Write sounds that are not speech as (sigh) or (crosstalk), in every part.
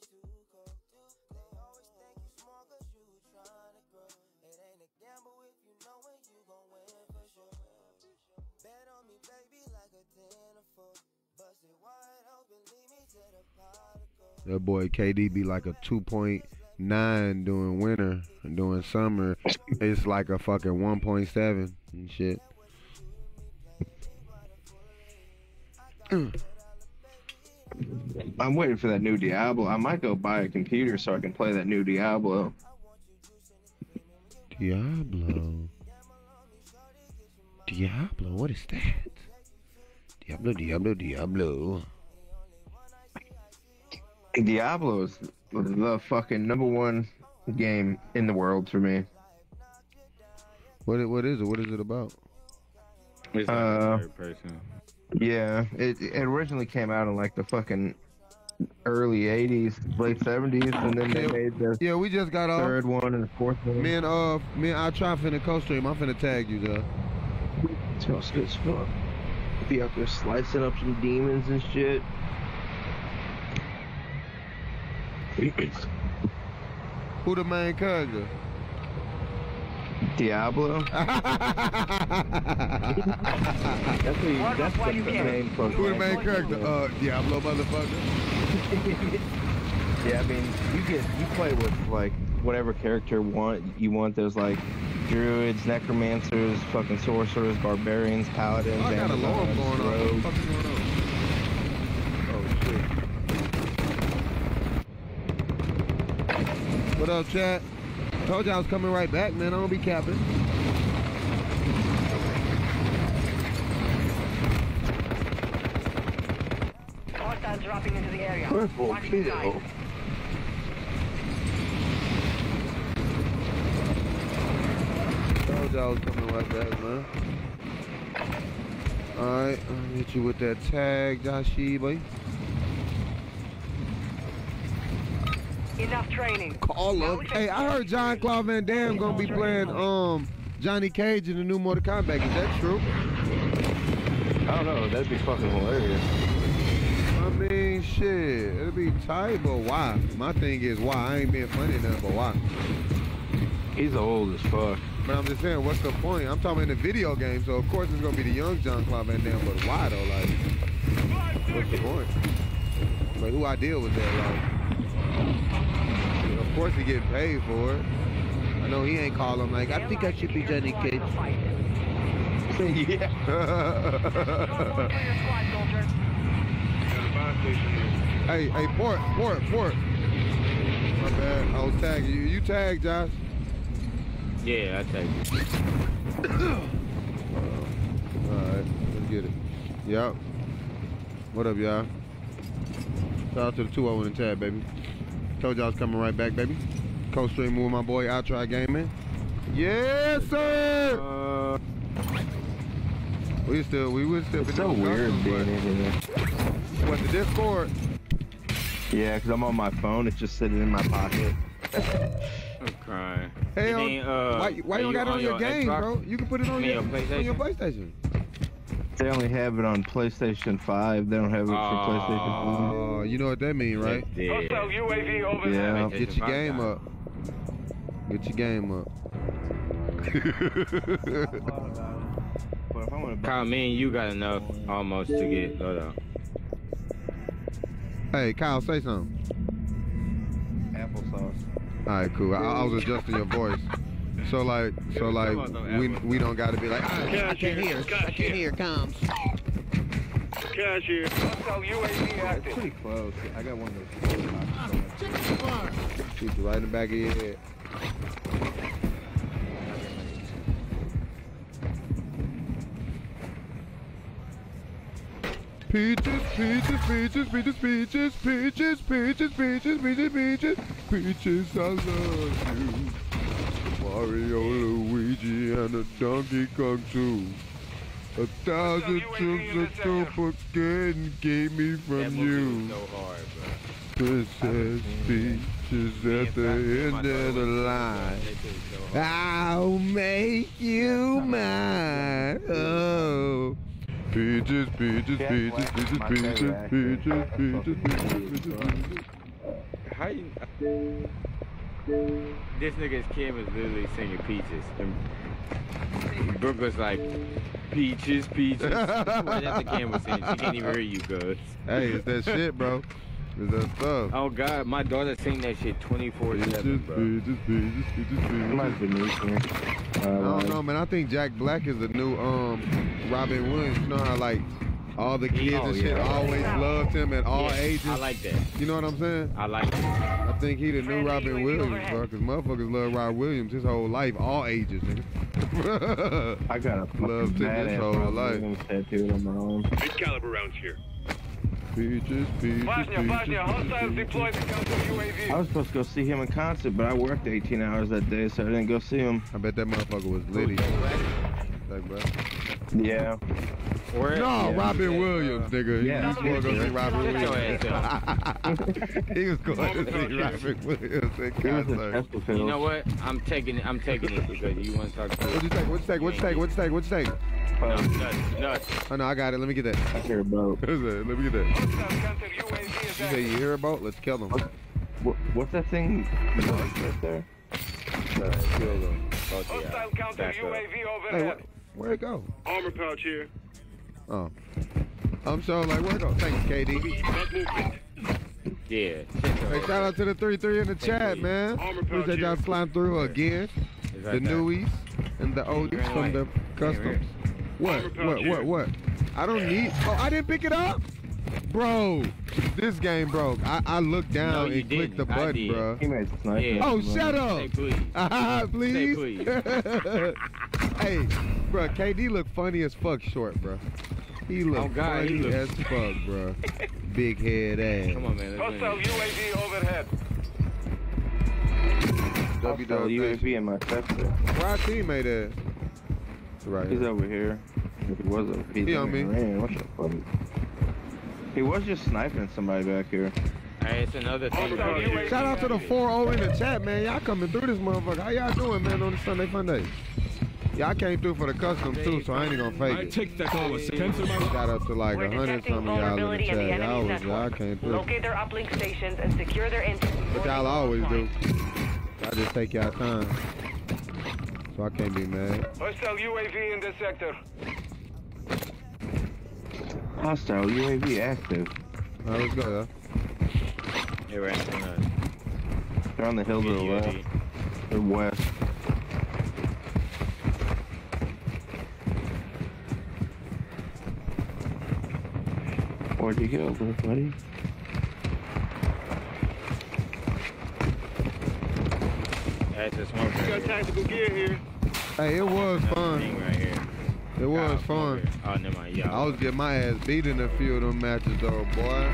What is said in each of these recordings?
always do go. They always think you small cause you trying to grow. It ain't a gamble if you know it, you gon' win for sure. Bet on me, baby, like a 10 or 4. Bust it wide open, lead me to the particle. That boy KD be like a 2.9 during winter and during summer. it's like a fucking 1.7 and shit. (clears throat) I'm waiting for that new Diablo. I might go buy a computer so I can play that new Diablo. Diablo. Diablo, what is that? Diablo, Diablo, Diablo. Diablo is the fucking number one game in the world for me. What what is it? What is it about? It's like Uh, third person. Yeah, it, it originally came out in like the fucking early 80s, late 70s, and then they Yeah. made the Yeah, we just got off. third one and the fourth one. Me and uh, me and I try finna co-stream. I'm finna tag you, though. smells good as fuck. Be out there slicing up some demons and shit. Who the main character? Diablo. (laughs) That's what you, that's what the main fucking Who the main character? Uh, Diablo, motherfucker. (laughs) Yeah, I mean, you get you play with like whatever character want you want. There's like druids, necromancers, fucking sorcerers, barbarians, paladins. I got a alarm Amazons, going on. What the rogues. fuck going on? Oh shit. What up, chat? Told you I was coming right back, man. I don't be capping. Hostiles dropping into the area. Purple Watch kill. Told you I was coming right back, man. Alright, I'll hit you with that tag, Joshi, boy. Enough training. Call up. Hey, I heard John Claude Van Damme gonna be playing um Johnny Cage in the new Mortal Kombat. Is that true? I don't know. That'd be fucking hilarious. I mean, shit, it'll be tight, but why? My thing is why? I ain't being funny enough, but why? He's old as fuck. But I'm just saying, what's the point? I'm talking in the video game, so of course it's gonna be the young John Claude Van Damme, but why though? Like, what's the point? Like, who idea was that? Like, of course he getting paid for it. I know he ain't call him like, I think I should be Johnny Cage. yeah. (laughs) hey, hey, port, port, port. My bad. I was tagging you. You tagged, Josh. Yeah, I take it. (coughs) Alright, let's get it. Yup. What up, y'all? Shout out to the 2 0 in tab, baby. Told y'all I was coming right back, baby. Co stream with my boy, I Try Gaming. Yes, sir! Uh, we still, we would still it's be so weird something, being in here. but- What, the Discord? Yeah, because I'm on my phone. It's just sitting in my pocket. I'm crying. Hell, It uh, why, why you don't got it on your, game, Xbox? bro? You can put it on I mean, your, your on your PlayStation. They only have it on PlayStation 5. They don't have it for PlayStation Oh, you know what that mean, right? Yeah. UAV over 4. Yeah. Get your game up. Get your game up. But if I want to Kyle, me and you got enough almost to get. Hold on. hey, Kyle, say something. applesauce. All right, cool. I, I was adjusting your voice. So like, so like, we we don't got to be like, "Ah, I, I can't hear, I can't hear comms. Cashier. Hostile UAV active. pretty close. I got one of those. Shoot right in the back of your head. Peaches, peaches, peaches, peaches, peaches, peaches, peaches, peaches, peaches, peaches, peaches, I love you. Mario, Luigi, and a Donkey Kong too. A thousand troops of super getting gave me from movie you. was so hard, bro. Princess Peaches at the end of the line. I'll make you mine. Oh. Peaches, peaches, Jack peaches, Black is peaches, my peaches, favorite actor. peaches, peaches, Fucking peaches, idiot, peaches, bro. peaches. This nigga's Kim was literally singing Peaches. And Brooke was like, Peaches, Peaches. (laughs) right after Cam was singing, she can't even hear you, cuz. hey, it's that shit, bro. It's that stuff. Oh God, my daughter sing that shit 24 7, bro. peaches, peaches, peaches, peaches. might be new here. I Uh, don't know, man. I think Jack Black is the new um Robin Williams. You know how like all the kids oh, and shit yeah. always loved him at all yeah, ages. I like that. You know what I'm saying? I like that. I think he the new Robin Williams, bro, because motherfuckers love Robin Williams his whole life, all ages, nigga. (laughs) I got a (laughs) love to his whole life. Tattooed on my arm. Big caliber rounds here. Peaches, peaches, Bosnia, deployed. I was supposed to go see him in concert, but I worked 18 hours that day, so I didn't go see him. I bet that motherfucker was litty. Yeah. Where, No, Yeah. Robin (laughs) Williams, nigga. Yeah. He was going to see Robin Williams. ass he was going to see Robin Williams in He was in concert. You know what? I'm taking it. I'm taking it because you want to talk to What'd you take? What'd you take? What'd you take? What'd you take? What'd you take? No, Um, nuts, nuts. Oh no, I got it. Let me get that. I hear about. Let me get that. Hostile counter UAV is You say you hear a boat? Let's kill them. What, what's that thing right there? Sorry, kill them. Both of y'all. Hostile counter Back up. UAV Hey, overhead. where'd it go? Armor pouch here. Oh. I'm so like, where'd it? Thanks, KD. Yeah. Hey, shout out to the 3-3 in the chat, man. Armor pouch Appreciate y'all here. sliding through again. The right there. newies and the oldies from the customs. What? What? What? What? I don't need. Oh, I didn't pick it up, bro. This game broke. I, I looked down No, and clicked the didn't. I button, bro. He made sniper. Yeah. Oh, shut Say up. please. Ah, (laughs) please. please. (laughs) hey, bro, KD look funny as fuck short, bro. He look Oh, God, funny he look- as (laughs) fuck, bro. Big head ass. Come on, man. Let's Hostile win. UAV overhead. W Hostile UAV in my chest. there. Where our teammate at? Right. He's here. over here. He was over. He's He on me. the ring. What the fuck? He was just sniping somebody back here. Hey, it's another thing. Hostile right Shout out to the active. 4-0 in the chat, man. Y'all coming through this motherfucker. How y'all doing, man, on the Sunday Fun Day? Yeah, I came through for the customs too, so I ain't gonna fake it. I take that call as cancel my Shout out to like a hundred detecting some of y'all in the vulnerability the chat. Y'all was y'all network. came through. Locate their uplink stations and secure their entries. But y'all always do. Y'all just take y'all time. So I can't be mad. Hostile UAV in this sector. Hostile UAV active. All right, let's go, y'all. Hey, right. uh, They're on the hill to the left. They're west. Where'd you go, buddy? That's a smoke right Got here. tactical gear here. Hey, it was fun. right here. It was fun. Oh, never mind. Yeah. I was getting my ass beat in a few of them matches, though, boy.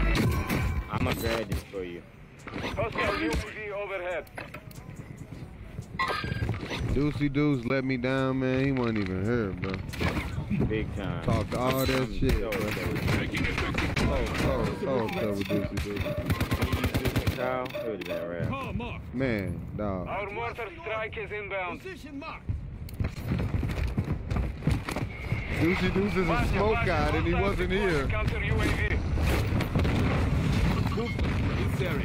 I'm gonna grab this for you. Hostile UAV overhead. Deucey Deuce let me down, man. He wasn't even here, bro. Big time. Talked all that shit, so bro. upset. So, so, so Deucey Deuce. Kyle, it would've been a wrap. Call mark. Man, dog. Our mortar strike is inbound. Position mark. Doozy Dooz is a smoke guy, and he wasn't here.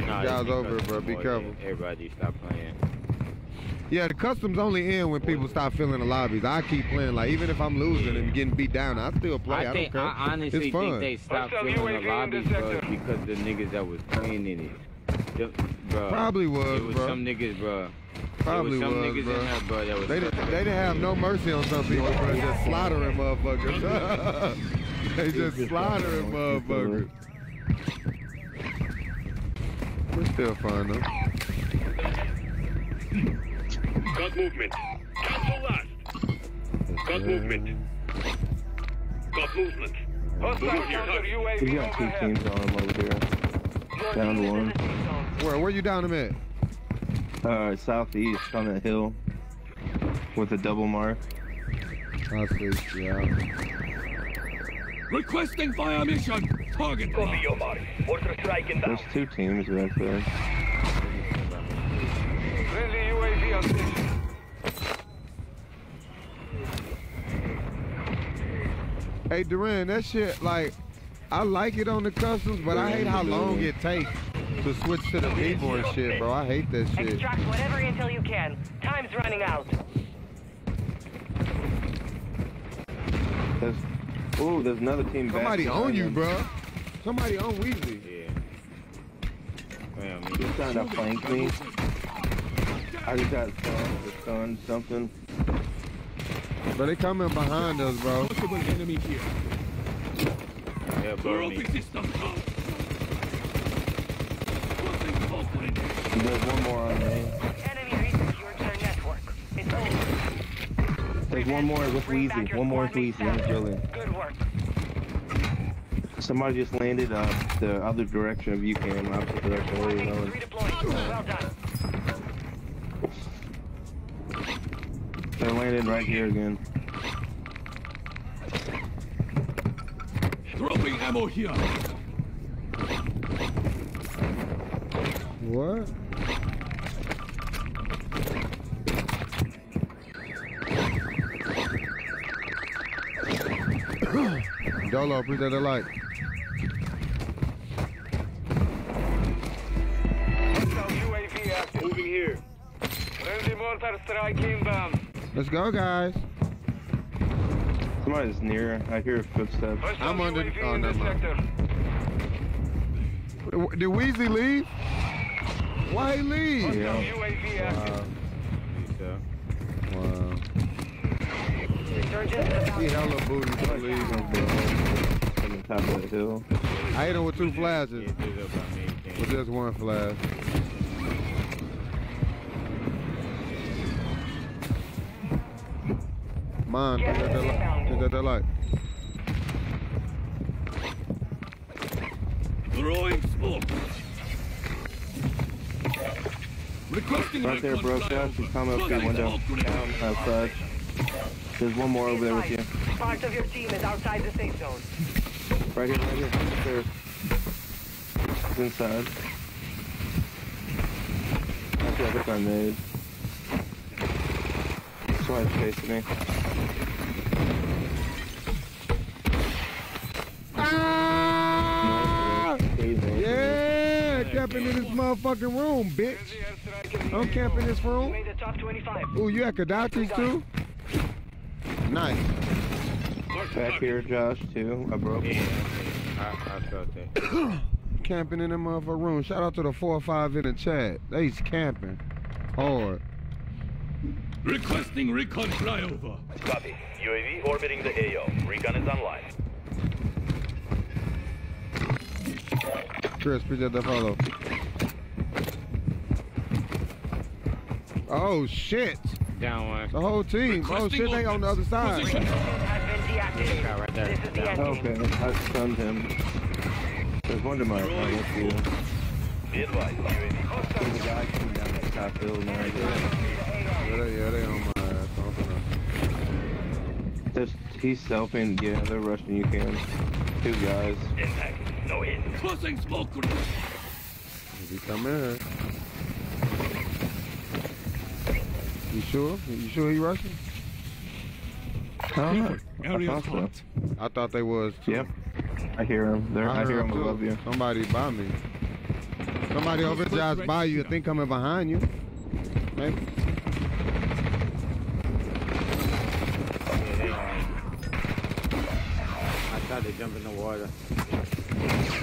Nah, guys over, bro. Be careful. Everybody stop playing. Yeah, the customs only end when people stop filling the lobbies. I keep playing. Like even if I'm losing and getting beat down, I still play. I, I think, don't care. I honestly it's fun. think they stopped filling the lobbies because the niggas that was playing in it the, bro, Probably was, it was bro. some niggas, bro. Probably was some was, niggas bro. in there, bro. That was They didn't, they didn't have no mercy on some people, bro. Just slaughtering motherfuckers. (laughs) they just slaughtering motherfuckers. It's still fun though. Got movement. Cancel last. Got movement. Got movement. Hostile counter He's UAV got two overhead. teams on him over here. Your Down team is in one. the safe. Where where you down him at? Uh, southeast on that hill with a double mark. I see. Yeah. Requesting fire mission. Target Copy mark. your mark. Mortar strike inbound. There's two teams right there. Friendly UAV on station. Hey Duran, that shit like I like it on the customs, but I hate how long it takes to switch to the people and shit, bro. I hate that shit. Extract whatever intel you can. Time's running out. There's, ooh, there's another team back. Somebody on you, bro. Somebody on Weasley. Yeah. Damn, He's trying to flank me. I just got stunned, or stunned, something. But they coming behind us, bro. Possible enemy here. Yeah, Throw me. system out. Closing smoke window. There's one more on me. Enemy resecured their network. It's over. There's one more with Bring back Wheezy. your One more with squad Wheezy. mates I'm out. chilling. Good work. Somebody just landed uh, the other direction of UCAM, opposite direction. Where Squad you mates going? Well done. They're landing right here again. Dropping ammo here. What? Dolo, appreciate the light. Hostile UAV active. Moving here. Friendly mortar strike inbound. Let's go, guys. Somebody's near. I hear footsteps. Hostile I'm under- oh, in never mind. Did Weezy leave? Why he leave? Hostile Yeah. UAV active. So, Wow. He hella booty for leaving, bro. On the top of the hill. I hit him with two flashes. just up on me, With just one flash. Mine, check out that light. Check out. Throwing smoke. Requesting Right there, recon bro. Josh, you flyover. come up your Closing window. smoke grenade. Down, outside. There's one more over there with you. Part of your team is outside the safe zone. Right here, right here. Right there. It's inside. Actually, I think I made. Somebody's chasing me. Camping in this motherfucking room, bitch. Friendly airstrike in the I'm AO. camping this room. made the top 25. Ooh, you at Kadachi's too? Nice. Back here, Josh, too. I broke. Yeah, I, I felt that. (coughs) Camping in the motherfucking room. Shout out to the four or five in the chat. They's camping. Hard. Requesting recon flyover. Copy. UAV orbiting the AO. Recon is online. Chris, appreciate that follow. Oh shit! Down one. The whole team. Oh shit, they on the other side. Position. Has been Guy deactivated. right there. This is the Down. ending. Okay, I stunned him. There's one to my right with you. Be advised. There's a guy coming down that top hill now. Yeah, they, yeah, they on my ass. I'm finna- There's, he's selfing. Yeah, they're rushing you, Cam. Two guys. impact. No hit. Closing smoke grenade. If he come in. You sure? You sure he rushing? Huh? I Area thought so. I thought they was too. Yep. I hear him. There. I, heard hear him too. above you. Somebody by me. Somebody over just by you. I think coming behind you. Maybe. Yeah, they on me. I tried to jump in the water. My bad.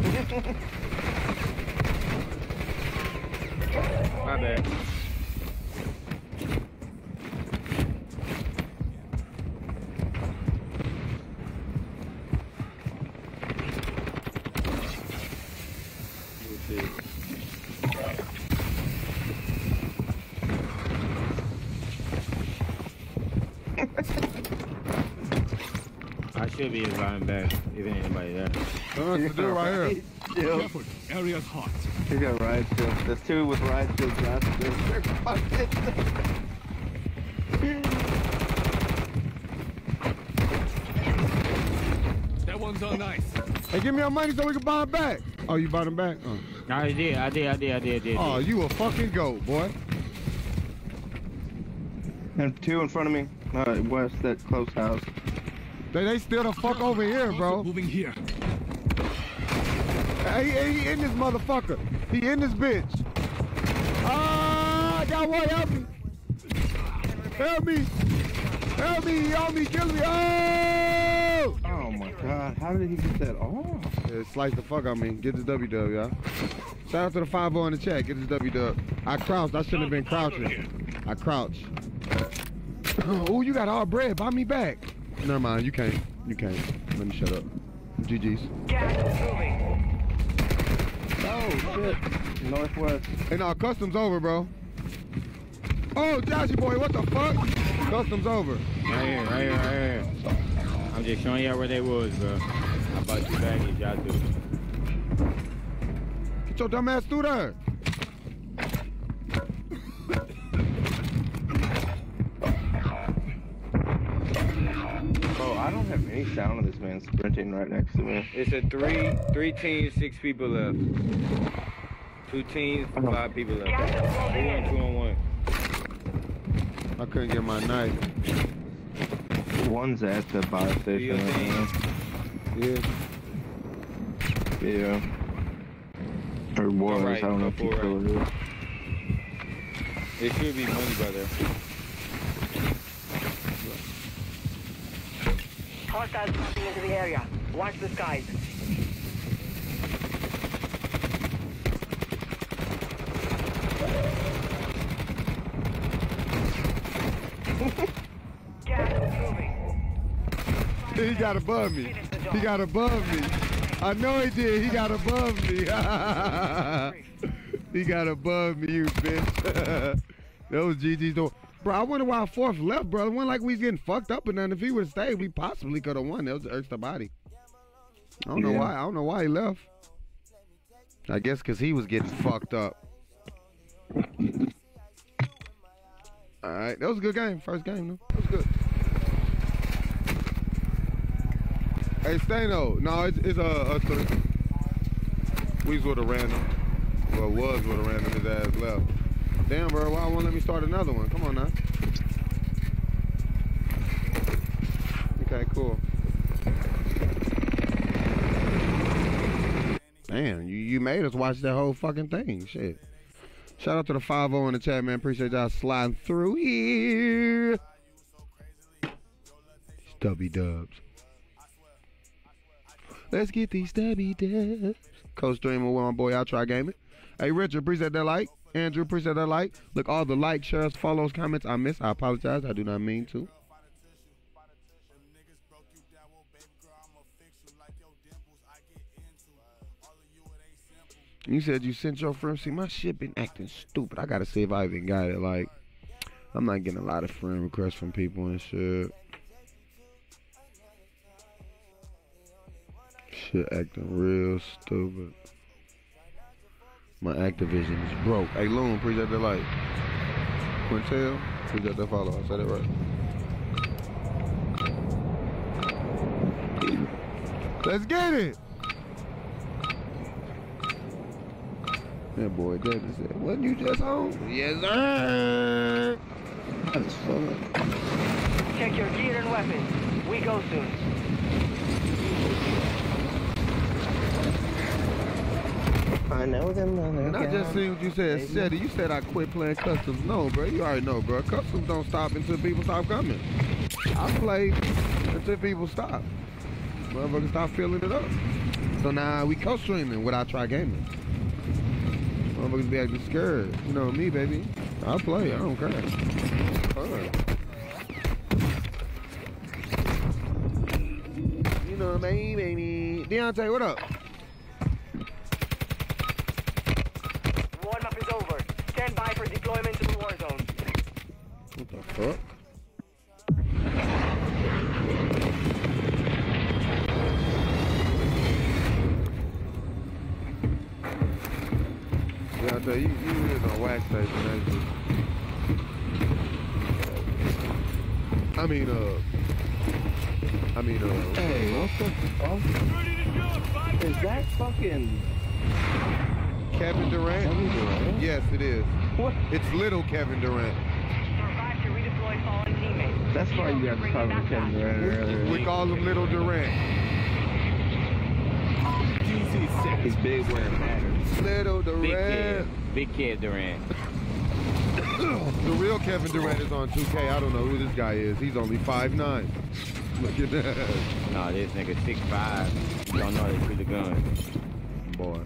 Let's see. I should be running back if ain't anybody there. Uh, it's the dude right here. Still. Careful. Area's hot. You got riot shield. There's two with riot shield, Josh. They're, they're fucking. (laughs) That one's on ice. Hey, give me your money so we can buy it back. Oh, you bought them back? Oh, I did, I did, I did, I did, I did. oh you a fucking goat, boy. And two in front of me. Uh, west, that close house. They, they still the fuck over here, bro. Moving here. Hey, hey, he in this motherfucker. He in this bitch. Ah, got one. Help me. Help me. Help me. Help me. Kill me. Oh! Oh my god, how did he get that off? Yeah, slice the fuck out of me. Get this W dub, y'all. Shout out to the 5 in the chat. Get this W dub. I crouched. I shouldn't have been crouching. I crouched. (laughs) oh, you got all bread. Buy me back. Never mind. You can't. You can't. Let me shut up. GG's. Gas. Oh shit. Northwest. Hey, no, customs over, bro. Oh, Joshy boy, what the fuck? Customs over. Right here, right here, right here. I'm just showing y'all where they was, bro. I bought you baggage, y'all do. Get your dumb ass through there. Don't sound of this man sprinting right next to me. It's a three, three teams, six people left. Two teams, five people left. Two on, two on one. I couldn't get my knife. One's at the buy station. Right now. Yeah. Yeah. Or was. right, I don't know if go he for still is. It should be money, brother. Hostiles into the area. Watch the skies. (laughs) Gas is moving. He got above me. He got above me. I know he did. He got above me. (laughs) he got above me, you bitch. (laughs) that was GG's door. Bro, I wonder why fourth left, bro. It wasn't like we was getting fucked up and then if he would have stayed, we possibly could have won. That was the extra body. I don't know Yeah. why. I don't know why he left. I guess because he was getting fucked up. All right, that was a good game. First game, though. That was good. Hey, Stano. No, it's, it's uh, us three. We was with a random. Well, was with a random. His ass left. Damn, bro. Why won't let me start another one? Come on now. Okay, cool. Damn, you, you made us watch that whole fucking thing. Shit. Shout out to the 5 in the chat, man. Appreciate y'all sliding through here. Stubby dubs. Let's get these stubby dubs. Coach Dreamer with my boy, I Try Gaming. Hey, Richard, appreciate that like. Andrew, appreciate that like. Look, all the likes, shares, follows, comments I miss. I apologize. I do not mean to. You said you sent your friend. See, my shit been acting stupid. I gotta see if I even got it. Like, I'm not getting a lot of friend requests from people and shit. Shit acting real stupid. My Activision is broke. Hey, Loon, appreciate the like. Quintel, appreciate the follow. I said it right. Let's get it. That boy Daddy said, wasn't you just home? Yes, sir. That's funny. Check your gear and weapons. We go soon. I know them. And I just seen what you said. Shetty, you said I quit playing customs. No, bro, you already know, bro. Customs don't stop until people stop coming. I play until people stop. Motherfuckers stop filling it up. So now we co-streaming without try gaming. Motherfuckers be acting scared. You know me, baby. I play. I don't care. Fun. You know me, baby. Deontay, what up? Warm-up is over. Stand by for deployment to the war zone. What the fuck? Yeah, I tell you, you is on wax station, ain't you? I mean, uh, I mean, uh, Hey, what the fuck? Is that fucking Kevin Durant? Kevin Durant? Yes, it is. What? It's little Kevin Durant. Survive to redeploy fallen teammates. That's why you got to talk with Kevin Durant earlier. We call him Little Durant. DC. He's big where it matters. Little Big Durant. kid. Big kid Durant. (coughs) The real Kevin Durant is on 2K. I don't know who this guy is. He's only 5'9". Look at that. No, this nigga 6'5". You don't know how to shoot a gun. Boy.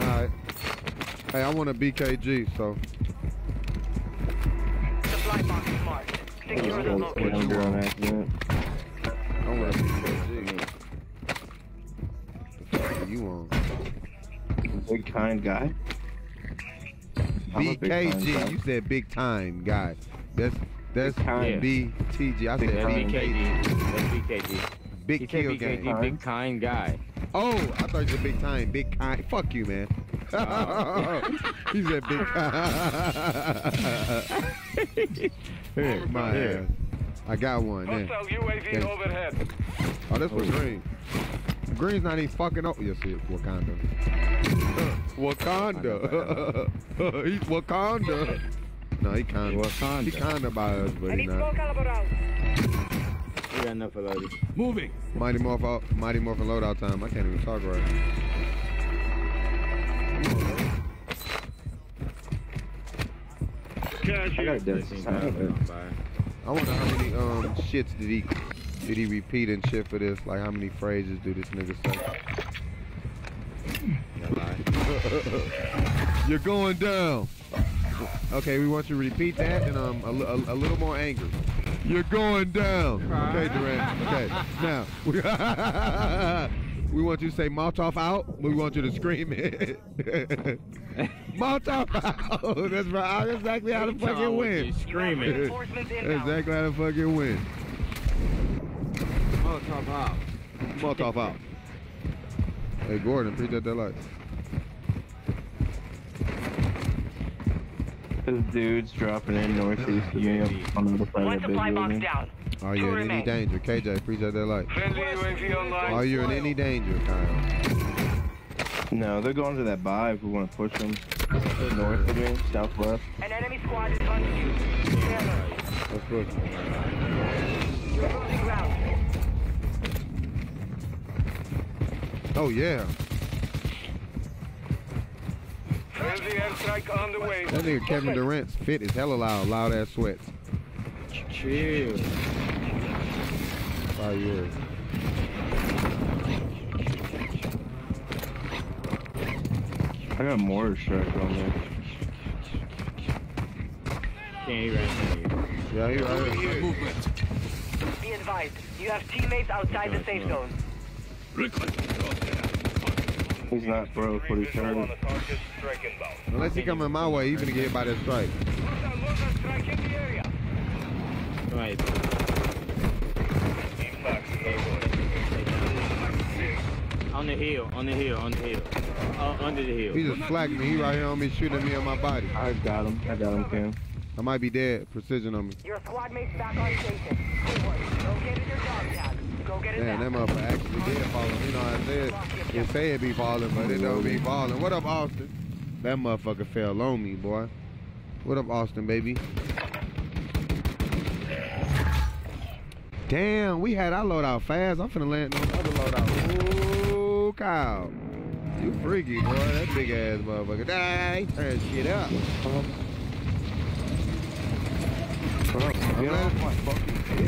Alright. Hey, I want a BKG, so Supply box is marked. Secure the you location. I want a BKG. The fuck are you on? Big kind guy. I'm a big kind BKG. You said big time guy. That's that's Big time. BTG. I said That's time. BKG. BKG. That's BKG. Big He kill said BKG, game. big kind guy. Oh, I thought you said big time. Big kind. Fuck you, man. Oh. (laughs) he said big kind. (laughs) My ass. I got one. There. Hostile UAV Okay. overhead. Oh, that's for oh. green. Green's not even fucking up. Yes, it's Wakanda. (laughs) Wakanda. He's Wakanda. No, he kinda. Wakanda. He kinda by us, but I he need small not. Caliber rounds. We got enough of those. Moving. Mighty Morph out. Mighty Morph loadout time. I can't even talk right. Cash I got a Thirteen dentist. I wonder how many um shits did he did he repeat and shit for this? Like how many phrases do this nigga say? (laughs) You're going down. Okay, we want you to repeat that and um a, a, a little more angry. You're going down. Okay, Durant. Okay. Now we, (laughs) we want you to say Molotov out. We want you to scream it. (laughs) Molotov out. (laughs) That's right. That's exactly how on fucking win. Screaming. Reinforcements That's inbound. exactly how to fucking win. Oh, top out. Molotov out. Hey Gordon, appreciate that light. There's dudes dropping in northeast Union on the other side One of the supply box building. down. Are you Two in any danger? KJ, appreciate that light. Friendly UAV online. Are you in any danger, Kyle? No, they're going to that buy if we want to push them. North of me, southwest. An enemy squad is on you. Let's push. You're losing ground. Oh yeah, Friendly airstrike on the way. that nigga Kevin Durant's fit is hella loud, loud ass sweats. Chill. Five years. I got more mortar strike on there. Can't eat right now. Yeah, he right here. Movement. Be advised, you have teammates outside the safe zone. Request. Drop there. He's not broke, but he's Visual on hurt. the target. Strike inbound. Unless he coming my way, he finna get hit by that strike. Hostile mortar strike in the area. Right. Team facts is On the hill, on the hill, on the hill. Uh, under the hill. He just flagged me. He right here on me, shooting me on my body. I got him. I got him, Cam. I might be dead. Precision on me. Your squad mate's back on station. Good work. Located your dog tag. Go get it Man, that motherfucker actually did fall. You know, what I said it say it be falling, but it don't be falling. What up, Austin? That motherfucker fell on me, boy. What up, Austin, baby? Damn, we had our load out fast. I'm finna land on another load out. Ooh, Kyle. You freaky, boy. That big ass motherfucker. Die. Turn shit up. I'm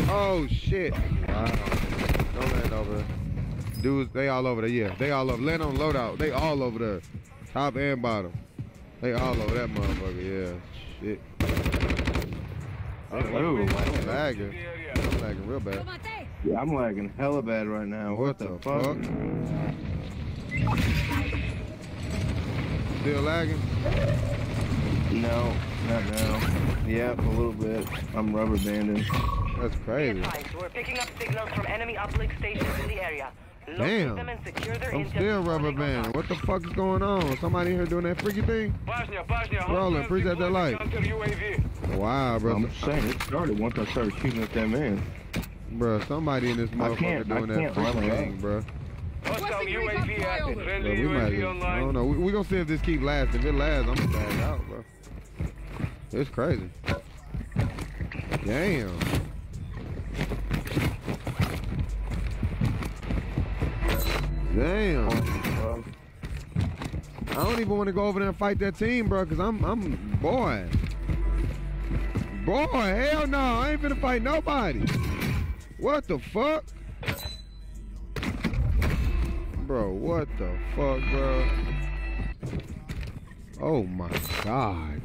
Oh shit! Wow. Don't land over. Dudes, they all over there. Yeah, they all over. Land on loadout. They all over there. Top and bottom. They all over that motherfucker. Yeah. Shit. I'm lagging. I'm lagging real bad. Yeah, I'm lagging hella bad right now. What, the, fuck? Still lagging? No, not now. Yep, a little bit. I'm rubber banding. That's crazy. advised, we're picking up signals from enemy uplink stations in the area. Locate Damn. them and I'm still rubber they banding. What the fuck is going on? Somebody here doing that freaky thing? Bosnia, Bosnia. Roland, appreciate that light. Wow, bro. I'm saying it started once I started shooting at them in. Bro, somebody in this motherfucker doing that freaky thing, bro. Hostile UAV active. Bro, Friendly we might UAV just, I don't know. We, we gonna see if this keep lasting. If it lasts, I'm gonna out, bro. It's crazy. Damn. Damn. I don't even want to go over there and fight that team, bro, because I'm, I'm, boy. Boy, hell no. I ain't finna fight nobody. What the fuck? Bro, what the fuck, bro? Oh my god.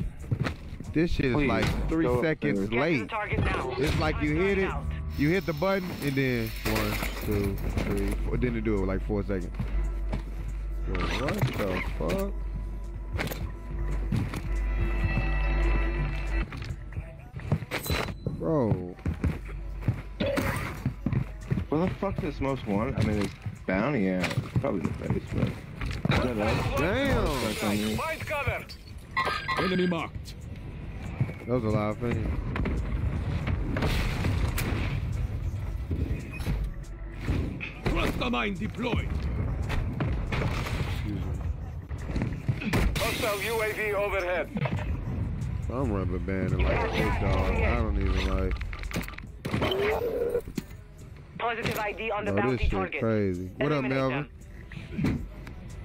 This shit is Please, like three go seconds upstairs. Get to the late. target now. It's like you hit it, you hit the button, and then one, two, three, four. Then it do it like four seconds. Bro, what the fuck? Bro, Where the fuck this most wanted? I mean, it's bounty at probably the face, but. Is that us? damn! That's on you. Find cover. Enemy marked. That was a lot of things. Cluster mine deployed. Excuse me. Hostile UAV overhead. I'm rubber banding like a big dog. I don't even like. Positive ID on the Bro, this bounty shit target. crazy. What up, Melvin? them.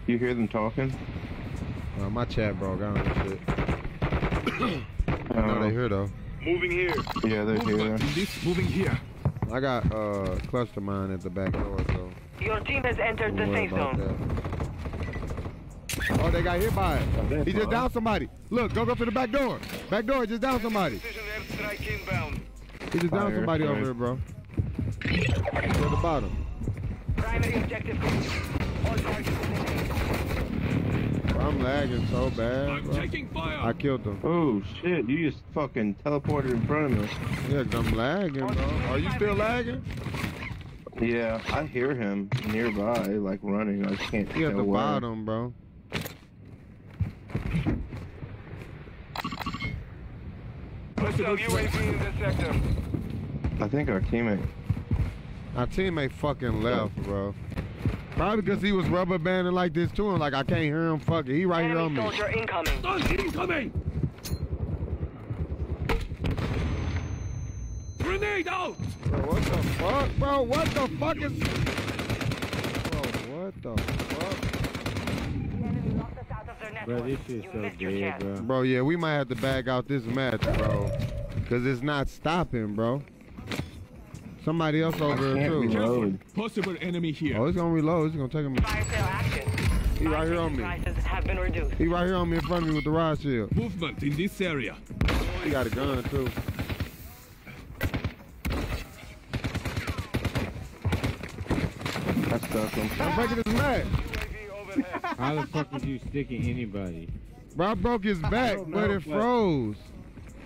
You hear them talking? Uh, my chat broke. I don't know shit. (clears throat) I know Uh, they here though. Moving here. Yeah, they're here. Movement in this moving here. I got uh cluster mine at the back door, so Your team has entered the safe zone. that. Oh, they got hit by it. that's He just fine. downed somebody. Look, go go to the back door. Back door, just down somebody. Precision airstrike. He just downed Fire, somebody over here, bro. To the bottom. Primary objective. All targets. Bro, I'm lagging so bad, I'm bro. taking fire. I killed him. Oh shit! You just fucking teleported in front of me. Yeah, 'cause I'm lagging, bro. Are you still lagging? Yeah, I hear him nearby, like running. I just can't He at the where. bottom, bro. Hostile UAV in the sector. I think our teammate. Our teammate fucking left, bro. Probably because he was rubber banding like this to him. Like I can't hear him. Fuck it. He right here on Enemy me. soldier incoming. Stun incoming. Grenade out. Bro, what the fuck, bro? What the fuck is? Bro, what the fuck? The enemy locked us out of their network. Bro, this shit's so missed your dead, bro. Bro, yeah, we might have to bag out this match, bro. Cause it's not stopping, bro. Somebody else over I here can't too. reload. Possible enemy here. Oh, it's gonna reload. It's gonna take him. Fire sale action. He right here on me. Prices have been reduced. He right here on me in front of me with the riot shield. Movement in this area. He got a gun too. I stuck him. I'm breaking his neck. How the fuck is you sticking anybody? Bro, I broke his back, but it froze.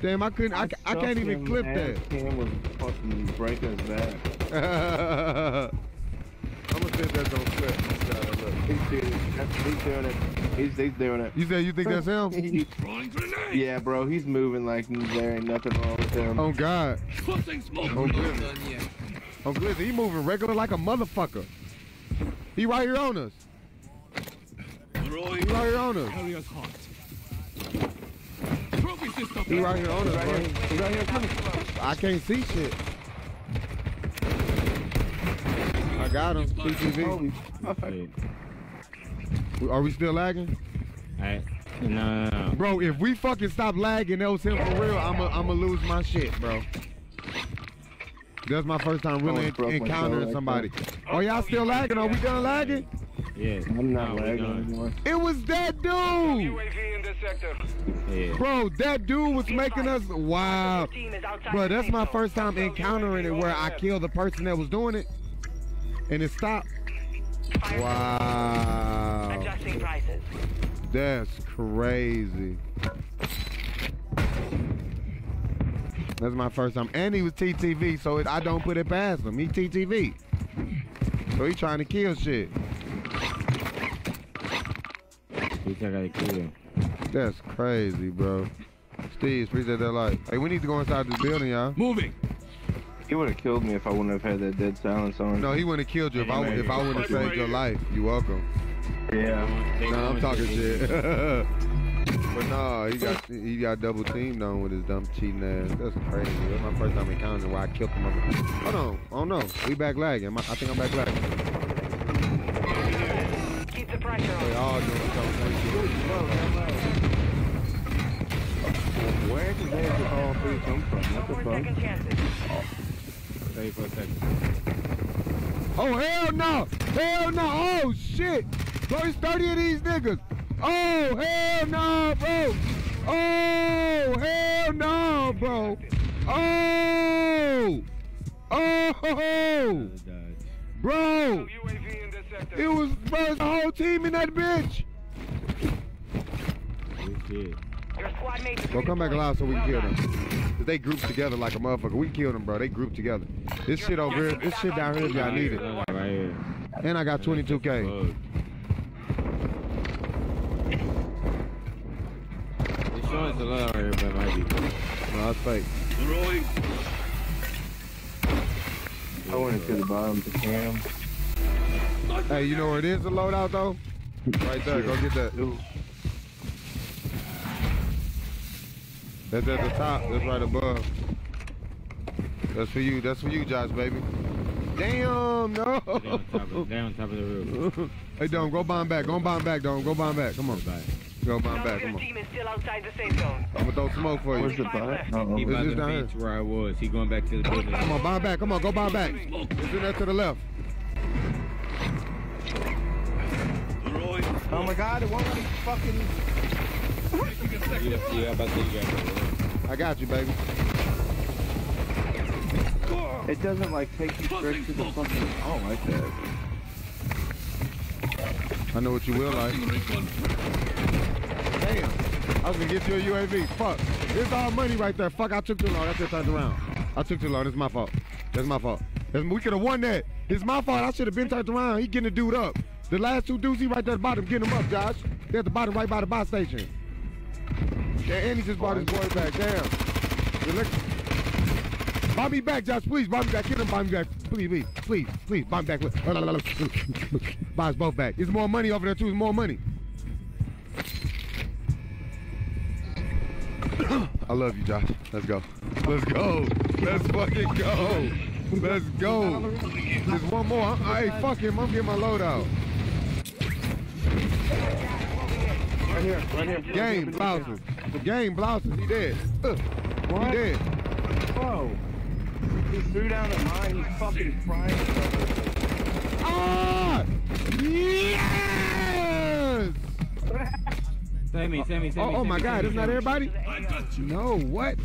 Damn, I couldn't. I, ca- I can't even clip that. Cam was fucking breaking his back. I'm gonna if that's gonna clip. He's doing it. He's doing it. He's, doing it. You said you think that's him? (laughs) Throwing yeah, bro. He's moving like there ain't nothing wrong with him. Oh God. Oh Glizzy. Oh Glizzy, he moving regular like a motherfucker. He right here on us. He right here on us. Area's hot. He right here on us, Right bro. here. He's right here coming. I can't see shit. I got him. CCTV. Holy fuck. Shit. Are we still lagging? I, no, no, no. Bro, if we fucking stop lagging, that was him for real, I'm going to lose my shit, bro. That's my first time really oh, Almost encountering toe like somebody. Oh, y'all still lagging? Are we done lagging? Yeah. I'm not No, lagging anymore. It was that dude. UAV in the sector. Yeah. Bro, that dude was making us. Wow. Your team is outside Bro, that's my first time encountering it where I killed the person that was doing it. And it stopped. Wow. Adjusting prices. That's crazy. That's my first time. And he was TTV, so it, I don't put it past him. He TTV. So he trying to kill shit. Bitch, I gotta kill him. That's crazy, bro. Steve, appreciate that light. Hey, we need to go inside this building, y'all. Moving. He would have killed me if I wouldn't have had that dead silence on. No, he wouldn't have killed you if I, if I wouldn't have saved your life. You welcome. Yeah. They No, I'm talking shit. (laughs) But nah, he got he got double teamed on with his dumb cheating ass. That's crazy. That's my first time encountering where I killed him. Hold on, oh, I don't know. We back lagging. I, I think I'm back lagging. Keep the pressure They on. all doing something. Where did they get all three come from? No What more the second fuck? chances. Stay for a second. Oh hell no! Hell no! Oh shit! Bro, it's 30 of these niggas. Oh hell no, bro! Oh hell no, bro! Oh! Oh! Bro! Oh, UAV in the sector. It was bro, the whole team in that bitch. Good shit. Your squad mates. Bro, come back alive so we can kill Well them. 'Cause They grouped together like a motherfucker. We killed them, bro. They grouped together. This shit over here, this shit down here is I need it. And I got 22k. Fuck. It's showing a lot right here, but it might be. No, that's fake. Throwing. I went to the bottom of the cam. Hey, you know where it is, the loadout though? Right there, go get that. That's at the top, that's right above. That's for you, that's for you, Josh, baby. Damn, They on top of, no! they on top of the roof. hey, Dom, go bomb back, go bomb back, Dom, go bomb back, come on. Back. Go bomb back, come on. team is still outside the safe zone. I'm gonna throw smoke for you. Where's the butt? Uh-oh. He It's by the down here. beach where I was. He going back to the building. Come on, bomb back, come on, go bomb back. It's in there to the left. Oh my god, it won't let me fucking. Yeah, yeah, about to you guys. I got you, baby. It doesn't like take you straight to the fucking. I don't like that. I know what you will like. Damn. I was gonna get you a UAV. Fuck. It's all money right there. Fuck, I took too long. That's it turned around. I took too long. That's my fault. That's my fault. That's, we could have won that. It's my fault. I should have been turned around. He getting the dude up. The last two dudes, he right there at the bottom, Get him up, Josh. They're at the bottom, right by the bus station. Yeah, and he just brought his boy back. Damn. Buy me back, Josh. Please, buy me back. Get him, buy me back. Please, please, please, please, buy me back. (laughs) Buy us both back. There's more money over there, too. There's more money. (coughs) I love you, Josh. Let's go. Let's go. Let's fucking go. Let's go. There's one more. Hey, fuck him. I'm getting my load out. Right here, right here. Game, blouses. Game, blouses. He dead. Uh, What? He dead. Whoa. He threw down the mine. He's fucking frying. Ah! Yes! Send me, send me, send me. Oh, oh send my God, send it's not everybody? I got you. No, what?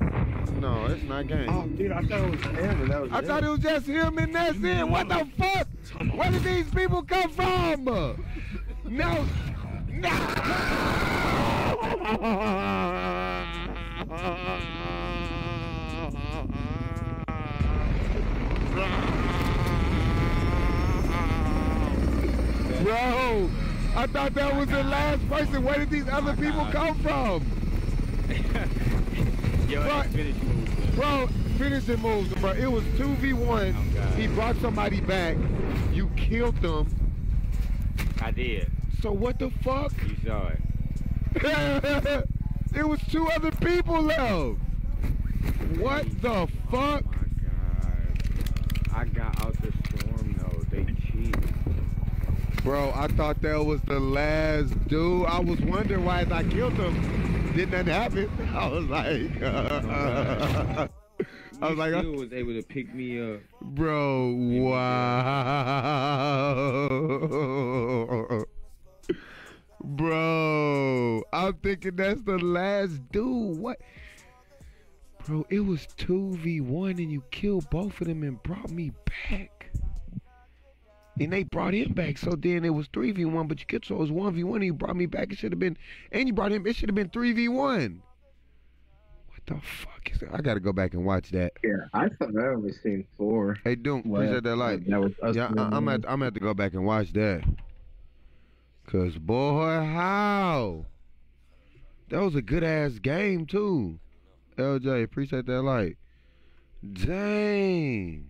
No, it's not game. Oh, dude, I thought it was him, and that was I thought it was just him and that's it. What the fuck? Where did these people come from? No. No. Bro, I thought that was the last person. Where did these other people come from? (laughs) Yo, Right. finish move. Bro, finishing moves, bro. It was 2v1. Oh, he brought somebody back. You killed them. I did. So what the fuck? You saw it. (laughs) it was two other people left. What the fuck? Oh my god. I got out the storm though. They cheated. Bro, I thought that was the last dude. I was wondering why I killed him, didn't nothing happen. I was like, (laughs) I was like, still was able to pick me up. Bro, wow. Bro, I'm thinking that's the last dude. What? Bro, it was 2v1 and you killed both of them and brought me back. And they brought him back. So then it was 3v1, but you killed, so it was 1v1 and you brought me back. It should have been, and you brought him, it should have been 3v1. What the fuck is that? I gotta go back and watch that. Yeah, I thought I only seen four. Hey, Doom, appreciate that light. That was us Yeah, I, I'm at I'm at to go back and watch that. Cause boy, how? That was a good ass game too. LJ, appreciate that light. Dang.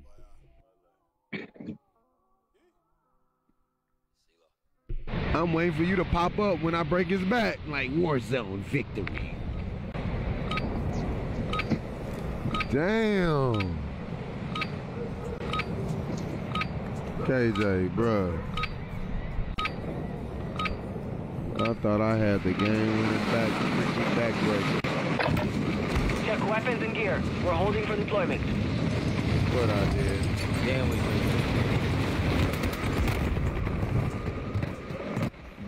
I'm waiting for you to pop up when I break his back, like Warzone victory. Damn. KJ, bruh. I thought I had the game winning back, freaking backbreaker. Check weapons and gear. We're holding for deployment. What I did. Damn, we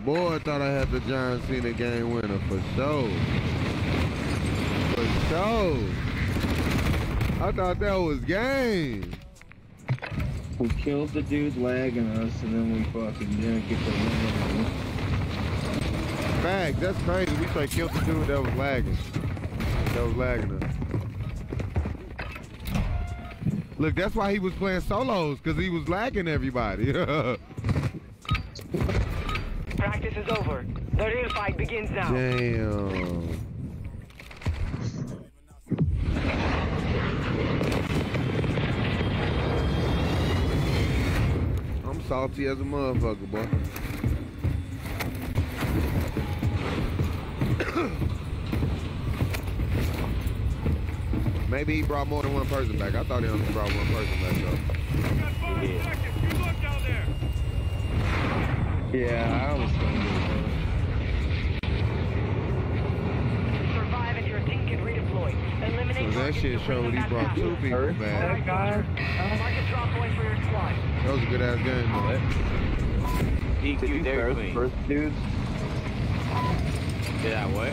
Boy, I thought I had the John Cena game winner for sure. For sure. I thought that was game. We killed the dude lagging us, and then we fucking didn't get the win. Fact, that's crazy. We straight killed the dude that was lagging. That was lagging us. Look, that's why he was playing solos, because he was lagging everybody. (laughs) Practice is over. The real fight begins now. Damn. I'm salty as a motherfucker, boy. (coughs) Maybe he brought more than one person back. I thought he only brought one person back though. Yeah, I was thinking. Survive and your team can redeploy. Eliminate So that shit showed he brought two people back. Mark a drop point for your squad. That was a good ass game though. Did you Dairy Queen. first dudes? Did I what?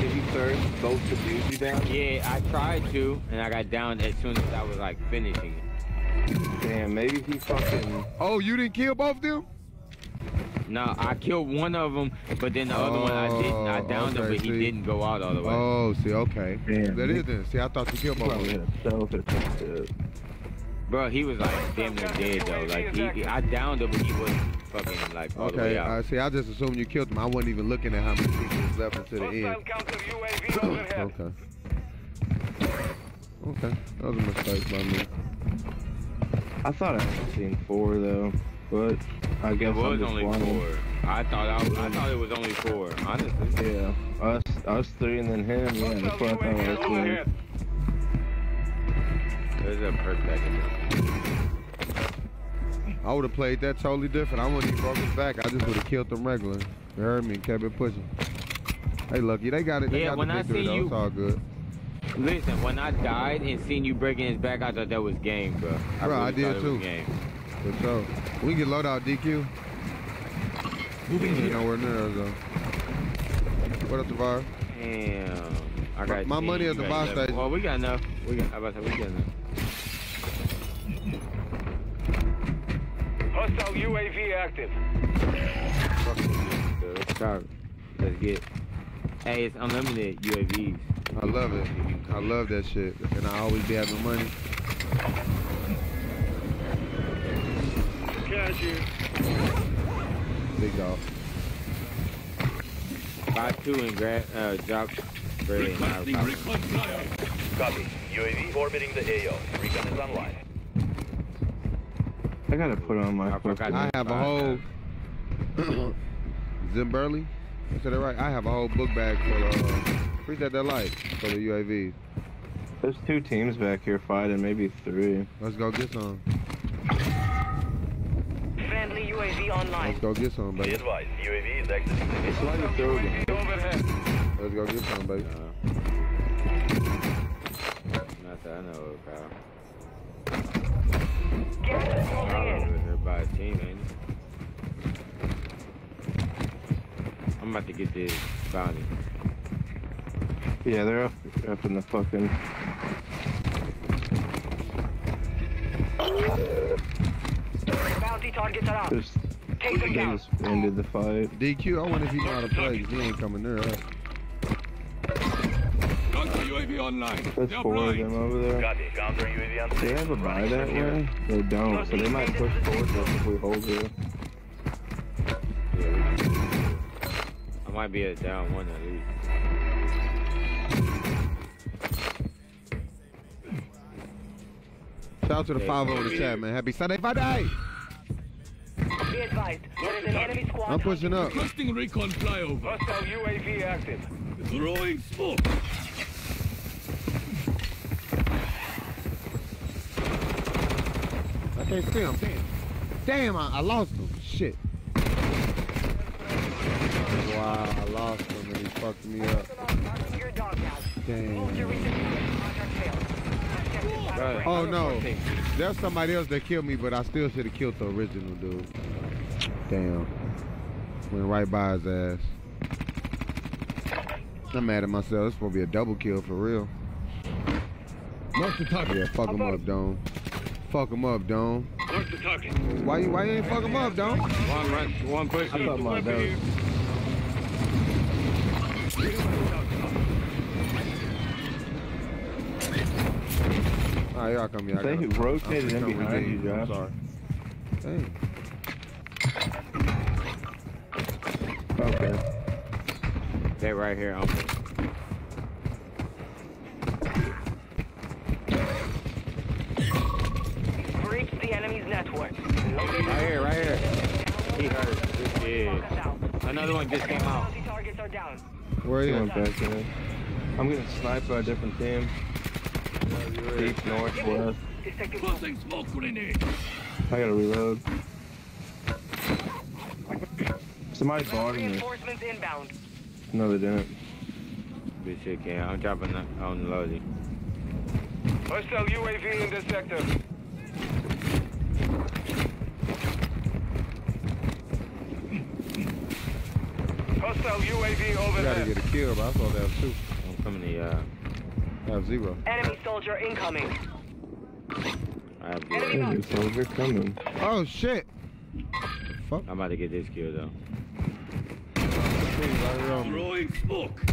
Did you thirst both the dudes you down? Yeah, I tried to, and I got down as soon as I was like finishing it. Damn, maybe he fucking. Oh, you didn't kill both of them? No, I killed one of them, but then the other one I didn't. I Oh, downed him, okay, but he didn't go out all the way. Oh, see, okay. Damn. That is then. See, I thought you killed both of them. had a stealth or some shit. Bro, he was like damn near dead though. Like he, he- I downed him, but he was fucking like all the Okay, way I out. Uh, see. I just assumed you killed him. I wasn't even looking at how many people was left until the end. counter UAV overhead. (coughs) Okay. Okay, that was a mistake by me. I thought I had seen four though, but I It guess I'm was just only blind. four. I thought I, was, I thought it was only four. Honestly, Yeah, us, us three, and then him. Yeah, that's Hostile what I thought I was doing. overhead. there's a perk back in there. I would have played that totally different. I wouldn't even broke his back. I just would have killed them regular. You heard me and kept it pushing. Hey, Lucky, they got it. They Yeah, got when the I victory, see though. you- It's all good. Listen, when I died and seen you breaking his back, I thought that was game, bro. I, Bro, I did thought it was too. game. For sure. We can get loadout DQ. Moving You nowhere near us, though. What up, Tavar? Damn. I got my 10, money at the bar boss 11. station. Well, we got enough. We got. I about to say we got enough. Hostile UAV active. Fuck this. Let's start. Let's get. Hey, it's unlimited UAVs. I love it. I love that shit. And I always be having money. Cashier. Big dog. Buy two and grab uh, drop bread and our Requesting power. Copy. UAV orbiting the AO. Recon is online. I gotta put on my I. I have a whole (coughs) Zimberly. I said it right. I have a whole book bag full of uh, appreciate that light for the UAV. There's two teams back here fighting, maybe three. Let's go get some. Friendly UAV Let's go get some, Be baby. advised, UAV is exiting the It's mission. like a throw game. UAV overhead. Let's go get some, baby. Not that I know of, pal. Gas is closing in. Over there by a team, ain't it? I'm about to get this bounty. Yeah, they're up, up in the fucking. Bounty targets are out. Just, Take them down. ended the fight. DQ, I wonder if he know how to play 'cause he ain't coming near us. UAV online. There's They're four of them over there. Copy. Counter UAV on Do they station. have a buy that way? They don't, so they might push towards us if we hold here. Yeah, we can- I might be at down one at least. Shout out to the Yeah, 5 in the chat, man. Happy Sunday, Friday! Be advised, there is an enemy squad. I'm pushing up. Requesting recon flyover. Hostile UAV active. Throwing smoke. I can't see him. Damn. Damn, I, I lost him. Shit. Wow, I lost him and he fucked me up. Marking your dog tag. Move to Damn. Resupply. Contract failed. Objective Bro, outbreak. Oh no, there's somebody else that killed me, but I still should have killed the original dude. Damn, went right by his ass. I'm mad at myself. It's supposed to be a double kill for real. Mark the target. Yeah, fuck him up, Dome. Fuck him up, Dome. Mark the target. Why you why you ain't fuck him up, Dome? One run, one push. I thought my that was Alright, y'all come here. I They gotta- rotated I'm in finna come behind redeem. you, I'm sorry. Dang. okay. They right here. Um, Breach the enemy's network. right here, right here. He hurt. Good kid. Lock us out. Another one just came out. Bounty targets are down. Where He you went back in. I'm getting sniped by a different team. East, north, west. Detecting Tossing smoke grenade. I gotta reload. Somebody boarded me. reinforcements inbound. No, they didn't. Good shit, kid. I'm dropping the, on the loading. Hostile UAV in this sector. Hostile UAV over You gotta get a kill, but I thought that was two. I'm coming to uh, uh, Have zero. Enemy soldier incoming. I have Enemy good. Soldier coming. Oh shit! Fuck. I'm about to get this kill though. Right. Throwing smoke.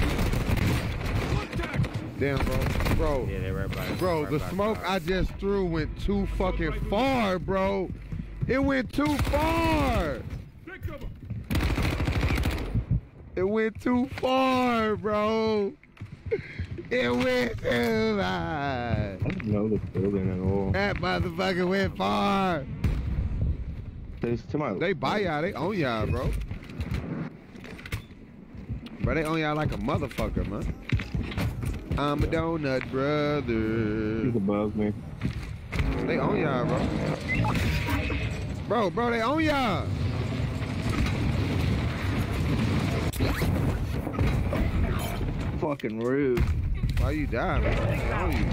Contact. Damn, bro. Bro. Yeah, they right by. Bro, right the by smoke car. I just threw went too fucking far, bro. It went too far. It went too far, bro. (laughs) It went too far. I don't know the building at all. That motherfucker went far. There's to my They buy y'all, they own y'all, bro. Bro, they own y'all like a motherfucker, man. I'm a donut brother. He's above me. They own y'all, bro. Bro, bro, they own y'all. Fucking rude. Why you dying? man? They you.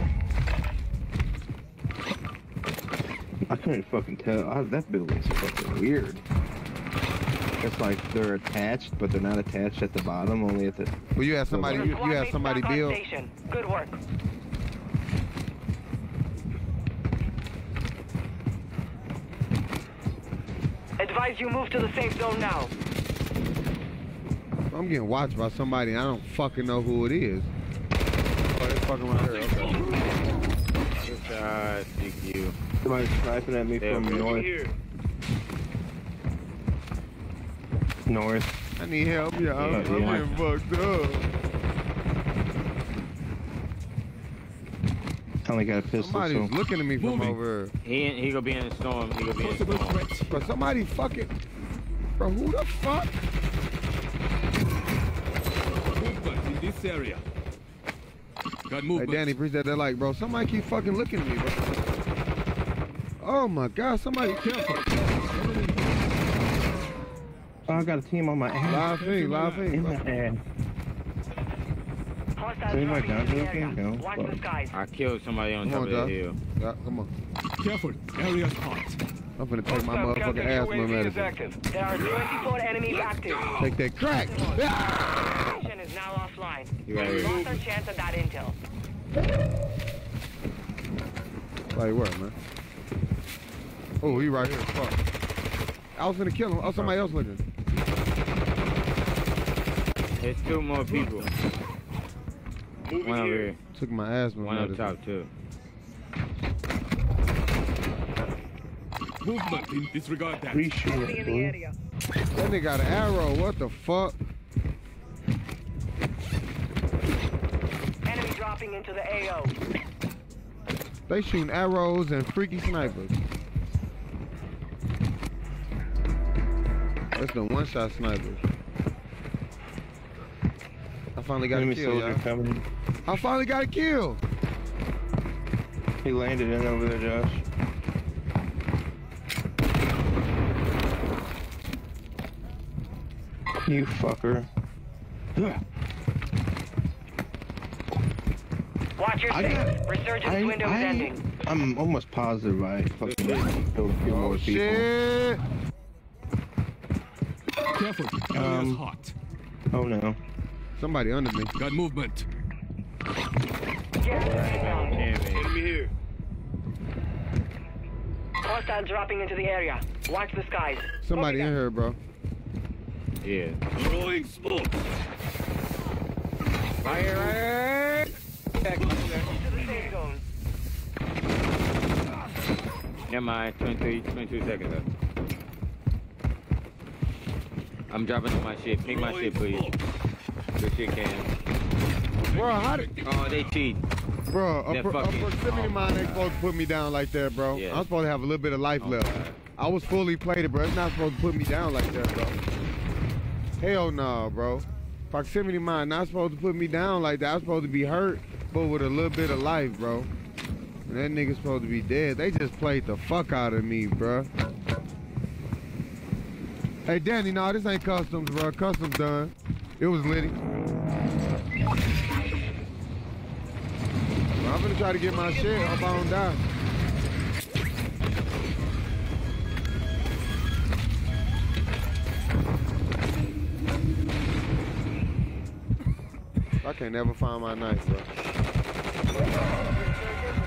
I couldn't fucking tell. I, that building's fucking weird. It's like they're attached, but they're not attached at the bottom, only at the. Well, you had somebody, you, squad you had somebody back build. Good work. Advise you move to the safe zone now. I'm getting watched by somebody. and I don't fucking know who it is. Oh, they fucking right here. Okay. Good shot, DQ. Somebody's sniping at me Yeah, from okay. north. Here. North. I need help, y'all. Yeah, I'm yeah. getting fucked up. I only got a pistol. Somebody's So. looking at me from Moving. over. He in, he gonna be in the storm. He gonna be in the storm. But somebody fucking. Bro, who the fuck? Movement in this area. Got Hey. Danny, appreciate that. Like, bro, somebody keep fucking looking at me, bro. Oh my god, somebody Careful. Oh, I got a team on my ass. Live feed, live feed. In bro. my ass. Hostiles Any more dropping guns into the looking? area. No. Watch the skies. I killed somebody on Come top on, of the hill. Yeah, come on. Careful. Area's hot. I'm gonna take my motherfucking counter asthma UAV is medicine. active. There are 24 enemies active. Take that crack. Ah! Station is now offline. You right here. Lost our chance at that intel. Like where, man? Oh, he right here. Fuck. I was gonna kill him. Oh, somebody else looking. There's two more people. Moving One over here. here. Took my asthma One up medicine. top too. Movement in disregard that. Pretty sure. Moving in the area. That nigga got an arrow. What the fuck? Enemy dropping into the AO. They shooting arrows and freaky snipers. That's the one shot sniper. I finally got Enemy a kill, soldier coming. I finally got a kill. He landed in over there, Josh. You fucker. Watch your I six. got- Resurgence I, window is I, ending. I'm almost positive I fucking killed a few Oh more people. shit. Careful. Area's Um, hot. Oh no. Somebody under me. Got movement. Gas is. Enemy here. Hostile dropping into the area. Watch the skies. Somebody in here, bro. Yeah. Throwing smoke. Fire, fire! Back, back. To the safe zone. Never mind. 23, 22 seconds left. I'm dropping on my shit. Pick my shit, please. Good shit, Cam. Bro, how did, Oh, they cheat. bro, a, a proximity oh, mine ain't supposed to put me down like that, bro. Yeah. I'm supposed to have a little bit of life Oh, left. God. I was fully plated, bro. It's not supposed to put me down like that, bro. Hell no, bro. Proximity mine not supposed to put me down like that. I'm supposed to be hurt, but with a little bit of life, bro. And that nigga's supposed to be dead. They just played the fuck out of me, bro. Hey, Danny, no, this ain't customs, bro. Customs done. It was litty. I'm gonna try to get my shit. I don't die. I can't never find my knife, bro. Resurgence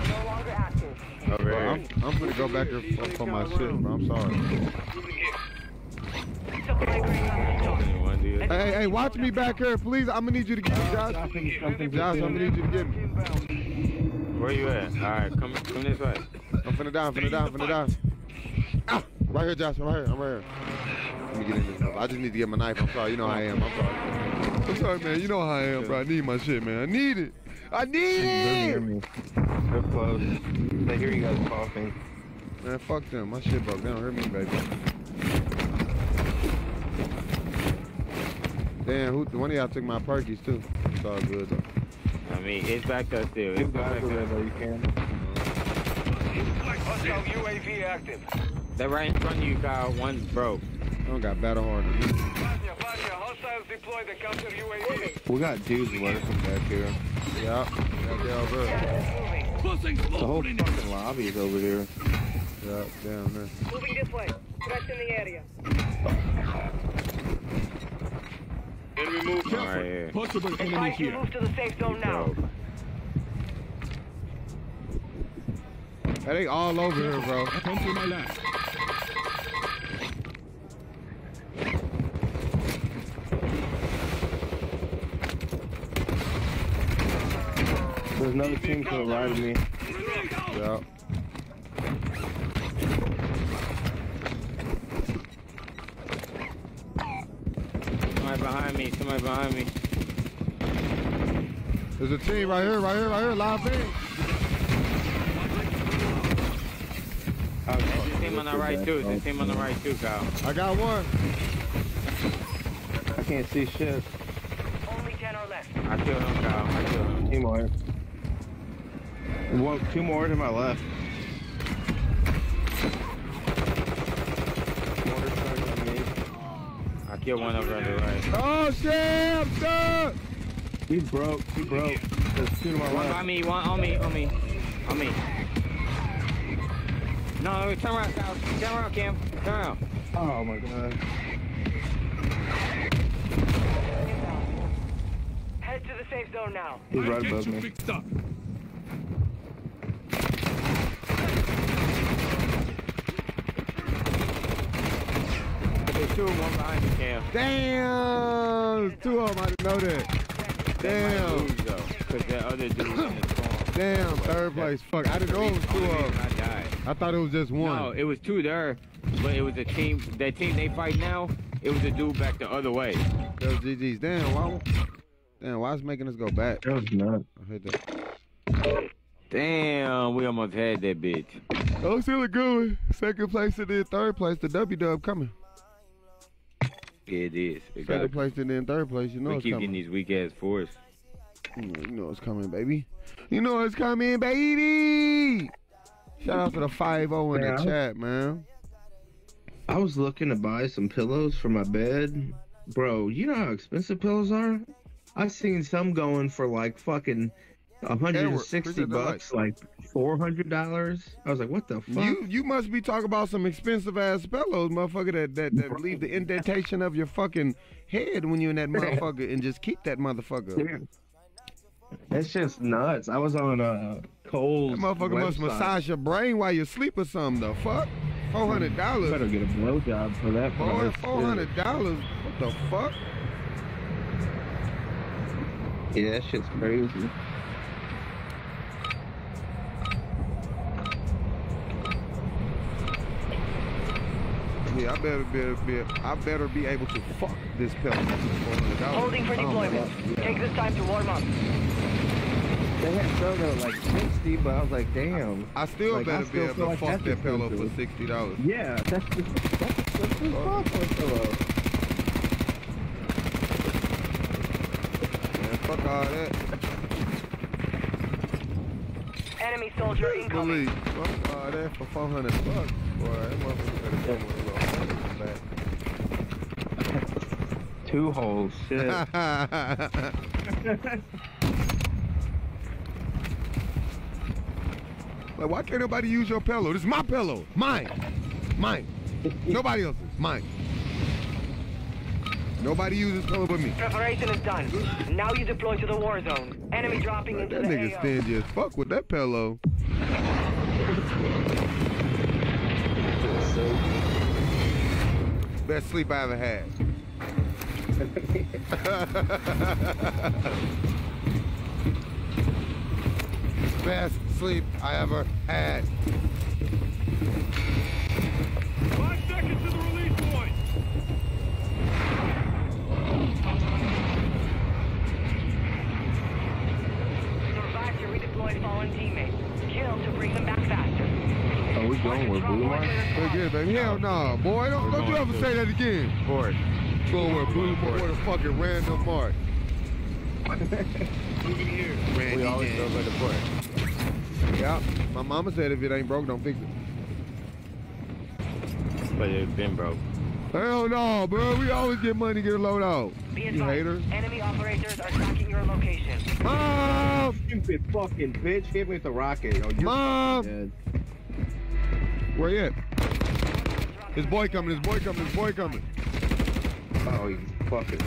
no longer active. Over Bro. I'm, I'm gonna go back there for, for my shit, bro. I'm sorry. Dude? Hey, hey, hey, watch me back here, please. I'm gonna need you to get me, Josh. Josh, I'm gonna need you to get me. Where you at? All right, come come this way. I'm finna die, I'm finna die, I'm finna die. Ah, right here, Josh. I'm right here, I'm right here. Let me get in this. mother- I just need to get my knife. I'm sorry. You know how I am. I'm sorry. I'm sorry, man. You know how I am, bro. I need my shit, man. I need it. I need They're near it. me. They're close. They hear you guys coughing. Man, fuck them. My shit broke. They don't hurt me, baby. Damn, who, one of y'all took my perkies, too. It's all good, though. I mean, it's back up there still. Two It's guys back over there there. though, you can. Hostile UAV active. They're right in front of you, Kyle. One's broke. I don't got battle hardened. Vanya, Vanya, hostiles deploy the counter UAV. We got dudes lurking back here. Yep. Yeah, they over there. Gas is moving. The whole fucking lobby is over here. Yep, down there. Moving this way. Threats in the area. Enemy move. All right here. Possible enemy Advise here. move to the safe zone now. Broke. Hey, they all over here, bro. Come to my last. There's another team to the right of me. Yep. Somebody behind me. Somebody behind me. There's a team right here, right here, right here. Live team. Oh, There's a team on the right too. There's a team on the right too, Kyle. I got one. I can't see shit. Only 10 are left. I killed him, Kyle. I killed him. Two more. One, two more to my left. Mortar strike on me. I killed one over on the right. Oh shit, I'm stuck. He broke. He broke. There's two to my One left. by me. One on me. On me. On me. No, turn around, Kyle. Turn around, Cam. Turn around. Oh my god. Head to the safe zone now. He's right above me. fixed up. There's two, one behind you, Cam. Damn. Two of them. I didn't know that. Damn. Lose, though, Cause that other dude in the storm. Damn. Third place. Fuck. I didn't know it was two of them. I died. I thought it was just one. No, it was two there, but it was a team. That team they fight now, it was a dude back the other way. Those GG's. Damn. Why? Damn. Why is making us go back? That was nuts. I hit that. Damn, we almost had that bitch. Oh, still a good one. Second place and then third place. The W Dub coming. Yeah, it is. It Second place and then third place. You know we it's keep coming. getting these weak ass fours. Mm, You know it's coming, baby. You know it's coming, baby. Shout out to the 5 0 in Yeah. the chat, man. I was looking to buy some pillows for my bed. Bro, you know how expensive pillows are? I've seen some going for like fucking 160 appreciate the bucks, like $400. I was like, what the fuck? You you must be talking about some expensive ass pillows, motherfucker, that, that, that leave the indentation of your fucking head when you're in that (laughs) motherfucker and just keep that motherfucker. That's just nuts. I was on a cold. That motherfucker must massage your brain while you sleep or something, the fuck? Four hundred dollars. better get a blowjob for that. Boy, four hundred dollars. What the fuck? Yeah, that shit's crazy. Yeah, I better be, be I better be able to fuck this pillow. Four hundred dollars. Holding for deployment. Take this time to warm up. They had some that like 60, but I was like, damn. I still Like, I better be able to like fuck that pillow for sixty dollars. Yeah, that's just that's expensive as fuck for a pillow. Man, fuck all that. Enemy soldier incoming. Fuck oh, all that for four hundred bucks. Boy, that motherfucker better come with a little back. (laughs) Two holes, shit. (laughs) like, why can't nobody use your pillow? This is my pillow. Mine. Mine. Nobody else's. Mine. Nobody uses pillow but me. Preparation is done. Now you deploy to the war zone. Enemy dropping into That the nigga AO. stingy as fuck with that pillow. Best sleep I ever had. (laughs) Best sleep I ever had. Five seconds to the release point. Survive to redeploy fallen teammates. Kill to bring them back faster. Oh, we going with blue mark? Say again, baby. Hell no, boy. Don't, don't you ever to- say that again. Fours. Go with blue mark with a fucking random mark. (laughs) Moving here. Randy We always go by the four. Yeah, my mama said if it ain't broke, don't fix it. But it's been broke. Hell no, bro. We always get money to get a load out. Be You advised, hater. enemy operators are tracking your location. Mom! Stupid fucking bitch hit me with a rocket. Oh, you're Mom! dead. Where you at? His boy coming, his boy coming, his boy coming. Oh, you fucking.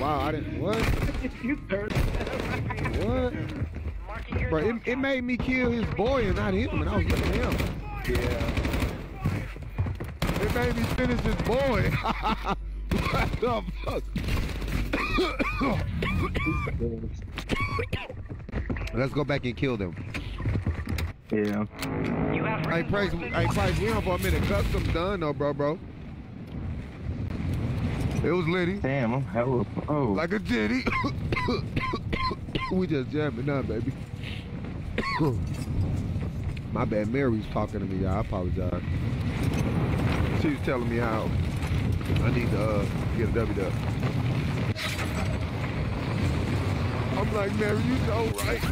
Wow, I didn't. What? (laughs) you third. What? Bro, it, it made me kill his boy and not him, and I was looking at him. Yeah. It made finish his boy. (laughs) what the fuck? Let's go back and kill them. Yeah. You have Hey, Price, hey, Price, we on for a minute. Custom done, though, bro, bro. It was Liddy, Damn, I'm hella. Oh. like a jitty. (coughs) we just jamming up, baby. (coughs) My bad, Mary's talking to me, y'all. I apologize. She was telling me how I need to uh, get a W. I'm like, Mary, you know right.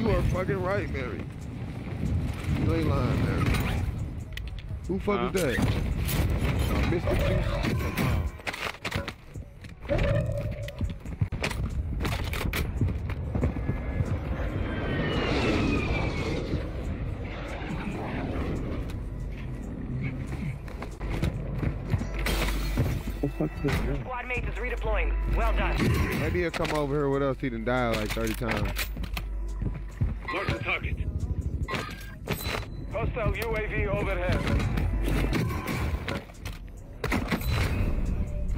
You are fucking right, Mary. You ain't lying, Mary. Who fuck Huh? is that? Uh, Mr. Juice. Is. Well done. Maybe he'll come over here with us. He done died like 30 times. Mark the target. Hostile UAV overhead.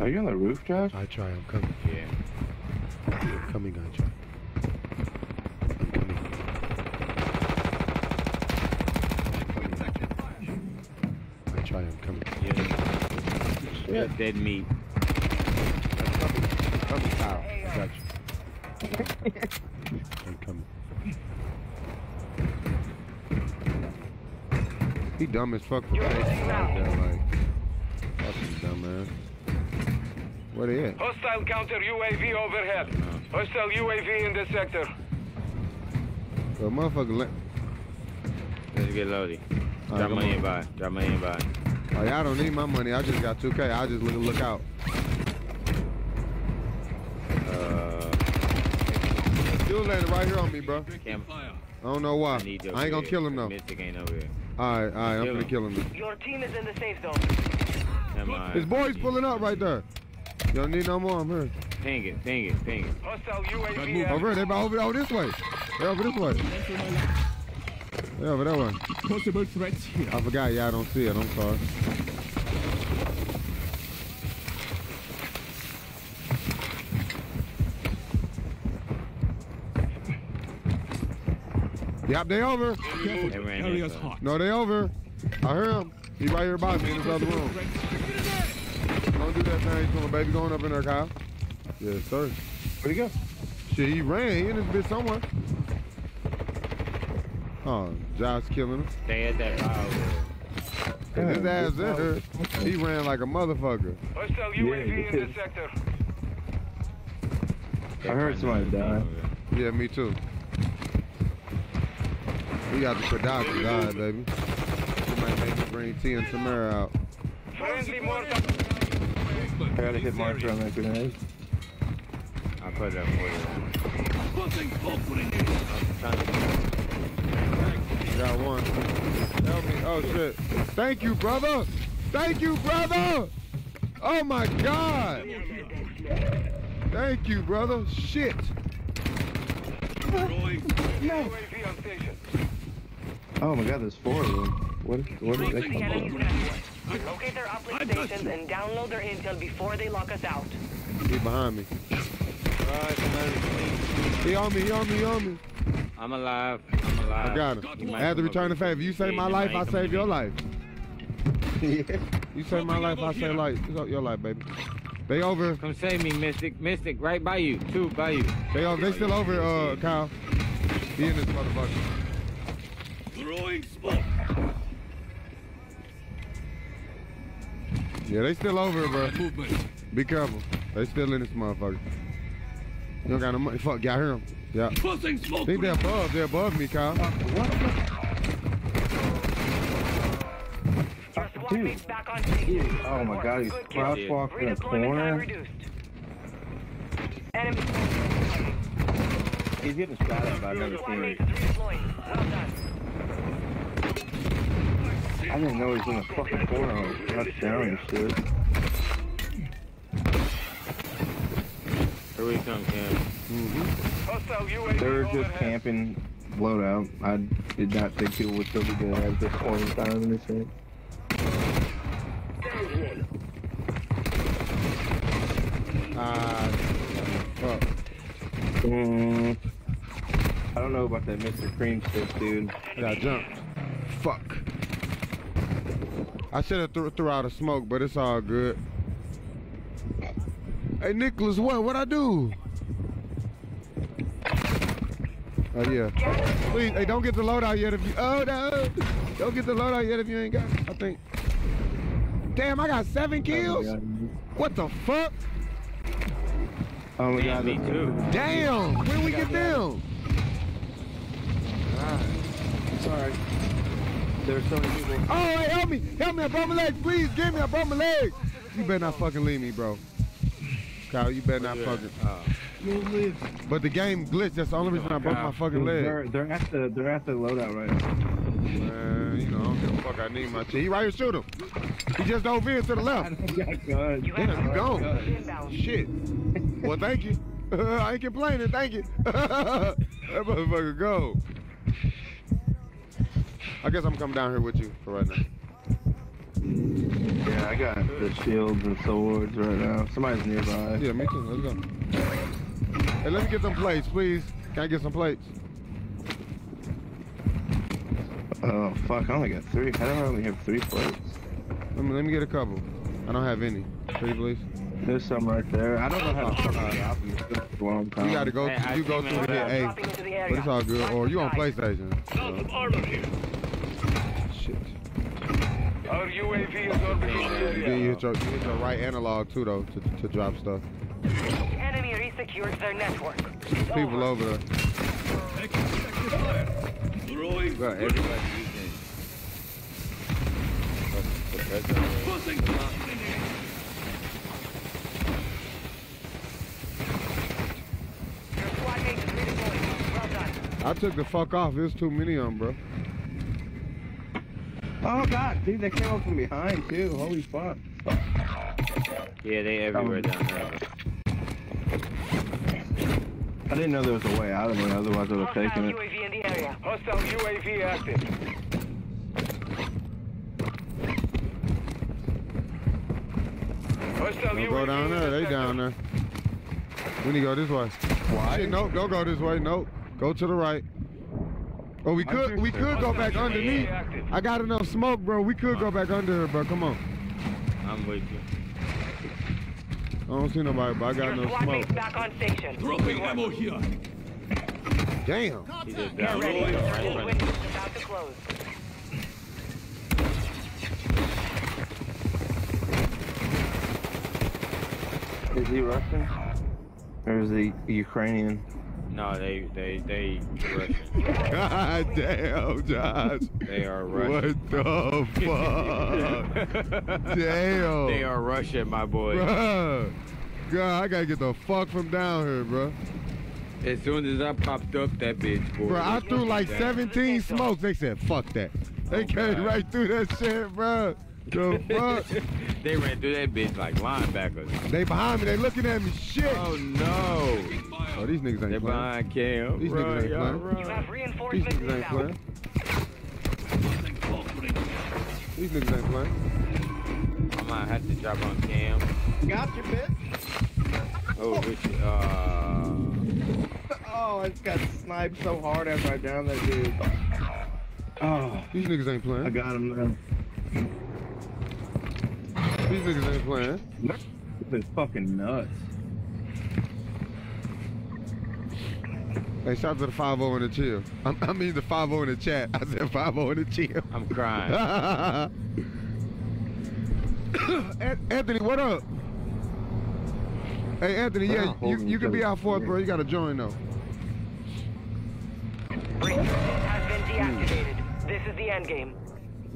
Are you on the roof, Josh? I try, I'm coming. Yeah. I'm coming, I try. I'm coming. I try, I'm coming. Yeah. Yeah. Dead meat. I'm coming. I'm Kyle. I got you. I'm coming. He dumb as fuck for You're facing losing like now. that, like. Fucking dumbass. Where they at? Hostile counter UAV overhead. Hostile UAV in the sector. The motherfucker. La- Let's get loaded. All right, Drop come money on. in by. Drop money in by. Oh, yeah, I don't need my money. I just got 2K. I just look, look out. Uh, Dude landed right here on me, bro. Cam, I don't know why. I I ain't gonna kill him though. Mystic ain't over here. All right, all right. I'm gonna him. kill him. Your team is in the safe zone. Never mind. His boy's pulling up right there. You don't need no more. I'm here. Ping it, ping it, ping it. Hostile UAV Over here. They about over, over this way. They over this way. They over that way. Possible threats here. I forgot. Yeah, I don't see it. I'm sorry. Yep, they over. Careful. They ran Area's this hot. No, they over. I heard him. He right here by me in this other room. Don't do that thing to him, baby. Going up in there, Kyle. Yes, sir. Where'd he go? Shit, he ran. He in this bitch somewhere. Oh, Josh killing him. Stay at that fire. And his ass in here. He ran like a motherfucker. Hostile UAV in the sector. I heard somebody die. Yeah, me too. We got the Kodaki died, baby. We might make him bring T and Samara out. Friendly mortar. I gotta hit marker on that grenade. I'll put that for you. Putting. Got one. Help me. Oh shit. Thank you, brother. Thank you, brother. Oh my god. Thank you, brother. Shit. UAV on station. Oh my god, there's four of them. What, what did they The come enemy from? strategy. Locate their uplink stations and download their intel before they lock us out. He behind me. He on me. He on me. He on me. I'm alive. I'm alive. I got You him. might I had to return the favor. You some save (laughs) my life, I might save your life. yeah. You save my life, I save life. Your life, baby. They over. Come save me, Mystic. Mystic, right by you. Two by you. They over. They still over. Uh, Kyle. He in this motherfucker. Throwing smoke. Yeah, they still over, bro. Movement. Be careful. They still in this motherfucker. You don't got no money. Fuck, y'all hear him. Yeah. Tossing smoke. think they're above. They're above me, Kyle. Your squad mates back on. Oh my god, he's Good kill. in the corner. Enemy He's getting shot at by another squad team. mates is redeploying. Well done. I didn't know he was in the fucking corner. Touchdown and shit. Here we come, Cam. Hostile UAV They were just camping loadout. I did not think people would still be doing at this point in time in this game. Ah, fuck. Mm, I don't know about that Mr. Cream stick, dude. I got jumped. Fuck. I should have threw, threw out a smoke, but it's all good. Hey, Nicholas, what? What I do? Oh, yeah. Please, hey, don't get the loadout yet if you... Oh, no. Don't get the loadout yet if you ain't got it, I think. Damn, I got seven kills? What the fuck? Oh my Yeah, god. me too. Damn, when we get them? Sorry. There's so many people. Oh, hey, help me. Help me. I broke my leg. Please, give me. I broke my leg. You better not fucking leave me, bro. Kyle, you better not fucking. Oh, But the game glitched. That's the only reason I broke my fucking They're, leg. they're at the they're at the loadout right now. Man, you know, I don't give a fuck. I need my shit. He right here, shoot him. He just dove in to the left. (laughs) got guns. You you gone. Shit. Well, thank you. (laughs) I ain't complaining. Thank you. (laughs) that motherfucker go. I guess I'm coming down here with you for right now. Yeah, I got the shields and swords right now. Somebody's nearby. Yeah, me too. Let's go. Hey, let me get some plates, please. Can I get some plates? Oh fuck! I only got three. I don't only have three plates. Let me, let me get a couple. I don't have any. Pretty please. There's some right there. I don't know how to turn it off. It's been a long time. You gotta go. Hey, I you go through my to hit A. Dropping into the But it's all good. Or you on PlayStation? Out of armor here. Shit. Oh, Our UAV is orbiting the area. you hit your, you hit your right analog too though to, to drop stuff. Enemy resecured their network. People over there. Throwing Bro, smoke. using. the president. Tossing smoke grenade. Your squad mate is redeploying. Well done. I took the fuck off. There's too many of them, bro. Oh god, dude, they came up from behind too. Holy fuck. Yeah, they everywhere down there. I didn't know there was a way out of it, otherwise I would have taken it. UAV in the area. Hostile UAV active. Hostile Don't UAV go down there. They down there. We need to go this way. Why? Shit, nope. Don't go this way. Nope. Go to the right. Oh, we could we could go back underneath. I got enough smoke, bro. We could go back under here, bro. Come on. I'm with you. I don't see nobody, but I got Your enough smoke. mate's back on station. Dropping ammo here. Damn. He just got ready. right Circle in front window of is about to close. Is he Russian? Or is he Ukrainian? No, they, they, they Russian. (laughs) God damn, Josh. They are What the fuck? (laughs) Damn. They are Russian, my boy. Bruh. God, I gotta get the fuck from down here, bro. As soon as I popped up that bitch, boy. Bro, I threw like that- 17 smokes. They said, fuck that. They Oh, came God. right through that shit, bro. The (laughs) fuck? they ran through that bitch like linebackers. They behind me. They looking at me. Shit. Oh no! Oh, these niggas They're ain't playing. behind Cam. These run, niggas ain't y'all playing. You run. have These reinforcements niggas ain't playing. Tossing smoke grenade. These niggas ain't playing. I might have to drop on Cam. Got you, bitch. Oh, which, uh, (laughs) Oh, I just got sniped so hard after I downed that dude. Oh, These niggas ain't playing. I got him now. These niggas ain't playing. This is fucking nuts. Hey, shout out to the 5 in the chill. I, I mean the 5 in the chat. I said 5 in the chill. I'm crying. (laughs) Anthony, what up? Hey, Anthony, yeah, you, you can be other. out for it, bro. You gotta join though. Breach has been deactivated. This is the end game.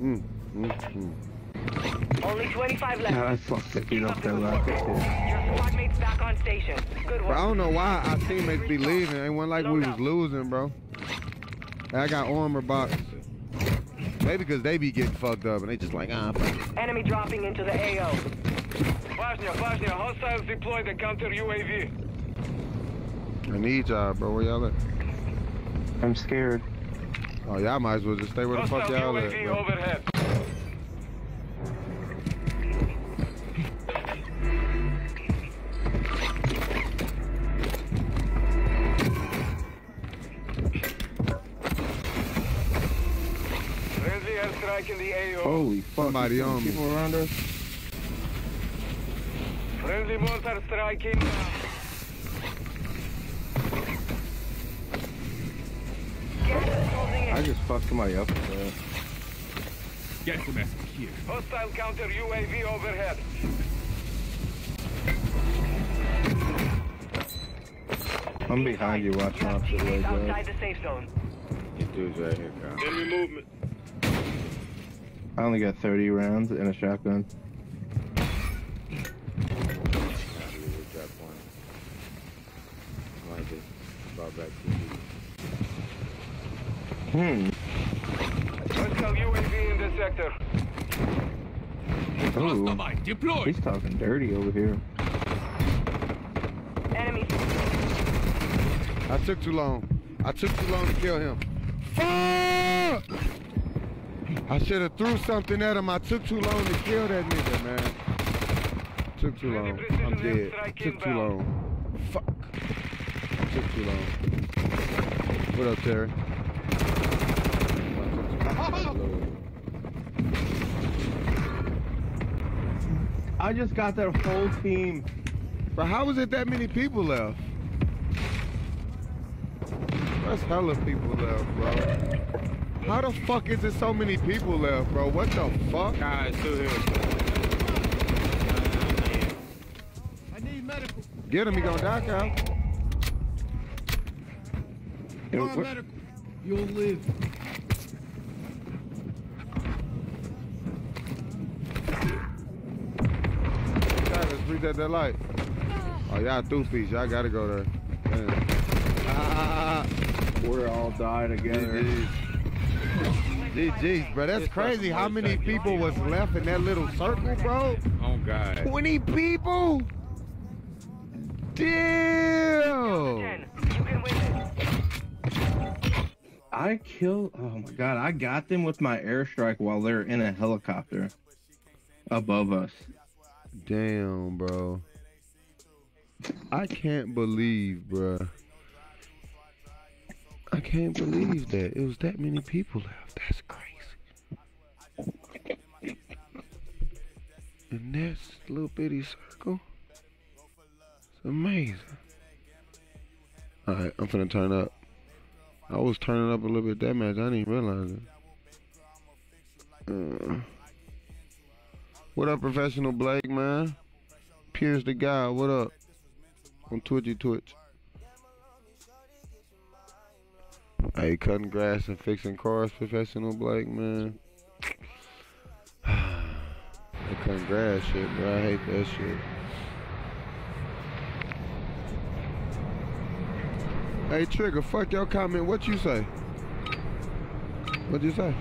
Mm, mm, mm. Only 25 left. God, I fucked that dude Keep up up there the good last work. shit. Your squad mate's back on station. Good Bro, I don't know why our teammates be leaving. It wasn't like we was losing, bro. I got armor box. Maybe because they be getting fucked up and they just like, ah, fuck. Enemy dropping into the AO. Bosnia, Bosnia, hostiles deploy the counter UAV. I need y'all, bro. Where y'all at? I'm scared. Oh, y'all might as well just stay where the fuck y'all at, bro. overhead. Friendly in the AO. Holy fuck. Somebody you on me. People around us. Friendly mortar strike inbound. Gas is closing in. I just fucked somebody up with that. Gas mask here. Hostile counter UAV overhead. I'm behind you You watching have opposite way, teammates bro. outside the safe zone. This dude's right here, Cam. Enemy movement. I only got 30 rounds and a shotgun. Now we will drop one. Might just fall back to you. Hmm. Hostile UAV in the sector. Ooh. Frostbite. He's talking dirty over here. Enemy I took too long. I took too long to kill him. Fuck! I should have threw something at him. I took too long to kill that nigga, man. Took too long. I'm dead. Took too long. Fuck. Took too long. What up, Terry? I just got that whole team. But how was it that many people left? That's hella people left, bro. How the fuck is there so many people left, bro? What the fuck? God, it's still here. I need medical. Get him, he gonna die, Cal. Come on, medical. You'll live. Travis, reset that light. Oh, y'all through feet. Y'all gotta go there. Ah, (laughs) We're all dying together. GG's. GG's, bro. That's crazy. How many people was left in that little circle, bro? Oh God. 20 people? Damn. 10. You can win this. I killed. Oh my god! I got them with my airstrike while they're in a helicopter above us. Damn, bro. I can't believe, bro. I can't believe that it was that many people left. That's crazy. And that little bitty circle, it's amazing. All right, I'm finna turn up. I was turning up a little bit that match. I didn't realize it. Uh, what up, professional Blake, man? Pierce the guy, what up? On Twitchy Twitch. Hey, cutting grass and fixing cars, professional Blake, man. (sighs) that cutting grass shit, bro. I hate that shit. Hey, Trigger, fuck your comment. What you say? What'd you say?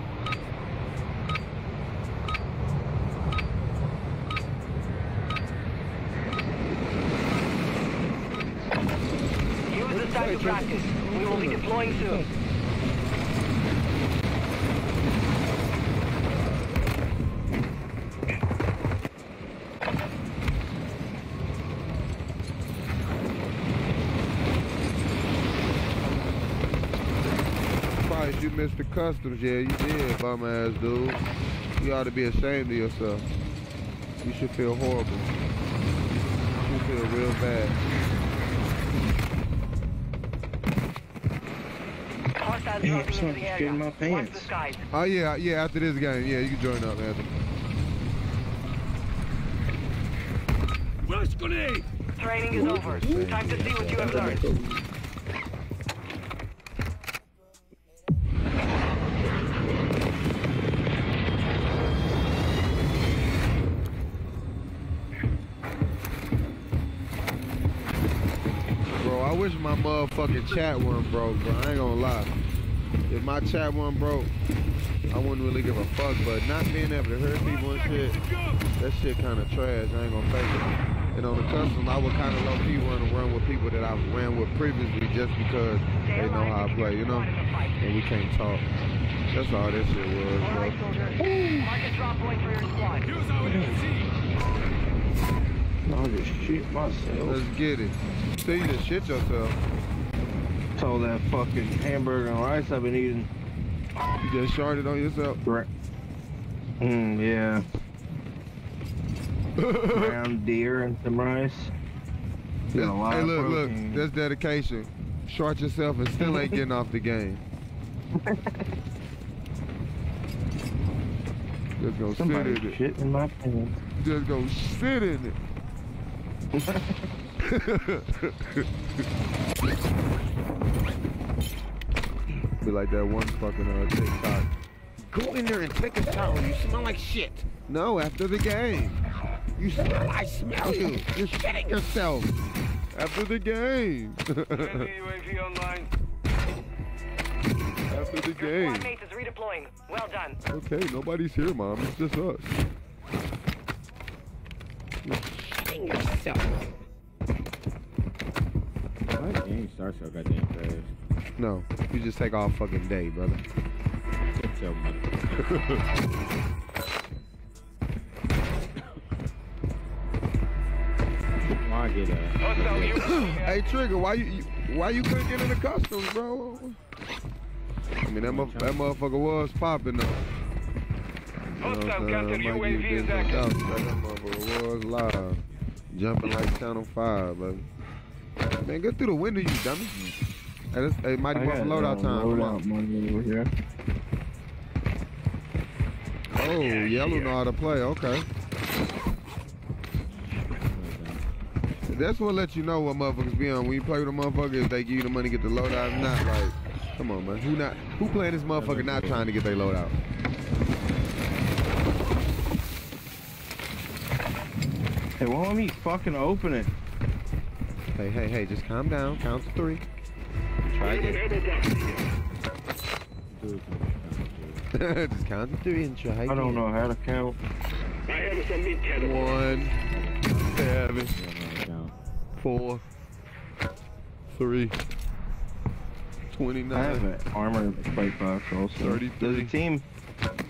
Use this time to practice. We will be deploying soon. Price, you missed the customs. Yeah, you did, bum ass dude. You ought to be ashamed of yourself. You should feel horrible. You should feel real bad. Hostiles Damn, dropping into son, the getting my pants. Oh yeah, yeah. After this game, yeah, you can join up, Anthony. Flash grenade. Training is over. Time to see what you have learned. Motherfucking chat wasn't broke, bro. I ain't gonna lie. If my chat wasn't broke, I wouldn't really give a fuck. But not being able to hear people and shit, that shit kind of trash. I ain't gonna fake it. And on the custom, I would kind of low key want to run with people that I've ran with previously just because they know how I play, you know? And we can't talk. That's all this shit was, All bro. right. Mark a drop point for your squad. Here's our LZ. I'll just shit myself. Let's get it. See you just shit yourself. All that fucking hamburger and rice I've been eating. You just sharded on yourself. Right. Mm, yeah. (laughs) Ground deer and some rice. Got a lot hey, look, look. That's dedication. Short yourself and still ain't getting off the game. (laughs) Just go sit Somebody in it. shit in my pants. Just go sit in it. (laughs) Be like that one fucking uh, TikTok. Go in there and take a shower. You smell like shit. No, after the game. You smell. I smell you. You're shitting yourself. After the game. (laughs) Friendly UAV online. after the game. squad mate is redeploying. Well done. Okay, nobody's here, mom. It's just us. Why the game starts so goddamn fast? No, you just take all fucking day, brother. Get your mother. Why I get a Hostile Hey Trigger, why you, you why you couldn't get in the customs, bro? I mean that, mo- that motherfucker was popping though. You know what I'm Hostile saying? counter I might give UAV you is business active. out, but That motherfucker was live. Jumping like Channel 5, baby. Man, get through the window, you dummy. Hey, this, hey Mighty got loadout uh, time. Come loadout on. money over here. Oh, yellow know how to play. Okay. That's what let you know what motherfuckers be on. When you play with a motherfucker, if they give you the money, get the loadout. Not like, come on, man. Who not? Who playing this motherfucker not trying to get their loadout? Hey, won't let me fucking open it. Hey, hey, hey, just calm down. Count to three. Try again. (laughs) just count to three and try again. I don't know how to count. One, seven, four, three, I 29. have an armor plate box also. 33. There's a team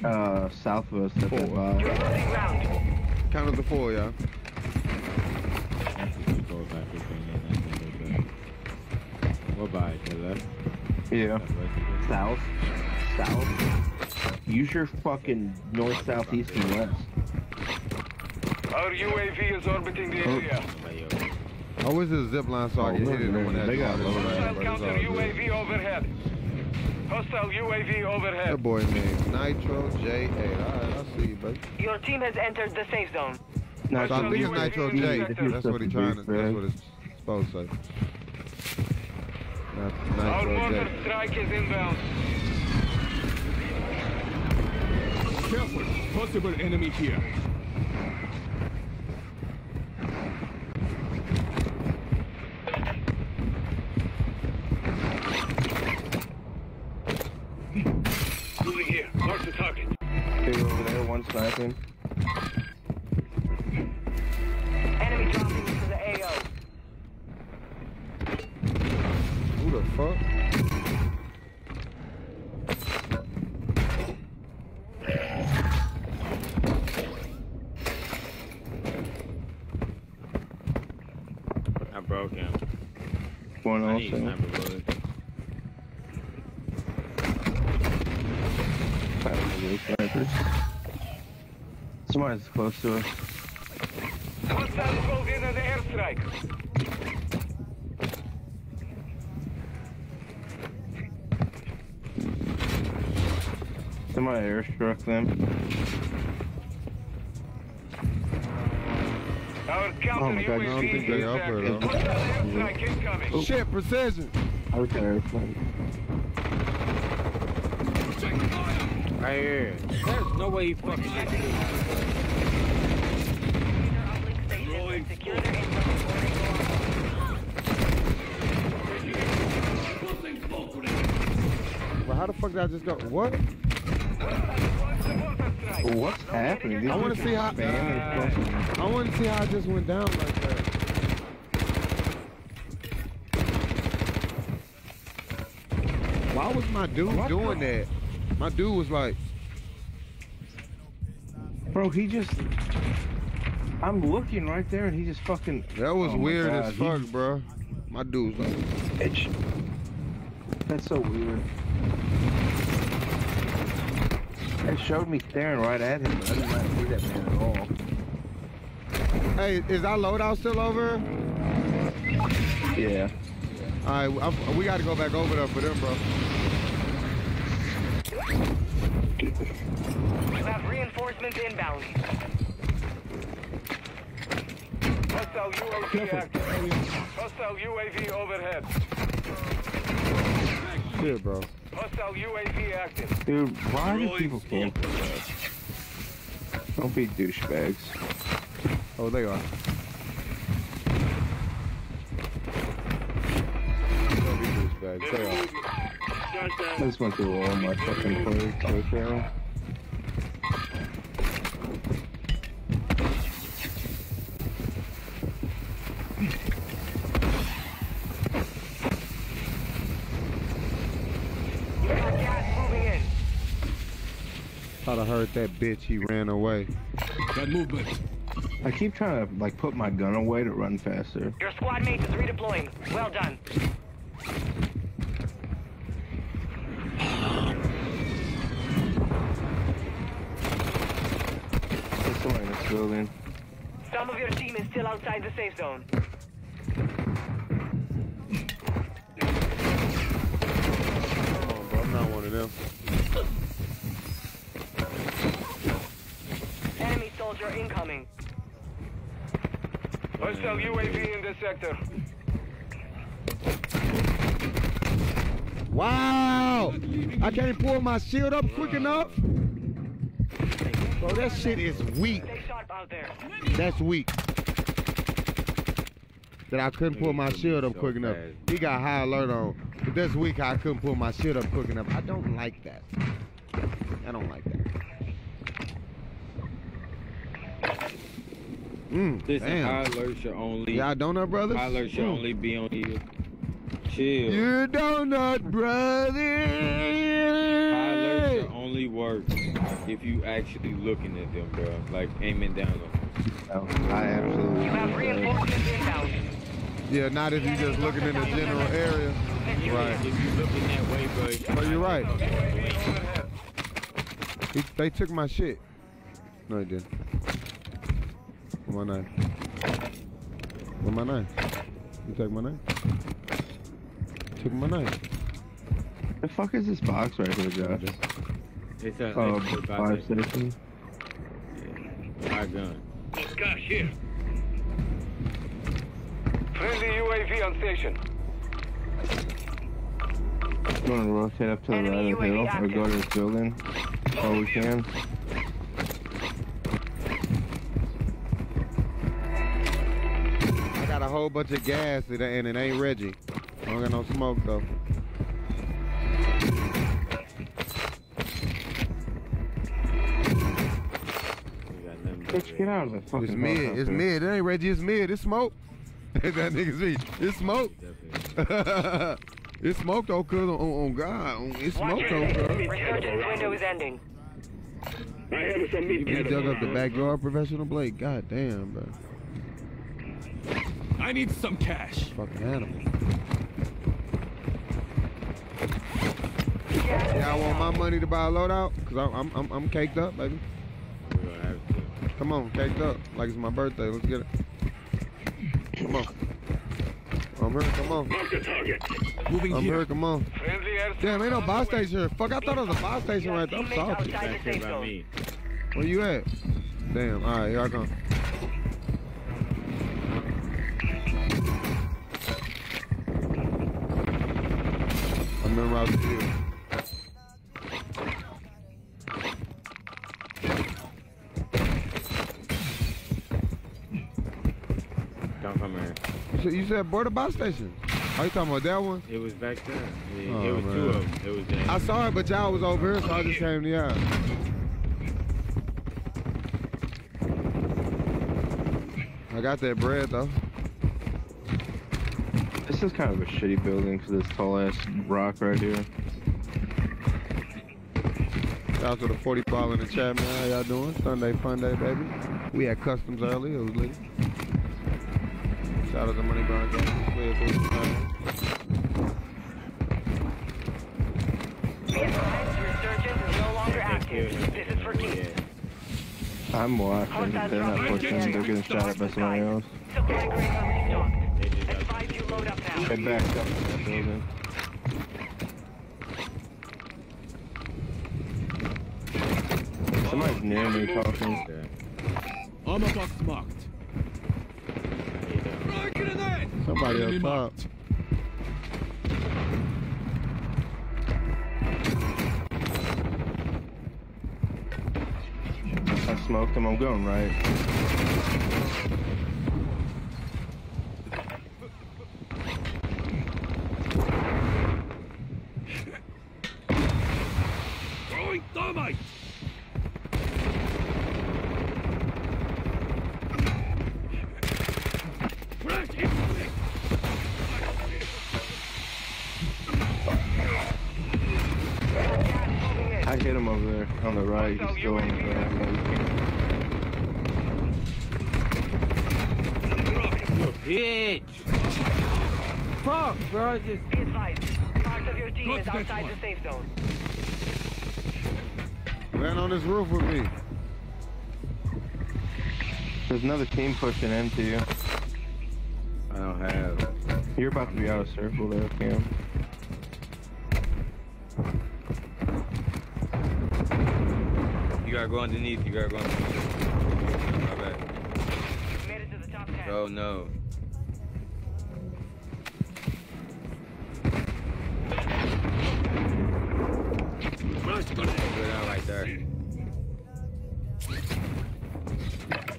uh, south of us that they Four. buy. You're round. Count to four, y'all. What by to the left? Yeah. South. South. Use your fucking north, south, east, and west. Our UAV is orbiting the oh. area. I wish this zip line so I Oh, could hit it look, when that they got car low Hostile right, counter. UAV overhead. Hostile UAV That overhead. boy named Nitro J8. Alright, I see you, buddy. Your team has entered the safe zone. So I think it's Nitro J. That's what he trying to. That's what it's supposed to say. Not Our mortar strike is inbound. Careful. Possible enemy here. Moving here. Mark the target. Two over there, one sniping. Enemy dropping into the AO. Who the fuck? I broke him. One I need also. sniper bullets. Probably snipers. Somebody's close to us. Hostile called in an airstrike. Somebody airstruck them. Our counter Oh my God, I don't think they is up here, active. though. Hostile airstrike incoming. Oh. Shit, precision. I was airplane. Right here. There's no way he fucking did this. Secure their intel before they go offline. Well, how the fuck did I just go? What? What's happening? I want to see how. fucking- I want to see how it just went down like that. Why was my dude doing that? My dude was like, Bro, he just. I'm looking right there and he just fucking. that was Oh weird as he- fuck, bro. My dude's like, Bitch. That's so weird. It showed me staring right at him, but I did not see that man at all. hey, is our loadout still over? Yeah. All right, I, we got to go back over there for them, bro. You have reinforcements inbound. Hostile UAV active. Hostile UAV overhead. Shit, bro. Hostile UAV active. Dude, why do people camp for that? Don't be douchebags. Oh, they are. Don't be douchebags. They are. I just went through all my fucking plays so far. You got gas moving in. Thought I heard that bitch. He ran away. Got movement. I keep trying to like put my gun away to run faster. Your squad mate is redeploying. Well done. There's somebody in this building. Some of your team is still outside the safe zone. Come on, bro. I'm not one of them. Hostile UAV in this sector. Wow! I can't pull my shield up quick enough. Bro, that shit is weak. Stay sharp out there. That's weak. That I couldn't pull my shield up quick enough. He got high alert on. But that's weak I couldn't pull my shield up quick enough. I don't like that. I don't like that. Mm, Listen, high damn. alert should only Y'all donut brothers? high alert should Mm. only be on you. Chill. You donut brothers. High alert should only work if you actually looking at them, bro. Like aiming down on them. I absolutely. You have reinforcements inbound. Yeah, not if you just looking in the general area. Right. If you looking that way, bro. Oh, you're right. He, they took my shit. No, they didn't. Where my knife? Where my knife? You took my knife? Took my knife. The fuck is this box right here, Josh? It's a Oh, extra fire five station. My gun. Got here. Friendly UAV on station. You want to rotate up to the Enemy right of the hill UAV or go to this building? Oh, we can. Got a whole bunch of gas and it- and it ain't Reggie. I don't got no smoke though. We got nothing but Bitch, get out of the fucking It's mid. It's mid. It ain't Reggie. It's mid. It's smoke. (laughs) that nigga's me. It's smoke. Definitely. (laughs) it's smoke though, cuz on, on God. On, it's smoke your though, cuz. Resurgence window is ending. I have some meat. You dug up the backyard professional Blake. God damn, bro. I need some cash. Fucking animal. Yeah, I want my money to buy a loadout, cause I'm I'm I'm, I'm caked up, baby. We're gonna have to. Come on, caked up, like it's my birthday. Let's get it. Come on. I'm here. Come on. Moving I'm here. here. Come on. Damn, ain't no buy station here. Fuck, I thought it was a buy station right there. I'm salty. Outside Back the here safe by zone. me. Where you at? Damn. All right, here I come. In route to you. Don't come here. You said, you said border buy station. Are you talking about that one? It was back there. It, Oh, it was two of them. It was there. I saw it, but y'all was over here, so I just came to y'all. I got that bread though. This is kind of a shitty building for this tall ass rock right here. Shout out to the 40 ball in the chat, man. How y'all doing? Sunday fun day, baby. We had customs early. It was lit. Shout out to Money Brown Gang. Clear through the time. Be advised, resurgence is no longer active. This is for keeps. I'm watching. They're not pushing. They're getting shot at by somebody else. They backed up in that building. Somebody's near me talking. Armor box marked. Somebody up top. marked. I smoked him. I'm going right. Fuck, bro. Just Be advised, part of your team Go is outside one. the safe zone. Land on this roof with me. There's another team pushing into you. I don't have. You're about to be out of circle there, Cam. You gotta go underneath. You gotta go underneath. My bad. Made it to the top 10. Oh no.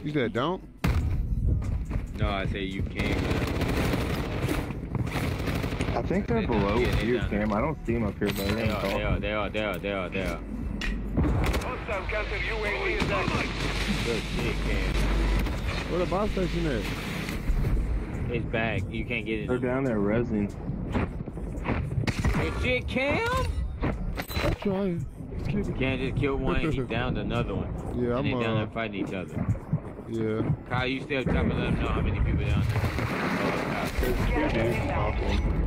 You said don't? No, I say you can. I think they're They below yeah, you, down Cam. I don't see them up here, but They are, they are, they are, they are, they are, they are. Hostile counter UAV is active. Good shit, Cam. Where the boss station at? It's back. You can't get it. They're down there resing. Good shit, Cam. I'm trying. You can't just kill one and he down to another one. Yeah, and I'm down uh, there fighting each other. Yeah. Kyle, you still trying to let them know how many people down there. Oh, Gas is Dude, inbound. awful.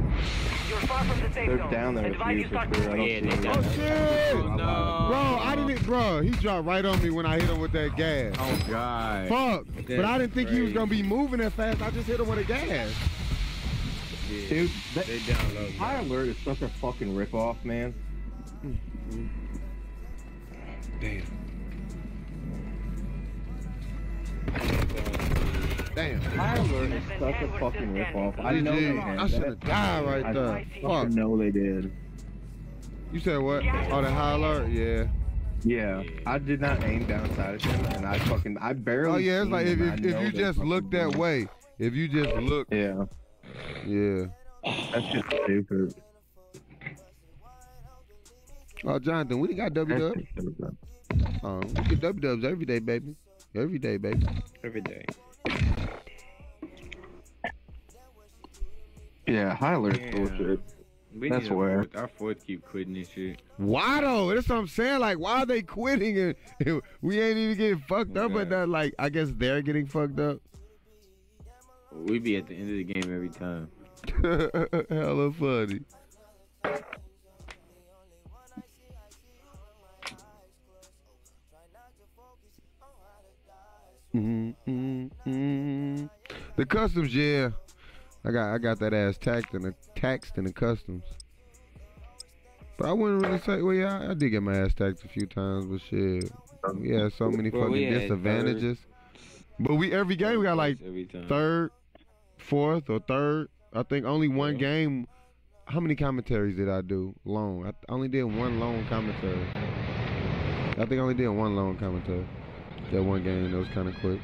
You're far from the safe They're zone. down there with Advise you you start sure. Yeah, they down Oh shit! Oh, no. Bro, I didn't. Bro, he dropped right on me when I hit him with that oh, gas. Oh, God. Fuck! But I didn't think he was gonna be moving that fast. I just hit him with a gas. Yeah. Dude, that, They down low. High Alert is such a fucking ripoff, man. Mm-hmm. Damn. Damn. Alert is such a fucking ripoff. I know they. I should have died right I there. Fuck. know they did. You said what? Oh, the high alert? Yeah. Yeah, I did not aim downside of him, and I fucking I barely. Oh yeah, it's like if, if, if you just look that way, if you just look, Yeah, yeah. that's just stupid. Oh, Jonathan, we got W dubs. Um, we get W dubs every day, baby. Every day, baby. Every day. Yeah, High Alert's Yeah. bullshit. We That's where- Our fourth keep quitting this shit. Why though? That's what I'm saying. Like, why are they quitting and, and we ain't even getting fucked up? But Okay. that, like, I guess they're getting fucked up. We be at the end of the game every time. (laughs) Hella funny. Mm, mm, mm. The customs, yeah. I got I got that ass taxed in the taxed in the customs. But I wouldn't really say well yeah, I, did get my ass taxed a few times, but shit. Yeah, so many we fucking disadvantages. But we every game we got like third, fourth, or third. I think only one Yeah. game. How many commentaries did I do? Long. I only did one long commentary. I think I only did one long commentary. That one game that was kind of quick.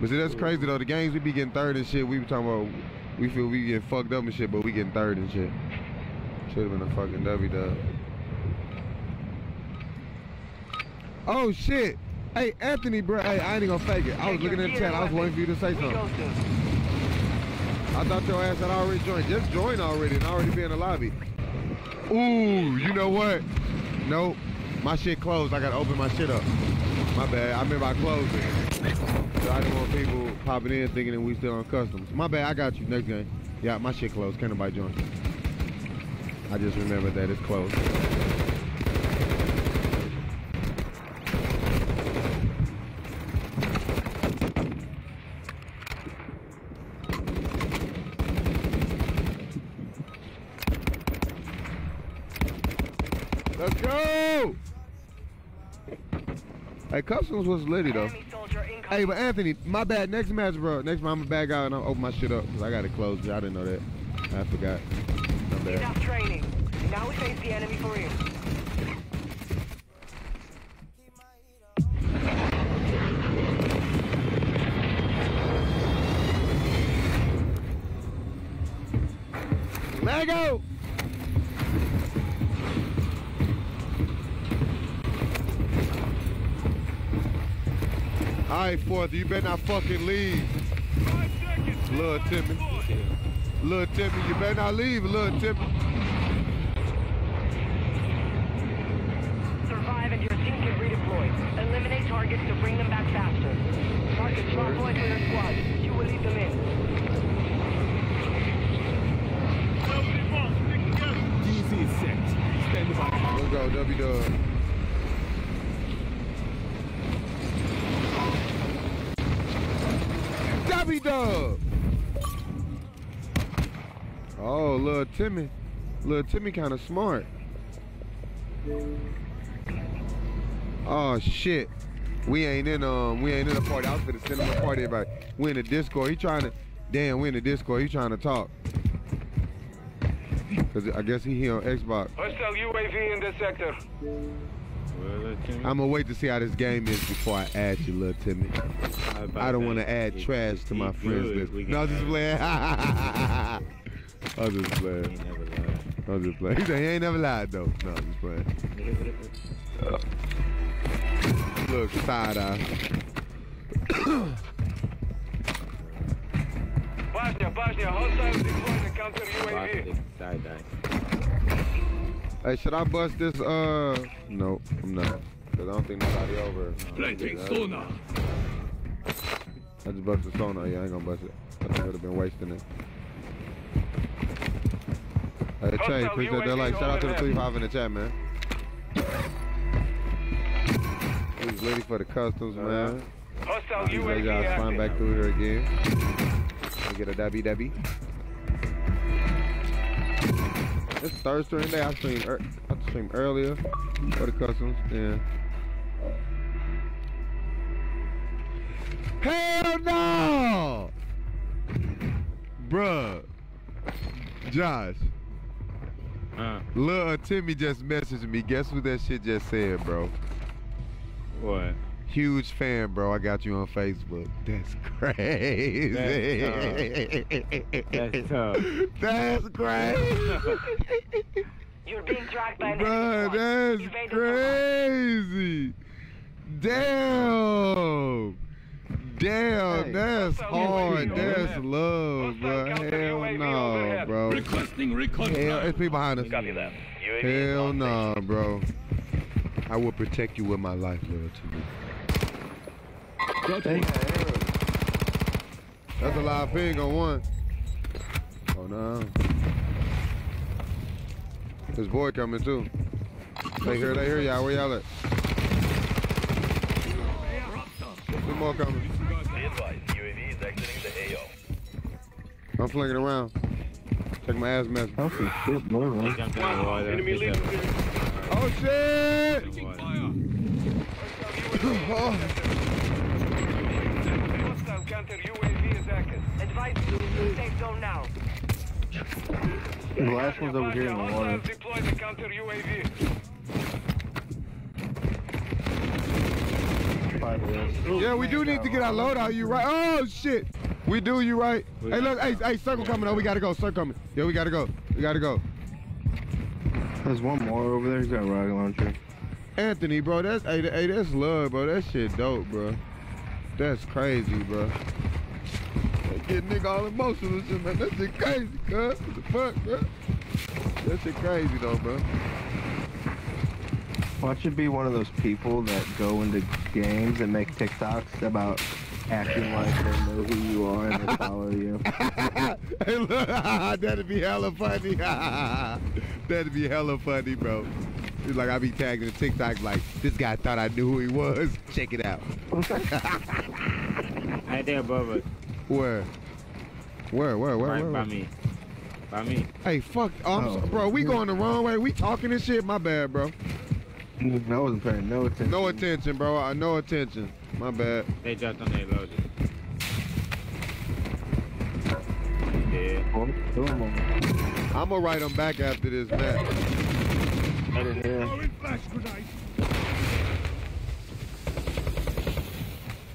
But see, that's crazy though. The games we be getting third and shit. We be talking about. We feel we getting fucked up and shit, but we getting third and shit. Should have been a fucking W dub. Oh shit! Hey Anthony, bro. Hey, I ain't even gonna fake it. I was looking at the chat. I was waiting for you to say something. I thought your ass had already joined. Just join already and already be in the lobby. Ooh, you know what? Nope. My shit closed. I gotta open my shit up. My bad. I remember I closed it. So I didn't want people popping in thinking that we still on customs. My bad. I got you. Next game. Yeah, my shit closed. Can't nobody join. I just remembered that it's closed. Let's go! Hey, customs was litty though. Enemy soldier incoming. Hey, but Anthony, my bad. Next match, bro. Next match, I'm gonna back out and I'll open my shit up because I gotta close. I didn't know that. I forgot. My bad. Enough training. Now we face the enemy for real. Lego! All right, you better not fucking leave. Little Timmy. Little Timmy, you better not leave, little Timmy. Survive and your team can redeploy. Eliminate targets to bring them back faster. Target drop points for your squad. You will lead them in. DC is set. Stand by. Let's go, W Dub. W Dub! Oh, little Timmy. Little Timmy kind of smart. Oh, shit. We ain't in um we ain't in a party. I was gonna send him a party about we in the Discord. He trying to damn we in the Discord. He trying to talk. Cause I guess he here on Xbox. Hostile UAV in the sector. Well, look, Timmy, I'm gonna wait to see how this game is before I add you, little Timmy. I don't want to add trash to my friends good, list. we No, I'm just have playing. (laughs) I'm just it. He playing. never lied. I'm just playing. He said he ain't never lied though. No, I'm just playing. Look, side eye. Bosnia, Bosnia, hostile deploying the counter UAV. Bostic side. Hey, should I bust this? Uh, no, I'm not. Cause I don't think nobody over. Planting I sonar. just busted sonar. Yeah, I ain't gonna bust it. I think I would have been wasting it. Hey, Che, Hostile appreciate that. UAV Like, shout out to the overhead. 3 5 in the chat, man. He's ready for the customs, man. Hostile These ladies UAV gotta climb back through here again. We get a W W. It's third stream day. I streamed, er- I streamed earlier for the customs. Yeah. Hell no! Bruh. Josh. Huh? Lil Timmy just messaged me. Guess what that shit just said, bro? What? Huge fan, bro. I got you on Facebook. That's crazy. That's tough. That's crazy. You're being tracked by an Bro, enemy squad. that's Evade and survive. crazy. Damn. Damn, Hey. that's hard. That's overhead. love, bro. Hell no, bro. Requesting recon. Hell, it's people behind us. Copy that. UAV Hell on no, bro. I will protect you with my life, Lil Timmy. That's a live ping on one. Oh no. This boy coming too. They hear, they hear y'all. Where y'all at? Two more coming. Station. Be advised, UAV is exiting the AO. I'm flinging around. Check my ass message. Oh, shit, boy, man. jumped in the water. Enemy He leaving jumped here. Oh shit! in (laughs) oh. the water. Oh. Hostile counter UAV is active. Advise you to safe zone now. The last one's over here in the water. Deploy the counter UAV. Five of us. Yeah, we do need to get our load out. You right? Oh shit! We do. You right? Hey, look. Hey, hey, circle coming. Oh, we gotta go. Circle coming. Yeah, we gotta go. We gotta go. There's one more over there. He's got a rocket launcher. Anthony, bro, that's hey, hey, that's love, bro. That shit dope, bro. That's crazy, bro. That get nigga all emotional and shit, man. That shit crazy, cuz. What the fuck, bro? That shit crazy though, bro. Watch it be one of those people that go into games and make TikToks about acting like they know who you are and they follow you. (laughs) hey, look, (laughs) that'd be hella funny. (laughs) that'd be hella funny, bro. It's like I be tagging the TikTok like this guy thought I knew who he was. Check it out. Right there, Bubba. Where? Where? Where? Where? Right where, by where? me. By me. Hey, fuck. Um, oh, Oh. so- bro, we going the wrong way. We talking this shit. My bad, bro. I wasn't paying no attention. No attention, bro. Uh, no attention. My bad. They jumped on their loaded. Yeah. Oh, two of them. I'm gonna write them back after this match. Right in here. Throwing flash grenade.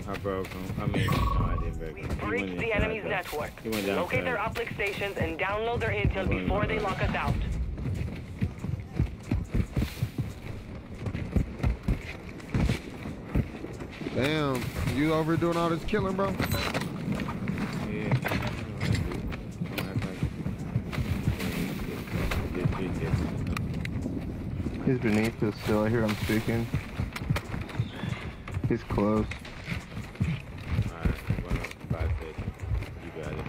I broke him. I mean, no, I didn't break We him. He went breached the enemy's network. Locate their downstairs. uplink stations and download their intel before they lock us out. Damn, you over doing all this killing, bro? Yeah. He's beneath us still. I hear him speaking. He's close. Alright, well, five seconds. You got it.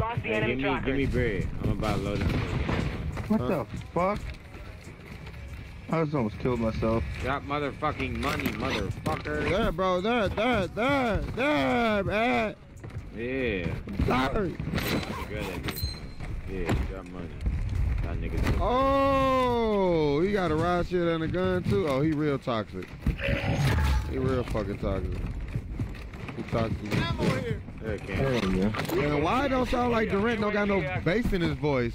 Lost the Hey, enemy give me, give me bread. I'm about to load them. What Huh? the fuck? I just almost killed myself. Got motherfucking money, motherfucker. there, bro. There, there, there, there, man. Yeah. Sorry. Good at this. Yeah, drop money. Y'all niggas. Oh, he got a riot shield and a gun too. Oh, he real toxic. He real fucking toxic. He toxic. as shit. Okay. Hell yeah. Man, why don't sound like Durant don't got no bass in his voice?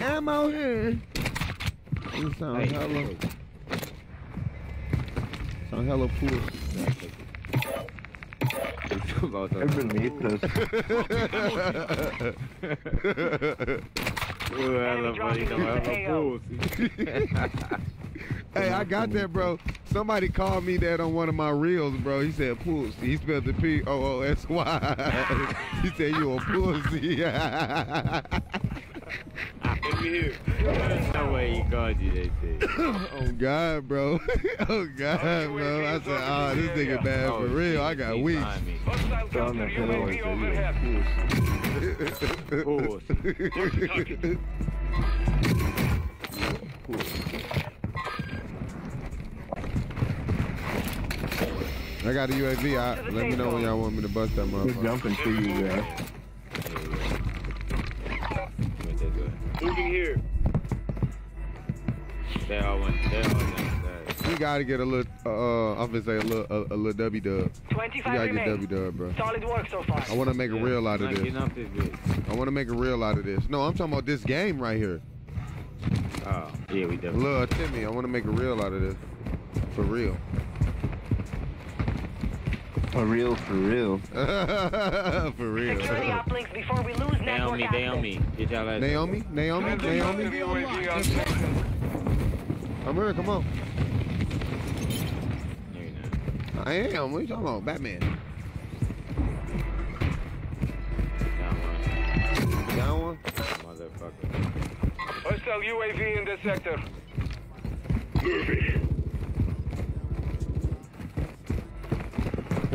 Ammo here. He sound Hey. hella. Sound hella poor. It's about to- Underneath us. Ooh, hella funny. No. Hey, I got that, bro. Somebody called me that on one of my reels, bro. He said pussy. He spelled the P O O S Y. (laughs) He said you a pussy. (laughs) Oh God, bro. oh God, bro. I said, oh, this nigga bad Oh, for real. I got he weeks. behind me. Hostile Found counter that pillow and UAV said, "You a I got a UAV. I, let me know when y'all want me to bust that motherfucker. jumping to you guys. Went that way. Moving here. They all went. They all went We gotta get a little, uh, I'm gonna say a little, a, a little W dub. We gotta get. W dub, bro. Solid work so far. I wanna make a reel out of this. This. I wanna make a reel out of this. No, I'm talking about this game right here. Oh, yeah, we definitely. Little Timmy, I wanna make a reel out of this. For real. For real, for real. (laughs) for real. Secure the uplink before we lose network Naomi, access. Naomi. Get y'all ass. Naomi, Naomi, Naomi. UAV. I'm here, come on. No, you're not. I am. What you talking about? Batman. Down one. Down one. Motherfucker. Hostile UAV in the sector.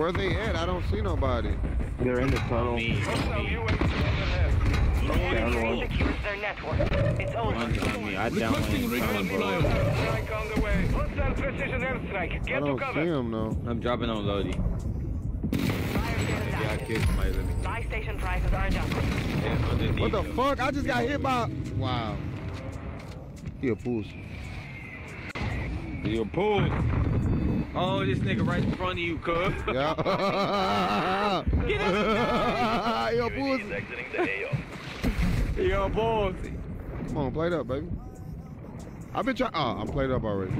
Where they at? I don't see nobody. They're in the tunnel. Me. Hostile Me. UAV overhead. Down one. secures their network. It's over. One on me. I down one. Requesting recon Coming, bro. flyover. Strike on the way. Hostile precision airstrike. I don't see cover. him though. I'm dropping on Lodi. Fire sales Maybe I active. killed somebody. Let me. Buy station prices are adjusted. What the fuck? I just got hit by. Wow. He a pussy. You a pull. Oh, this nigga right in front of you, cuz. (laughs) Yeah. Get out UAV pussy. is exiting the AO. You a boss. Come on, play it up, baby. I've been trying. Oh, uh, I'm played up already.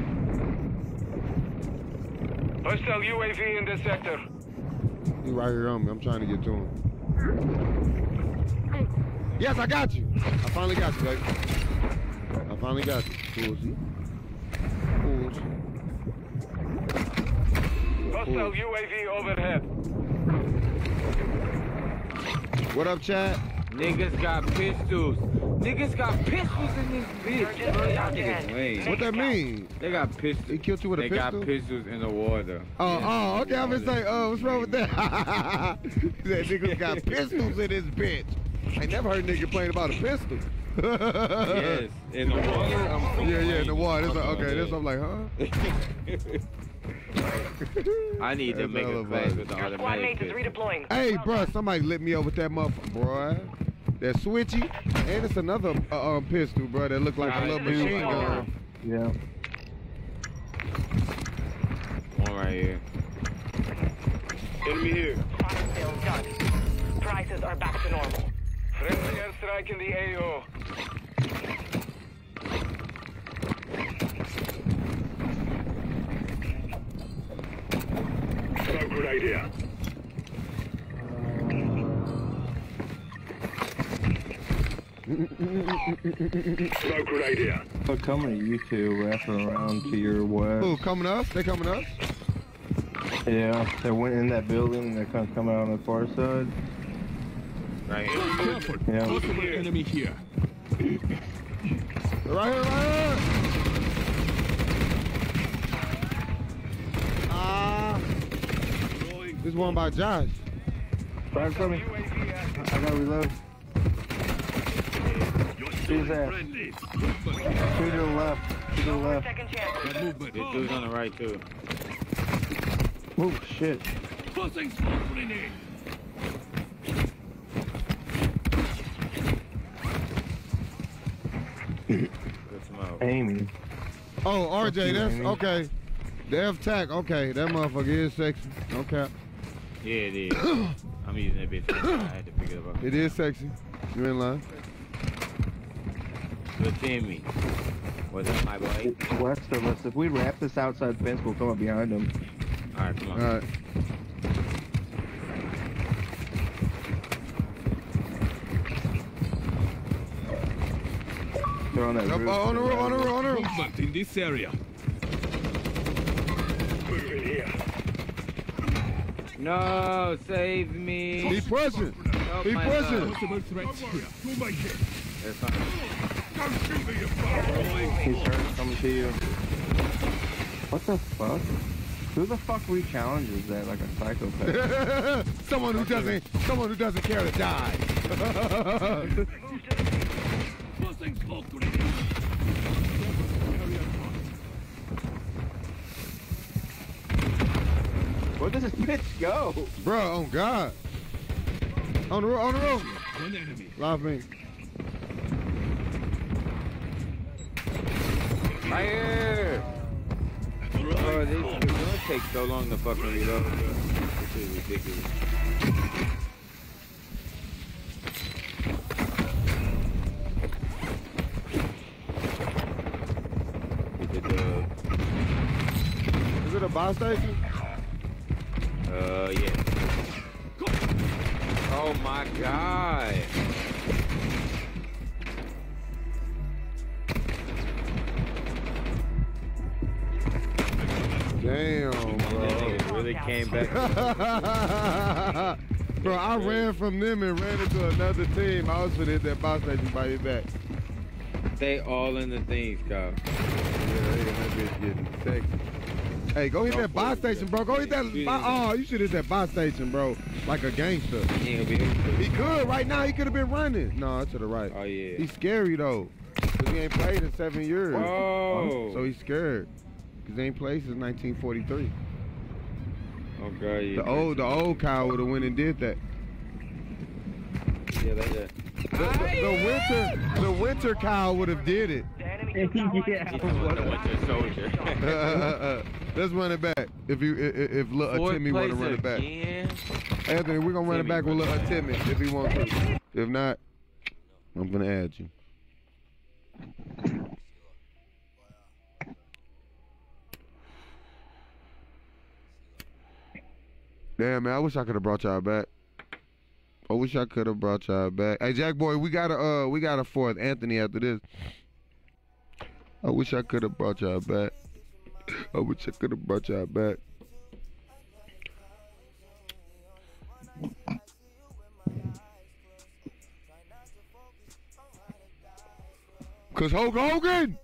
Hostile UAV in this sector. He right here on me. I'm trying to get to him. Yes, I got you. I finally got you, baby. I finally got you. Pussy. Pussy. Hostile UAV overhead. What up, Chad? Niggas got pistols. Niggas got pistols in this bitch. Urgent bro. Y'all niggas lame. What that mean? They got pistols. They killed you with a they pistol? They got pistols in the water. Oh, oh, okay. I'm gonna say, oh, what's wrong with that? (laughs) he said niggas got (laughs) pistols in this bitch. I never heard a nigga complain about a pistol. Yes, in the water. I'm Yeah, yeah, in the water. It's like, Okay. okay, this I'm like, huh? (laughs) I need to That's make a class with the Your squad automatic mate is redeploying. Hey, bro, somebody lit me up with that motherfucker, bro. That switchy, and it's another uh, um, pistol, bro, that look like a little machine gun. Yeah. One right here. Enemy here. Fire sales done. Prices are back to normal. Friendly airstrike in the AO. Smoke grenade here. Smoke grenade here. They're coming to you two, wrapping around to your west. Who coming up? They're coming up? Yeah, they went in that building and they're kind of coming out on the far side. Right here. Careful. Yeah. Possible enemy here. Right here, right here. Ah, this one by Josh. Right from me. UAV active. I gotta reload. Who's that? Friendly. Two to the left. Two to the left. Second chance. Got movement. This dude's on the right too. Oh shit. Tossing smoke grenade. Good smoke. Amy. Oh, Fuck RJ, you, that's Amy. okay. The FTAC, okay. That motherfucker is sexy. Okay. Yeah, it is. (coughs) I'm using that bitch. I had to pick it up. It is sexy. You in line? Good Timmy. What's up, my boy? It's west of us. If we wrap this outside fence, we'll come up behind them. All right, come on. All right. They're on that Up, roof. on the roof, on the roof, on the roof. Movement in this area. No, save me. Be present. Help He my pushing. Possible threats here. To my care. That's fine. Don't me, you fuck. He's hurt. Coming to you. What the fuck? Who the fuck rechallenges that like a psychopath? (laughs) someone who doesn't, someone who doesn't care to die. (laughs) Tossing smoke grenade. Area. Where does this bitch go? Bro, oh God. On the roof, on the roof. One enemy. Live me. Right here. Bro, this is gonna take so long to fucking reload. This is ridiculous. Get the dub. Is it a buy station? Uh, yeah. Oh my god. Damn, bro. nigga really came back. (laughs) bro, I ran from them and ran into another team. I was finna hit that buy station by your back. They all in the things, Kyle. Yeah, yeah, that bitch getting sexy. Hey, go hit Go that buy station, bro. Go hit that. Yeah. Buy, oh, you should hit that buy station, bro. Like a gangster. He ain't gonna be able to. He could right now. He could have been running. No, to the right. Oh yeah. He's scary though, cause he ain't played in seven years. Whoa. So he's scared, cause he ain't played since 1943. Oh god, yeah. The old, the old Kyle would have went and did that. Yeah, like that. The, the, the winter, the winter Kyle would have did it. The enemy took Allied Yeah. (laughs) The winter soldier. (laughs) Let's run it back. If you, if, if little Fourth Timmy want to run it back, again? Anthony, we're gonna run it back with run little back. Timmy if he wants to. If not, I'm gonna add you. Damn man, I wish I could have brought y'all back. I wish I could have brought y'all back. Hey Jack boy, we got a uh we got a fourth Anthony after this. I wish I could have brought y'all back. I wish I could have brought y'all back. Cause Hulk Hogan,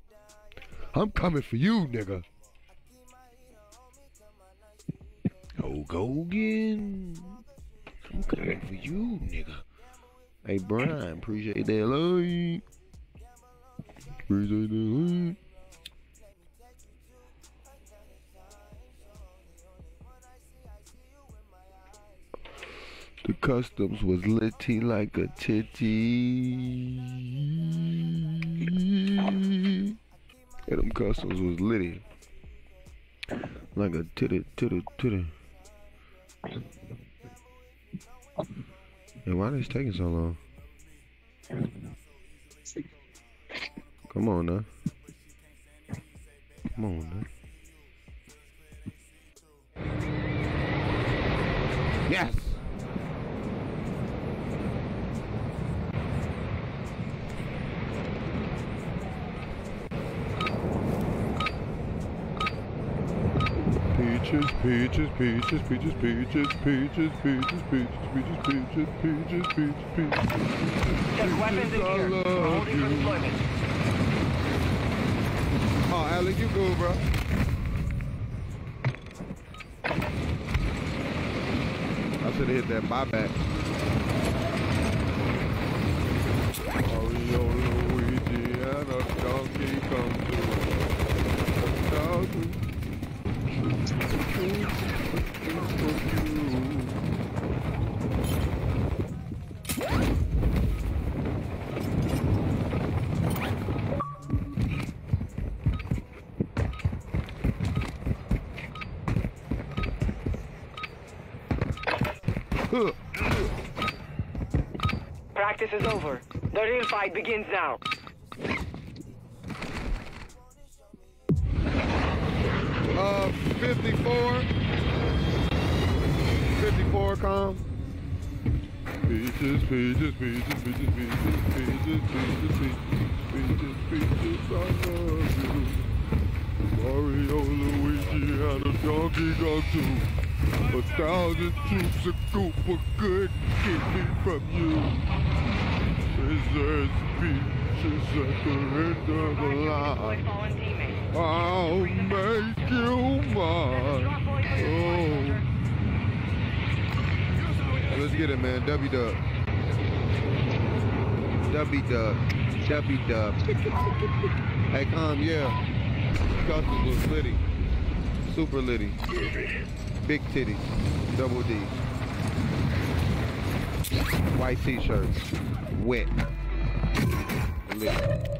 I'm coming for you, nigga. Hulk Hogan, I'm coming for you, nigga. Hey Brian, appreciate that love. Appreciate that. The customs was litty like a titty. Yeah, them customs was litty. Like a titty, titty, titty. And why is taking so long? Come on now. Come on now. Yes! Peaches, peaches, peaches, peaches, peaches, peaches, peaches, peaches, peaches, peaches, peaches, peaches, peaches. Check weapons in here. holding for deployment. Oh, Alec, you cool, bro. I should have hit that buyback. Mario, Luigi, and a Donkey Kong. Practice is over. The real fight begins now. 54. 54, calm. Peaches, peaches, peaches, peaches, peaches, peaches, peaches, peaches, peaches, I love you. Mario, Luigi, and a Donkey Kong too. A thousand troops of Koopa could keep me from you. Princess Peaches at the end of the line. I'll make you mine. Oh. Let's get it, man. W dub. W dub. W dub. hey, come, yeah. Custom was litty. Super litty. Big titties. Double D. White t-shirts. Wet. Lit.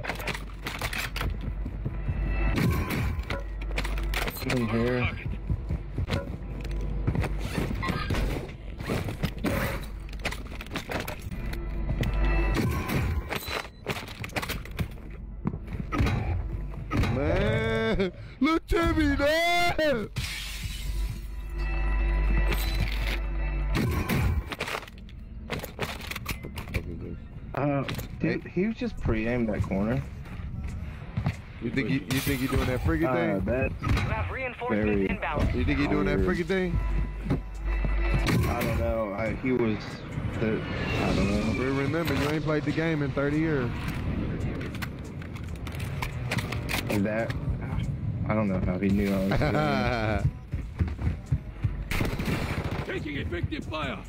In here. Man, look Timmy there. Uh, dude, he was just pre-aimed that corner. You think you, you think you're doing that freaky Uh, thing? that You have reinforcements Very- inbound. You think you're doing that weird. freaky thing? I don't know. I, he was. The, I don't know. Remember, you ain't played the game in 30 years. Is that I don't know how he knew I was doing. (laughs) Taking effective fire.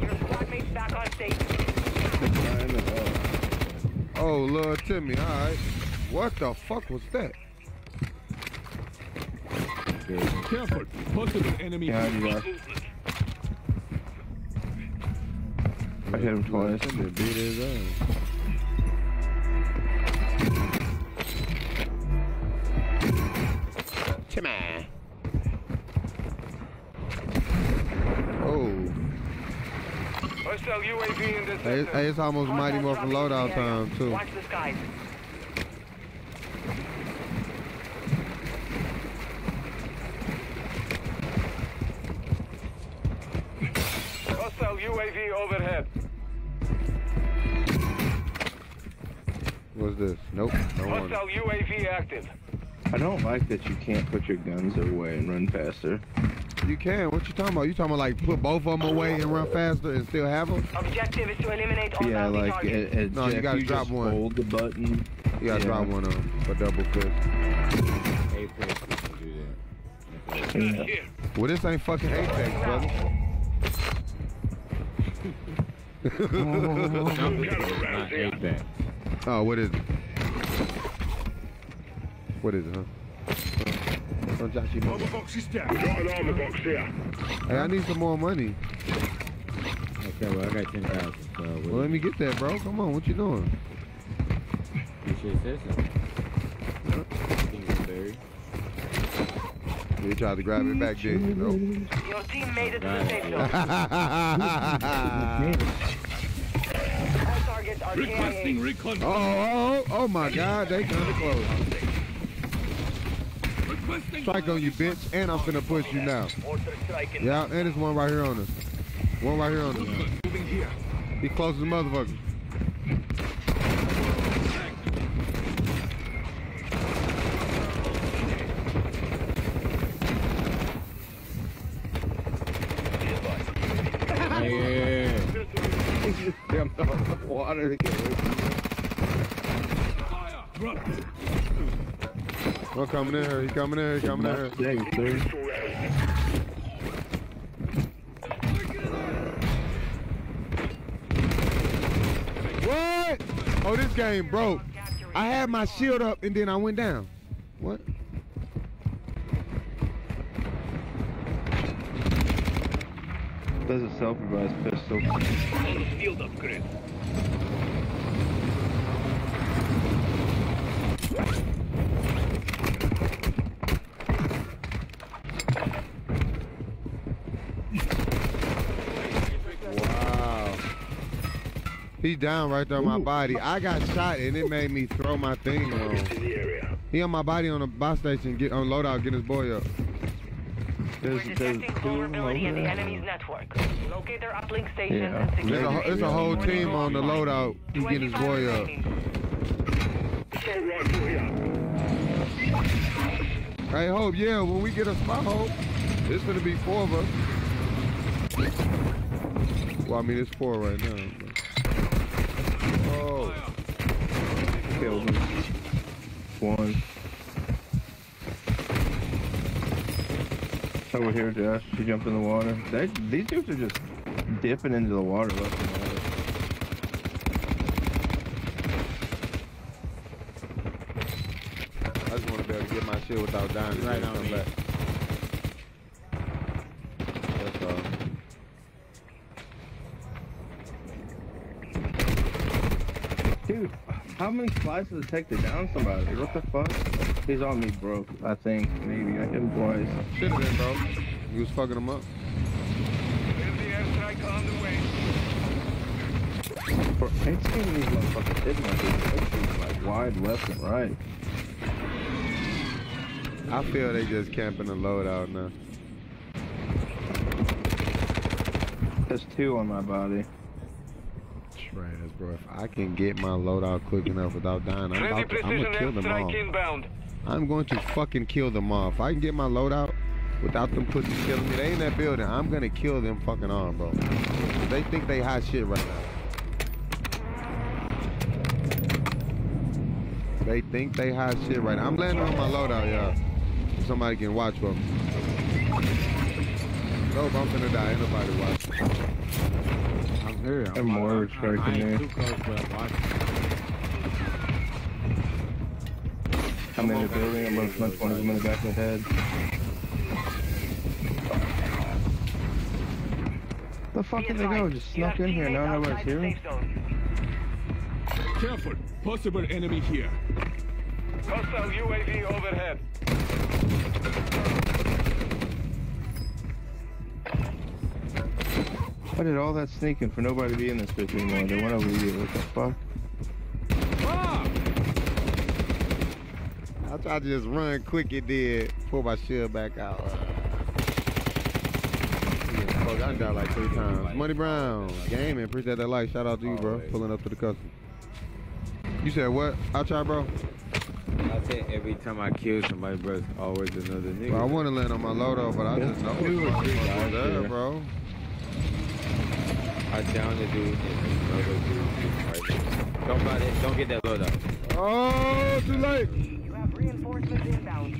Your squad mates back on station. oh, Lord Timmy, all right. What the fuck was that? Careful. Possible enemy. Behind you, Russ. I hit him twice. Timmy beat his ass. Timmy. Oh. Hostile UAV in this it's- it's almost Mighty Morphin loadout time, too. Watch the skies. Hostile UAV overhead. What's this? Nope. No one. Hostile UAV active. I don't like that you can't put your guns away and run faster. You can. What you talking about? You talking about like put both of them away and run faster and still have them? Objective is to eliminate all Yeah, like targets. it, it, No, you gotta you drop just one. Hold the button. You gotta Yeah. drop one on for double fist. Apex can do that. Yeah. Well, this ain't fucking Apex, brother. Not (laughs) Apex. Oh, what is it? What is it, huh? Some Joshy Armor mother- box is down. Got an armor box here. Hey, I need some more money. Okay, well, I got 10,000. So, Well, let me get that, bro. Come on, what you doing? You should have said something. Kingsbury. You tried to grab it back, did you? Nope. Your team made it to the safe zone. All (laughs) targets are Requesting KIA. recon. Oh, oh, oh, oh my God, they kind of close. Strike on you, bitch, and I'm finna push you now. Mortar strike in Yeah, and there's one right here on us. One right here on us. moving. He close as a motherfucker. Yeah. Jumped off the to get away from Fire. Drop. One coming in here. He coming in here. He coming in here. Thanks, sir. What? Oh, this game broke. I had my shield up and then I went down. What? There's a self-revised pistol. field upgrade. Wow. He down right there on my body. I got shot and it made me throw my thing wrong. He on my body on the buy station, get on loadout, get his boy up. There's, We're there's detecting two of vulnerability in the enemy's network. Locate their uplink stations Yeah. and secure There's a, the there's a whole team on the loadout. He get his boy up. Hey, Hope, yeah, when we get a spot, Hope, it's gonna be four of us. Well, I mean, it's four right now. Oh, Killed him. One. Over here, Josh. You jump in the water. They, these dudes are just dipping into the water left and right. Get my shit without dying. and Right then on me. back. That's all. Dude, how many slices does it take to down somebody? What the fuck? He's on me, bro. I think maybe I hit him twice. Should have been, bro. You was fucking him up. Friendly airstrike on the way. For, ain't seeing these motherfuckers hitting like these dudes, like wide left and right. I feel they just camping the loadout now. There's two on my body. Trash, bro. If I can get my loadout quick enough without dying, I'm about to, I'm gonna kill them all. airstrike inbound. I'm going to fucking kill them all. If I can get my loadout without them pussies killing me, they in that building. I'm gonna kill them fucking all, bro. They think they hot shit right now. They think they hot shit right now. I'm landing on my loadout, y'all. So Somebody can watch for me. Nope, I'm gonna die. Ain't nobody watching. I'm here. And more I, striking I ain't there. too close, but I'm. I'm in the building. I'm gonna punch one of them in the back of the head. The fuck did they go? Just snuck in here. Now nobody's here. Careful. Possible enemy here. Hostile UAV overhead. Why did all that sneaking for nobody to be in this bitch anymore? They went over here. What the fuck? I tried to just run quick, it did. Pull my shield back out. Yeah, fuck, I died like three times. Money Brown, gaming, appreciate that like. Shout out to you, bro. Pulling up to the custom. You said what? I try, bro. I said every time I kill somebody, bro, it's always another nigga. Bro, I want to land on my loadout, but I just know Two it's or three motherfuckers guys there, bro. I down the dude and another dude. Right don't buy that. Don't get that load up. Oh, too late. You have reinforcements inbound.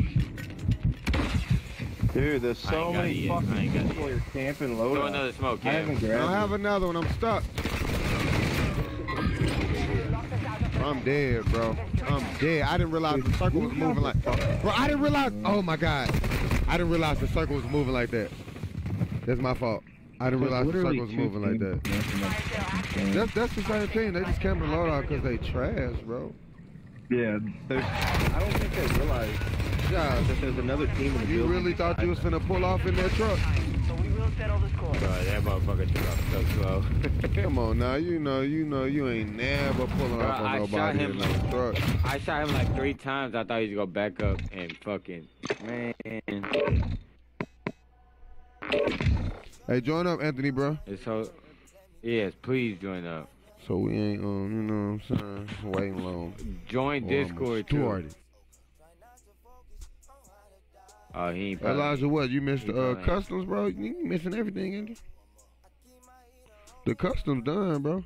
Dude, there's so many it. I fucking got it people yet. here camping Throw loadout. another smoke, I haven't I grabbed don't have another one. I'm stuck. I'm dead, bro. I'm dead. I didn't realize the circle was moving like. Bro, I didn't realize. Oh my god. I didn't realize the circle was moving like that. That's my fault. I didn't realize the circle was moving like that. That's that's the same thing. They just camped the loadout because they trash, bro. Yeah, there's. I don't think they realize Yeah. that there's another team in the You building. really thought you was finna pull off in that truck? So settle the score. Bro, that motherfucker took off so slow. (laughs) Come on now, you know, you know, you ain't never pulling Bro, off on I shot nobody him in like- no truck. I shot him like three times. I thought he was gonna back up and fucking man. Hey, join up, Anthony, bro. It's so. Yes, please join up. So we ain't, um, you know what I'm saying, waiting long. Join Discord too. Started. Oh, he ain't. probably- Elijah, what? You missed the uh, customs, bro? You missing everything, ain't you? The customs done, bro.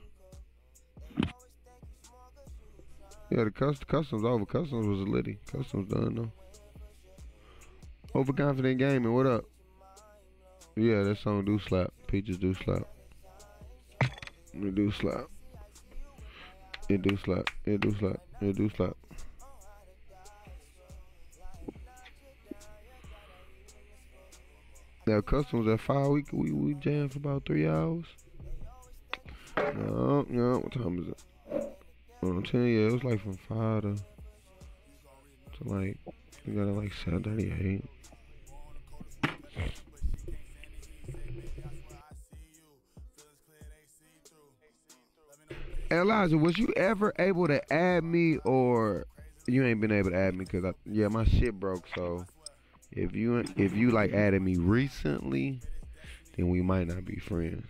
Yeah, the cust- customs over. Customs was a litty. Customs done though. Overconfident gaming. What up? Yeah, that song do slap. Peaches do slap. It do slap. It do slap. It do slap. It do slap. Now customs at five. We we we jammed for about three hours. No, no. What time is it? Well, I'm telling you, it was like from five to to like we got it like seven thirty eight. Elijah, was you ever able to add me or you ain't been able to add me because I yeah my shit broke so if you if you like added me recently then we might not be friends.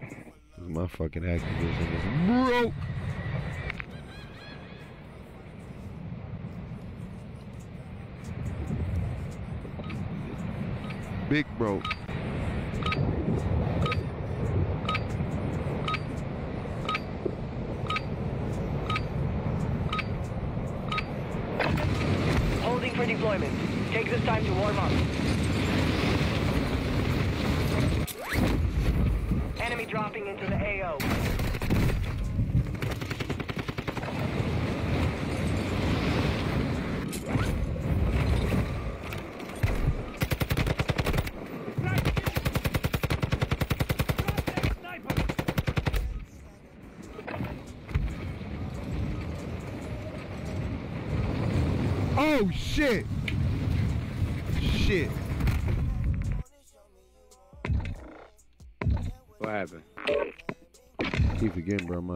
'Cause my fucking Activision is broke. Big broke. Holding for deployment. Take this time to warm up. Enemy dropping into the AO.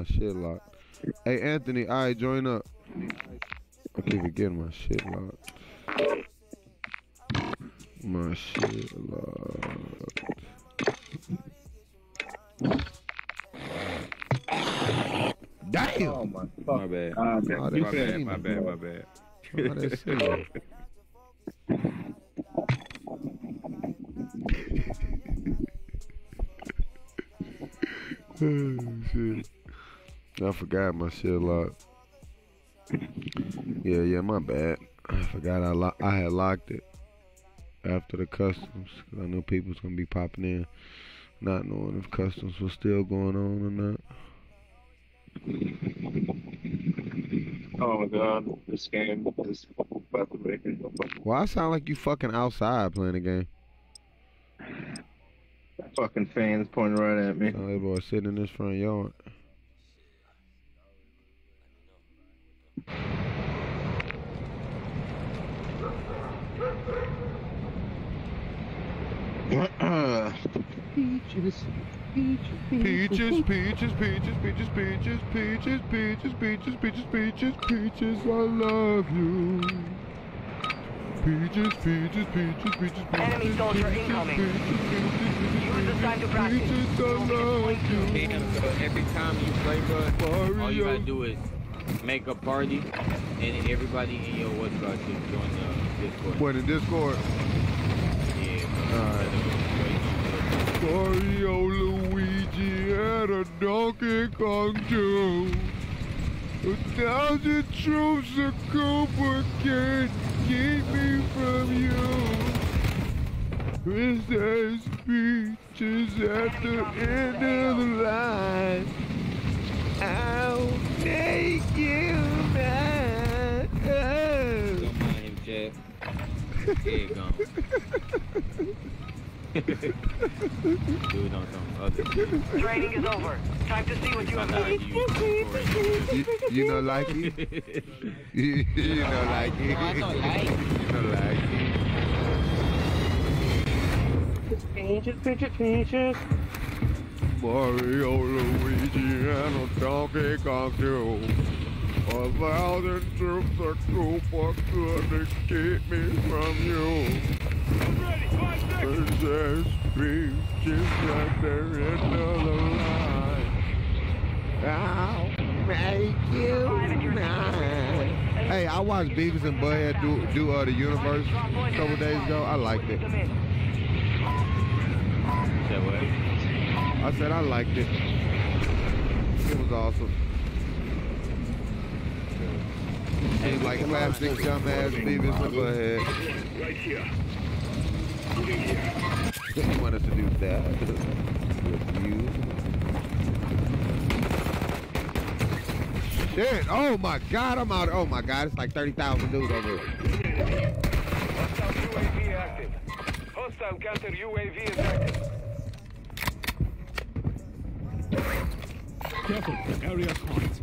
Shit locked. Hey, Anthony, I right, join up. I keep forgetting my shit locked. My shit locked. Damn! Oh my My fuck. bad. Ah, God, Oh, My bad, my bad, my bad. Oh, they see oh, shit. I forgot my shit locked. Yeah, yeah, my bad. I forgot I lo- I had locked it after the customs because I knew people was gonna be popping in, not knowing if customs was still going on or not. Oh my god, this game is about to make it. Well, I sound like you fucking outside playing the game. Fucking fans pointing right at me. Oh, that boy sitting in this front yard. Peaches, peaches, peaches, peaches, peaches, peaches, peaches, peaches, peaches, peaches, peaches, I love you. Peaches, peaches, peaches, peaches, Enemy peaches, soldier peaches, incoming. peaches, peaches, Use this time to practice. Peaches, I love you. Damn, so every time you play, bro, all you gotta Mario. do is make a party, and everybody in your what's called should join the Discord. What in Discord? Yeah, bro. Alright. Mario, Luigi, and a Donkey Kong too. A thousand troops of Koopa can't keep me from you. Princess Peaches at the end of the line. I'll make you mine. Oh. Don't mind him, Chad. There you go. Dude on some other shit. Training is over. Time to see what you have Nah, done. you- You, you know, like it? (laughs) you, you know, like it? I know, like. it. (laughs) You know, like it? Mario, Luigi, and a Donkey Kong too. A thousand troops of Koopa couldn't keep me from you. Princess Peaches at the end of the line. I'll make you mine. Hey, I watched Beavis and Butthead do do uh, the universe a couple days ago. I liked it. Said what? I said I liked it. It was awesome. Seems like classic dumbass Beavis and Butthead. Right here. You want us to do that with you? Shit! Oh my God! I'm out. Oh my God! It's like thirty thousand dudes over here. Hostile UAV active. Hostile counter UAV is active. Careful, area hot.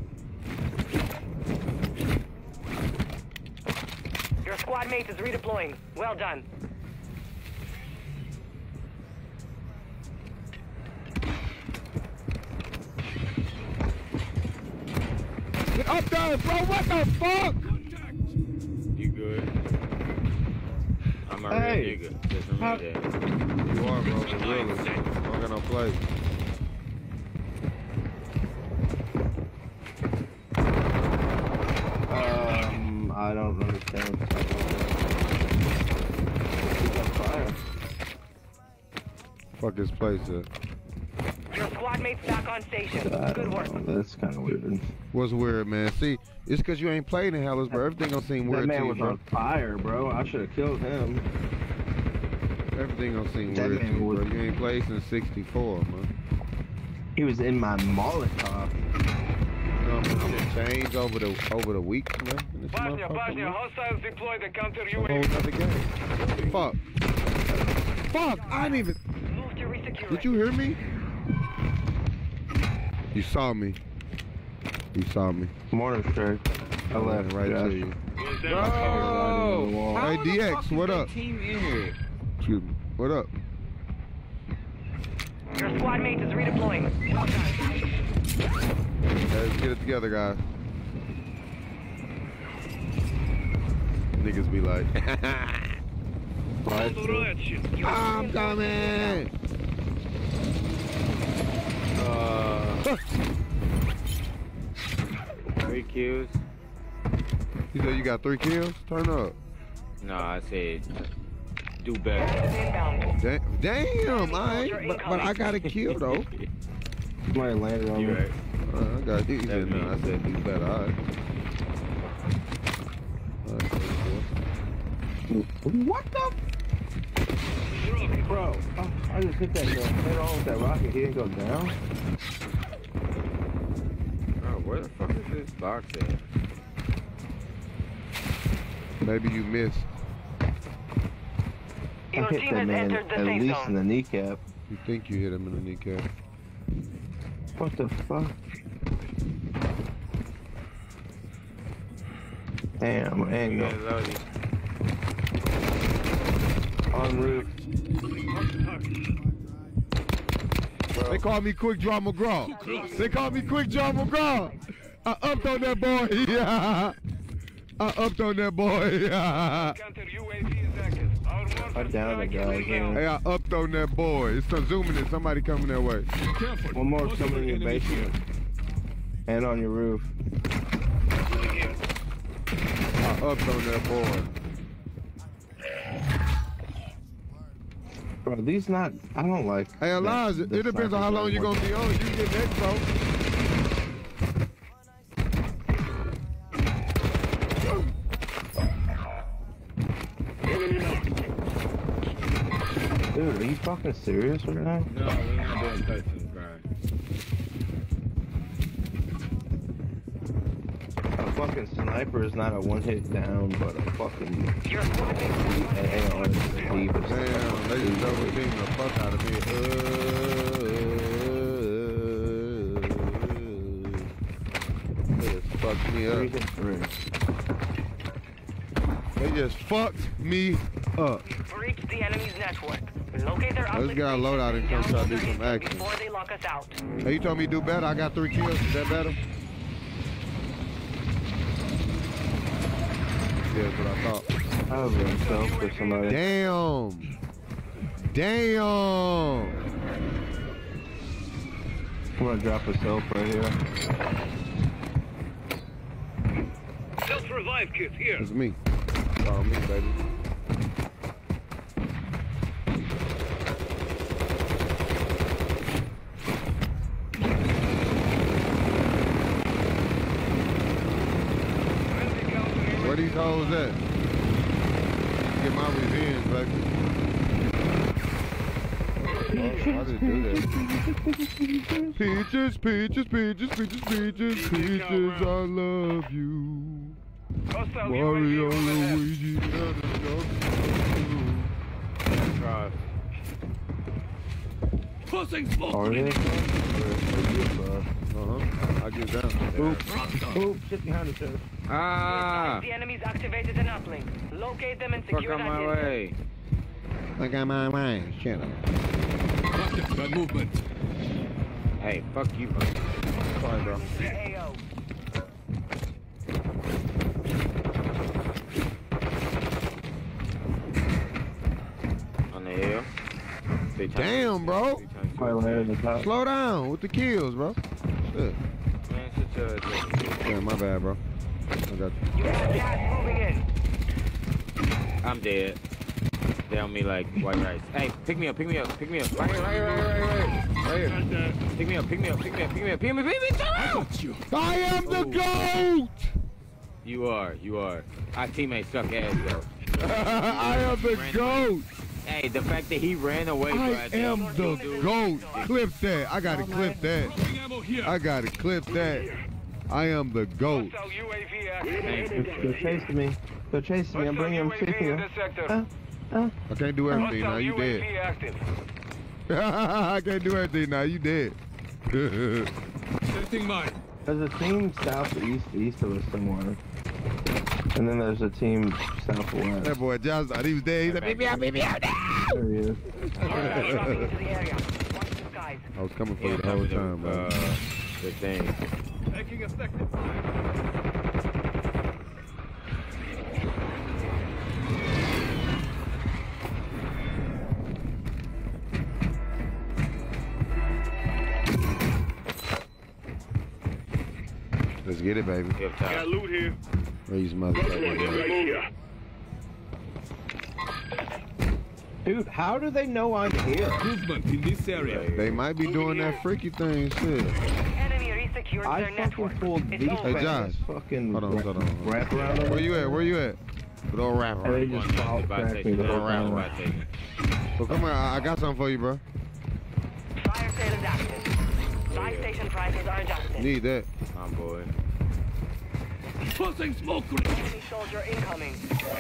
Your squad mate is redeploying. Well done. I'm done, bro. What the fuck? You good? I'm a Hey. real nigga. Just remember that. You are, bro. but Really. I don't got no play. Um, I don't understand. what's He's on. Fuck this place at. Your squad mates back on station. I Good work. know. That's kind of weird. What's weird, man? See, it's because you ain't played in Hellas, bro. Everything gonna seem That weird to you. That man was on fire, bro. I should have killed him. Everything gonna seem That weird to man you, was- bro. You ain't played since '64, man. He was in my Molotov. You know how much shit changed over the over the weeks, man. this Bosnia, Bosnia, man? hostiles deploy the counter A whole UAV. game. Fuck. Fuck! I didn't even. Move to resecure Did you hear me? You saw me. You saw me. Morning sir. I left right Josh. to you. Bro! on the wall. How Hey, DX, what up? Team in here. Excuse me. What up? Your squad mate is redeploying. Let's get it together, guys. Niggas be like, (laughs) I'm coming. Uh, (laughs) three kills. You said you got three kills? Turn up. No, I said do better. Inbound. Da- Damn, I ain't, but, but I got a kill though. (laughs) Somebody landed on You me. right? Uh, I got these. That's No, me. I said do better. All right. All right, What the? Bro, oh, I just hit that guy head on with that rocket. He didn't go down. Bro, where the fuck is this box at? Maybe you missed. Your I hit team that man at least zone. in the kneecap. You think you hit him in the kneecap. What the fuck? Damn, You angle. guys. On roof. They call me Quick Draw McGraw. They call me Quick Draw McGraw. I upped on that boy. Yeah. (laughs) I upped on that boy. Yeah. (laughs) Counter UAV is active. Our mortar I downed the strike guy, is Hey, I upped on that boy. It's consuming it. Somebody coming that way. Careful. One more Possible coming in your enemy here. basement. And on your roof. I upped on that boy. Bro, these not. I don't like. Hey, Elijah, the it depends on how long you're going to be on. You get next, bro. Are you fucking serious right now? No, we're not doing custom grind. A fucking sniper is not a one hit down, but a fucking Your squad mate an AR is a deep. Damn, they just double teamed the fuck out of me. Uh, they just fucked me Three up. hit three. They just fucked me up. breach the enemy's network. Locate their Let's get our uplink loadout and come station try to do some action. Before they lock us out. Hey, you told me to do better. I got three kills. Is that better? Yeah, that's what I thought. I have been self for somebody. Damn. Damn. I'm gonna drop a self right here. Self-revive kit here. It's me. It's all me, baby. Friendly counter UAV. Where these? Get my revenge, baby. Didn't do that. (laughs) Peaches, peaches, peaches, peaches, peaches, peaches, I love you. Mario, Luigi, and a Cross. Are they? Uh huh. I get down. Boop. Boop. Shit behind us, sir. Ah! The enemy's activated an uplink. Locate them and secure Fuck on my way. Look on my way. Shit. Gun movement. Hey, fuck you, bro. Sorry, bro. On the hill. Damn, bro. Slow down with the kills, bro. Look. Man, shut your ass up. Yeah, my bad, bro. I got you. You have gas moving in. I'm dead. They on me like white rice. Hey, pick me up, pick me up, pick me up. Right here, right here, right here, right here. Right here. Pick me up, pick me up, pick me up, pick me up, pick me up, pick me up. I got you. I am the oh. GOAT! You are, you are. Our teammates suck ass though. (laughs) I am the GOAT! Hey, the fact that he ran away I bro, am that- the dude, GOAT! Clip that. I gotta clip that. Dropping ammo here. I gotta clip that. I am the GOAT. Hostile UAV active. Thanks. They're chasing me. They're chasing me. I'm bringing them UAV to you. Uh, (laughs) uh. I can't do everything now. You dead. (laughs) I can't do everything now. You dead. Setting mine. There's a team southeast, east of us somewhere. And then there's a team southwest. that boy Josh thought he was dead. He said, "Beep me out, beep me out." There he is. Hostiles dropping into the area. Watch the skies. I was coming for Yeah, you the whole time, bro. Uh, the thing. Taking effective. Let's get it, baby. Up top. loot here. These motherfuckers. here. Dude, how do they know I'm here? Movement in this area. They might be doing that freaky thing, shit. I their fucking pulled these. Hey, Josh. fucking Hold on, wrap, hold on. wrap around them. Where you at? Where you at? But don't rap And they just One, fall buy crack me station, the whole one round, time. buy station. So come on, I I got something for you, bro. Fire sale is active. Buy station prices are adjusted. Need that. My boy. Tossing smoke grenade. Enemy soldier incoming.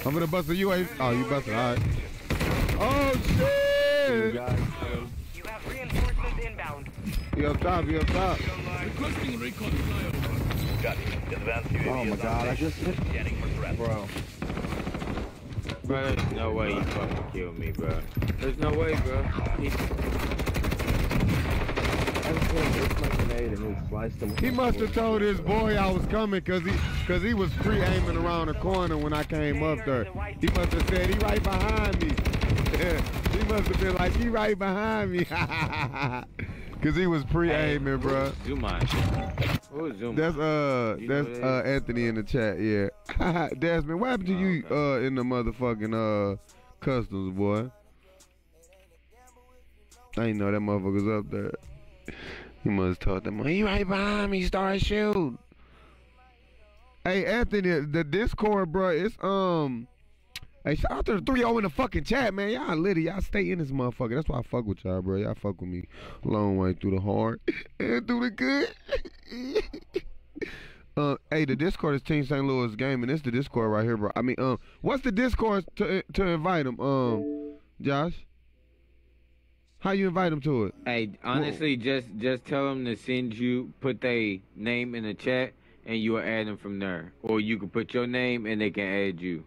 I'm gonna bust a UAV. Oh, you busted. All right. Oh shit! You have reinforcements inbound. You up top? You up top? Requesting recon flyover. Got you. Advanced UAV Oh my god, I just hit. Scanning for threats. Bro. Bro, there's no way you fucking killed me, bro. There's no way, bro. He, I just hit my grenade and he sliced him. He must have told his boy I was coming because he, cause he was pre-aiming around the corner when I came up there. He must have said, he right behind me. (laughs) he must have been like, he right behind me. (laughs) Because he was pre-aiming, bro. Zoom. Who is Zoom? That's uh, that's uh? Anthony in the chat. Yeah, (laughs) Desmond, what happened to Oh, you uh in the motherfucking uh customs, boy? I didn't know that motherfucker's up there. He must have told them, he right behind me, start shooting. Hey Anthony, the Discord, bro, it's um. Hey, shout out to the 3 in the fucking chat, man. Y'all lit it. Y'all stay in this motherfucker. That's why I fuck with y'all, bro. Y'all fuck with me long way through the hard (laughs) and through the good. (laughs) uh, hey, the Discord is Team St. Louis Gaming. It's the Discord right here, bro. I mean, um, what's the Discord to to invite them, um, Josh? How you invite them to it? Hey, honestly, just just tell them to send you, put their name in the chat, and you will add them from there. Or you can put your name and they can add you.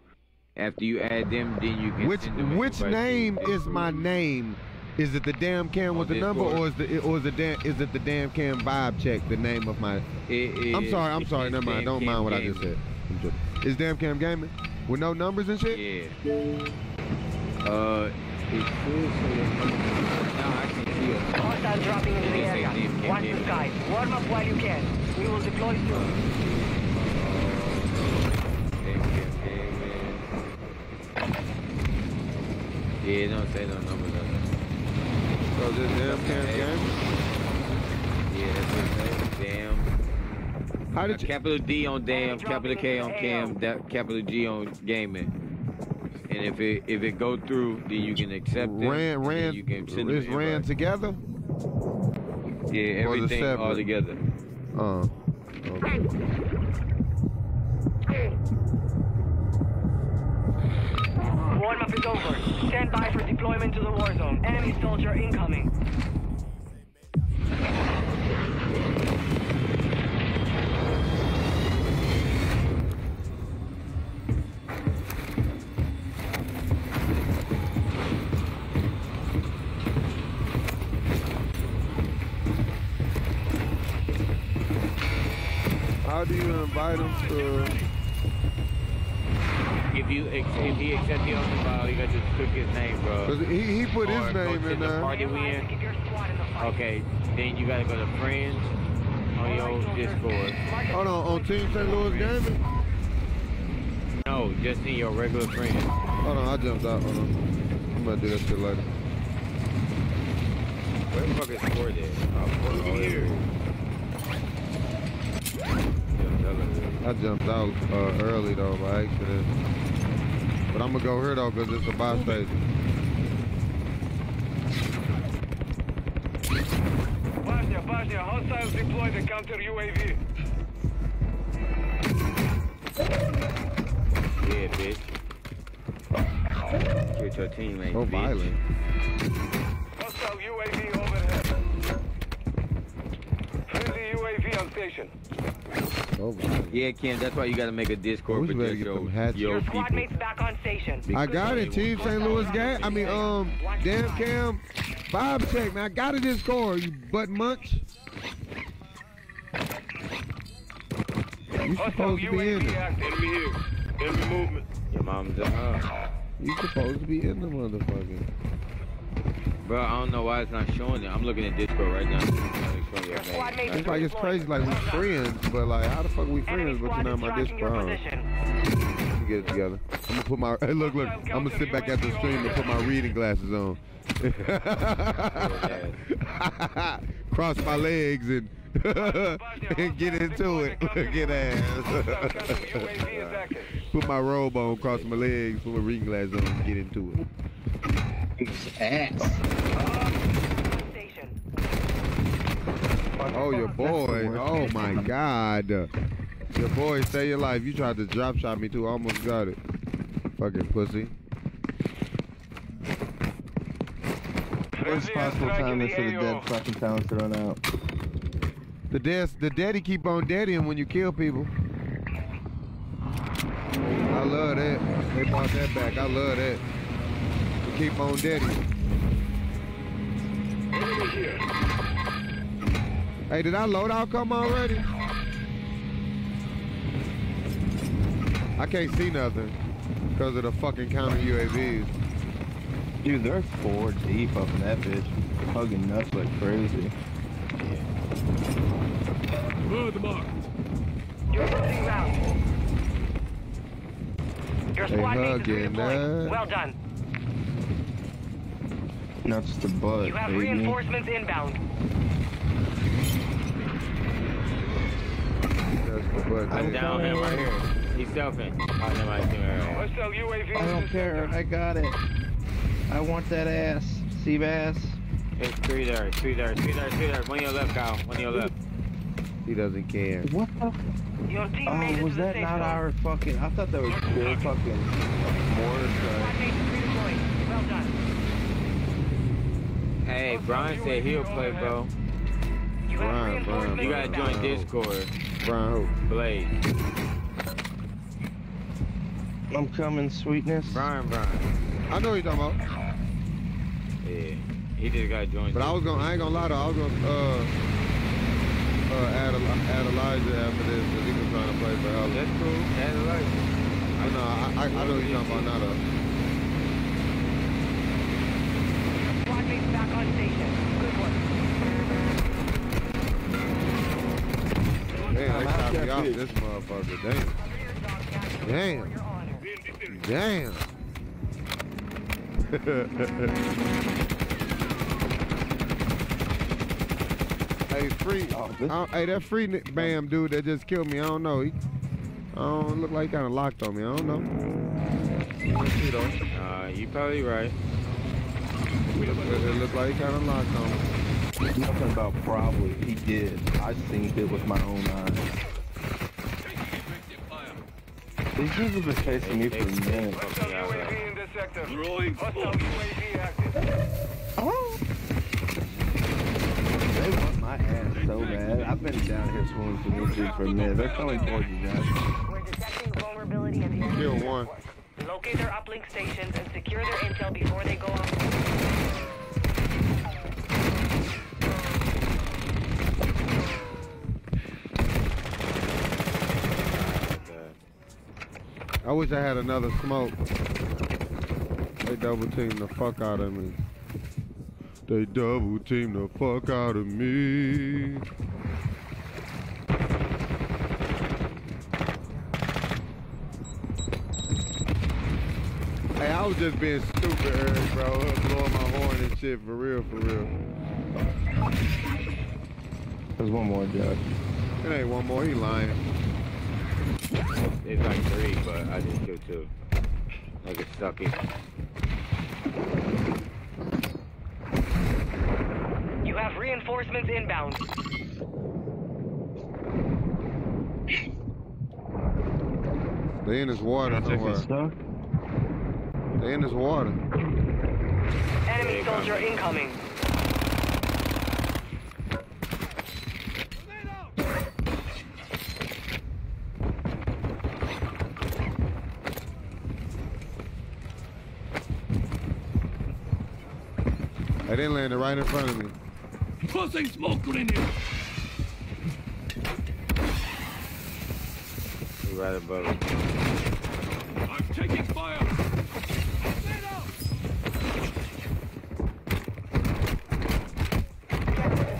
After you add them, then you can Which send them which name is my name? Is it the damn cam with the number, or is the or is the damn is it the damn cam vibe check? The name of my It I'm sorry, I'm sorry, never mind. Don't mind what I just said. I'm joking. Is Damn Cam Gaming with no numbers and shit? Yeah. Uh, it should say. No, I can see it. Hostiles dropping into the They say area. can Watch the get it. skies. Warm up while you can. We will deploy soon. Damn Cam Gaming. Yeah, don't say no numbers on there. So this Damn Cam Gaming. Yeah, that's what it. Damn. How did you? Capital D on damn, capital K on cam, capital G on gaming. And if it if it go through, then you can accept it. Ran and ran. you can send them It's ran invite. together. Yeah, or is it everything all together. Uh. Okay. Warm up is over. Stand by for deployment to the war zone. Enemy soldier incoming. Do you invite them to? If if you ex- if he accept you on the file, you got to click his name, bro. Cause he, he put his Or go name to in the there. party we in. Keep your squad in. Okay, then you gotta go to friends on your Discord. Hold on, on Team St. Louis Gaming? No, just in your regular friends. Hold on, I jumped out. Hold on. I'm gonna do that shit later. Where the fuck is Ford oh, at? Oh, Ford over here. I jumped out uh, early though by accident. But I'm gonna go here though because it's a buy station. Bosnia, Bosnia, hostiles deployed a counter UAV. Yeah, bitch. Get your teammate, So bitch. violent. Hostile UAV overhead. Friendly UAV on station. So. Yeah, Ken, that's why you gotta make a Discord We with better just your, them your Your people. squad mates back on station. I got it, Team St. Louis Gang. I mean, um, damn Cam, Bob check, man. I got a Discord, you butt munch. You supposed to be in UAV it. active. Enemy here. Enemy movement. Your mom's a. You supposed to be in the motherfucker. Bro, I don't know why it's not showing it. I'm looking at Discord right now. It's not showing your Squad name. mates It's like it's crazy, like we friends, but like how the fuck we friends, but squad you're is not my tracking your Discord? Let me get it together. I'm gonna put my (laughs) hey look look. I'm gonna sit back at the stream and put my reading glasses on. (laughs) Cross my legs and (laughs) and get into it. Get Hostile counter ass. UAV is active. put my robe on, cross my legs, put my reading glasses on, and get into it. Station. Oh your boy. Oh my god. Your boy, stay your life. You tried to drop shot me too. I almost got it. Fucking pussy. Worst possible time is for the dead fucking talents to run out. The death, the daddy keep on daddying when you kill people. I love that. They brought that back. I love that. They keep on daddying. Hey, did I load our loadout come already? I can't see nothing because of the fucking counter UAVs. Dude, they're four deep up in that bitch. Hugging nuts like crazy. Bird marked. You're losing round. Your squad mates is hugging Well done. Nuts to butt, You have baby. reinforcements inbound. That's. I'm down him right here. He's selfing. Oh, never mind. see me right here. Hostile UAV. I don't care. I got it. I want that ass. Sea bass. It's three there, three there, three there, three there. One on your left, Kyle. One on your left. He doesn't care. What the? Your team made Oh, it was to that safe not zone. our fucking? I thought that was their fucking mortar Squad strike. mates is redeploying. Well done. Hey, Brian said he'll play, bro. Brian, Brian, You gotta join Discord. Brian who? Blaze. I'm coming, sweetness. Brian, Brian. I know what you're talking about. Yeah. He just gotta join But I was gonna, I ain't gonna lie though, I was gonna uh, uh, add, Eli- add Elijah after this because he was trying to play for Hella. That's cool. That's like I know, I, I, I know what you're talking about now though. Squad mates back on station. Good work. Damn, I'm me off this motherfucker. Damn. Damn. (laughs) hey, free. Oh, hey, that free bam dude that just killed me. I don't know. He, I don't look like he kind of locked on me. I don't know. Let's see though. Uh, you probably right. It look, it look like he kind of locked on me. Nothing about probably. He did. I seen it with my own eyes. These guys have been chasing me for minutes. Hostile UAV in this sector. Throwing Hostile smoke. UAV active. Oh. They want my ass so bad. I've been down here swimming for these dudes for a minute. They're coming towards you, Josh. We're detecting vulnerability in the Kill one. Locate their uplink stations and secure their intel before they go off. I wish I had another smoke. They double teamed the fuck out of me. They double teamed the fuck out of me. Hey, I was just being stupid, Eric, bro. Blowing my horn and shit, for real, for real. There's one more, Judge. It ain't one more, he lying. It's like three, but I just killed two. Like a sucky. You have reinforcements inbound. They in this water somewhere. Stuff? They in this water. Enemy soldier incoming. They didn't right in front of me. Tossing smoke grenade. We right above it. I'm taking fire.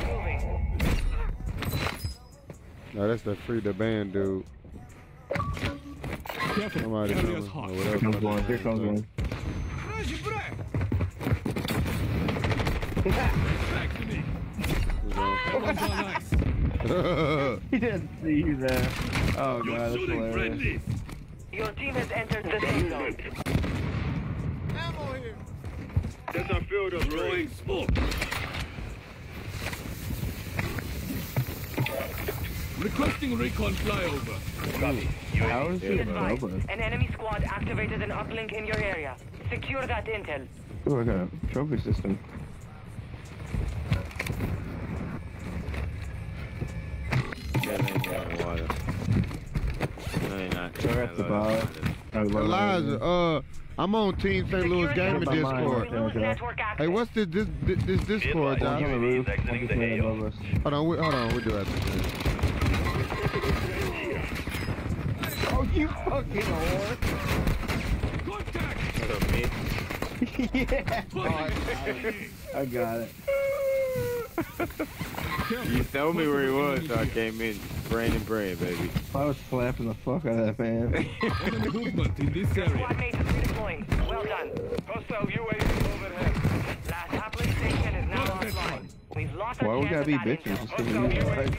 Moving. No, that's the free the band dude. Careful. Somebody coming. hot. or whatever Here comes the one. Here comes one. Back to me. Everyone's on ice. He didn't see that. Oh You're god, that's hilarious. friendly. Your team has entered the safe zone. That's our field upgrade. Throwing smoke. Requesting recon flyover. Copy. How is Be it advised, over? an enemy squad activated an uplink in your area. Secure that intel. Ooh, I got a trophy system. That ain't got water. No, you're not. Sorry, at the bottom. Elijah, uh, I'm on Team St. Louis Gamer By mine. Discord. Louis okay. network. Hey, what's this this this, this Discord, Be One on Josh? the roof. Exiting One the just made AO. above us. Hold on, we, hold on, we do that. Oh, you fucking whore. Contact. So me, (laughs) yeah. Tossing I got it. (laughs) (laughs) you told me where he was, so I came in praying and praying, baby. I was slapping the fuck out of that man. (laughs) Movement in this area. Squad mate is redeploying. Well done. Hostile UAV overhead. Last uplink station is now offline. We've lost Why our we chance gotta be at bitches? Just because we use right.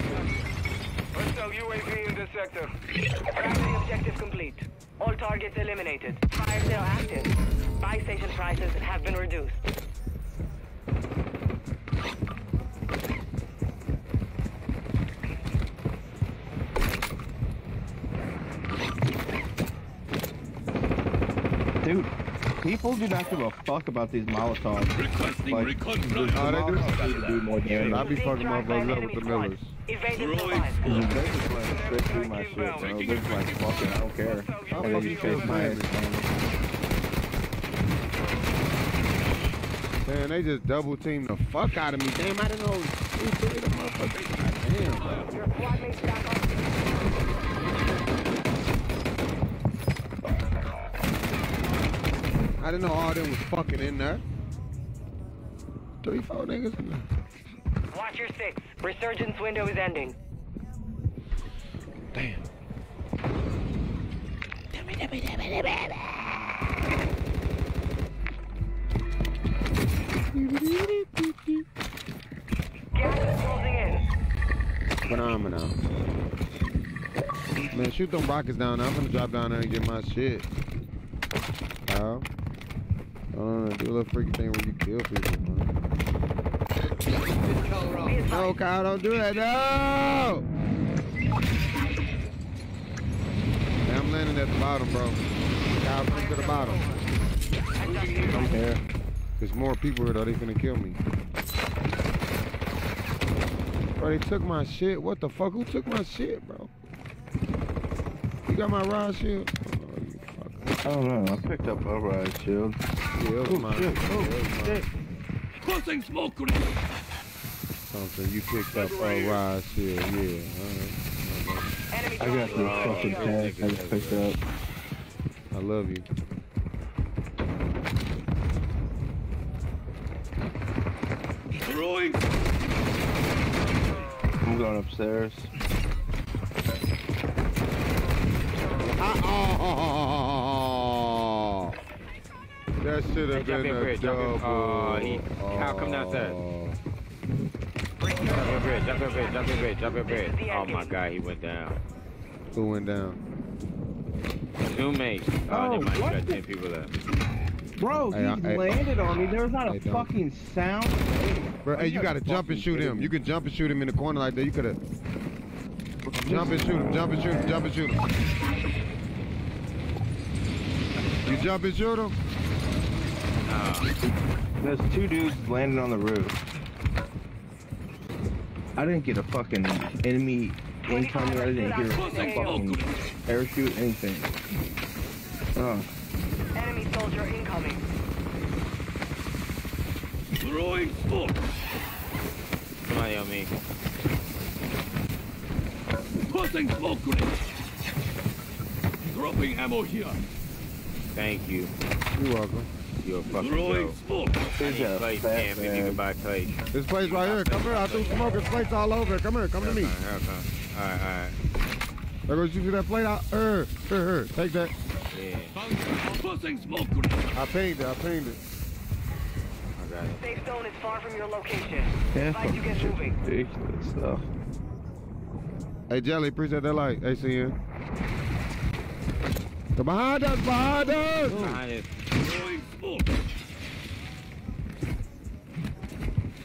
Hostile UAV in this sector. Primary objective complete. All targets eliminated. Fire sale active. Buy station prices have been reduced. Dude, people do not give a fuck about these Molotovs. Requesting Like, recon the. Oh, they do? Molotovs need to do more damage. I be fucking motherfuckers up with the Millers. Evade and Throwing survive. They're just playing straight through my shit, bro. They're just like, fucking, I don't care. How And fuck they you just chase gonna my blame ass me? down. Man, they just double teamed the fuck out of me. Damn, I didn't know who three of them motherfuckers. Damn, bro. Your squad mates back on. I didn't know all them was fucking in there. Three, four niggas in there. Watch your six. Resurgence window is ending. Damn. Gas is closing in. Phenomenal. Man, shoot them rockets down. I'm gonna drop down there and get my shit. Kyle. Uh, do a little freaky thing where you kill people, man. No, Kyle, don't do that. No! Man, I'm landing at the bottom, bro. Kyle, come to the bottom. I'm here. There's more people here, though. They finna kill me. Bro, they took my shit. What the fuck? Who took my shit, bro? You got my riot shield? Oh. I don't know. I picked up a riot shield. Yeah, it was Oh, mine. shit. Oh, yeah, Oh, it was mine. shit. Tossing smoke grenade. Oh, so you picked up a riot shield. Yeah, alright. I got this fucking tank I just picked up. I love you. I'm going upstairs. Oh, that should have Hey, jump been a Bridge, jump in. double. Aw, he- Kyle, come downstairs. Oh. Jump in bridge, jump in bridge, jump in bridge, jump in bridge. Oh my god, he went down. Who went down? Two mates. Oh, Oh, they might what got the- 10 people left. Bro, he I- hey- landed on me. There was not Hey, a don't. fucking sound. Bro, hey, you gotta jump and shoot him. You can jump and shoot him in the corner like that. You coulda jump and shoot him, jump and shoot him, jump and shoot him. You jump and shoot him? There's two dudes landing on the roof. I didn't get a fucking enemy incoming. I didn't hear a fucking parachute, anything. Oh, Enemy soldier incoming. Throwing smoke. Somebody on me. Tossing smoke grenade. Dropping ammo here. Thank you. You're welcome. You're a fucking Throwing joke. smoke. I There's need a plates, if you can man. buy plates. This place right here. Come here. I threw smoke and plates all over. Come here. Come to me. I come, here I come. Alright, alright. There goes you see that plate out. Er, here, here. Take that. Yeah, Tossing smoke grenade. I pinged it. I pinged it. I got it. Safe zone is far from your location. Yeah, Advise you get moving. ridiculous stuff. Hey, Jelly, appreciate that light. ACN. They're behind us. Behind us. Behind it.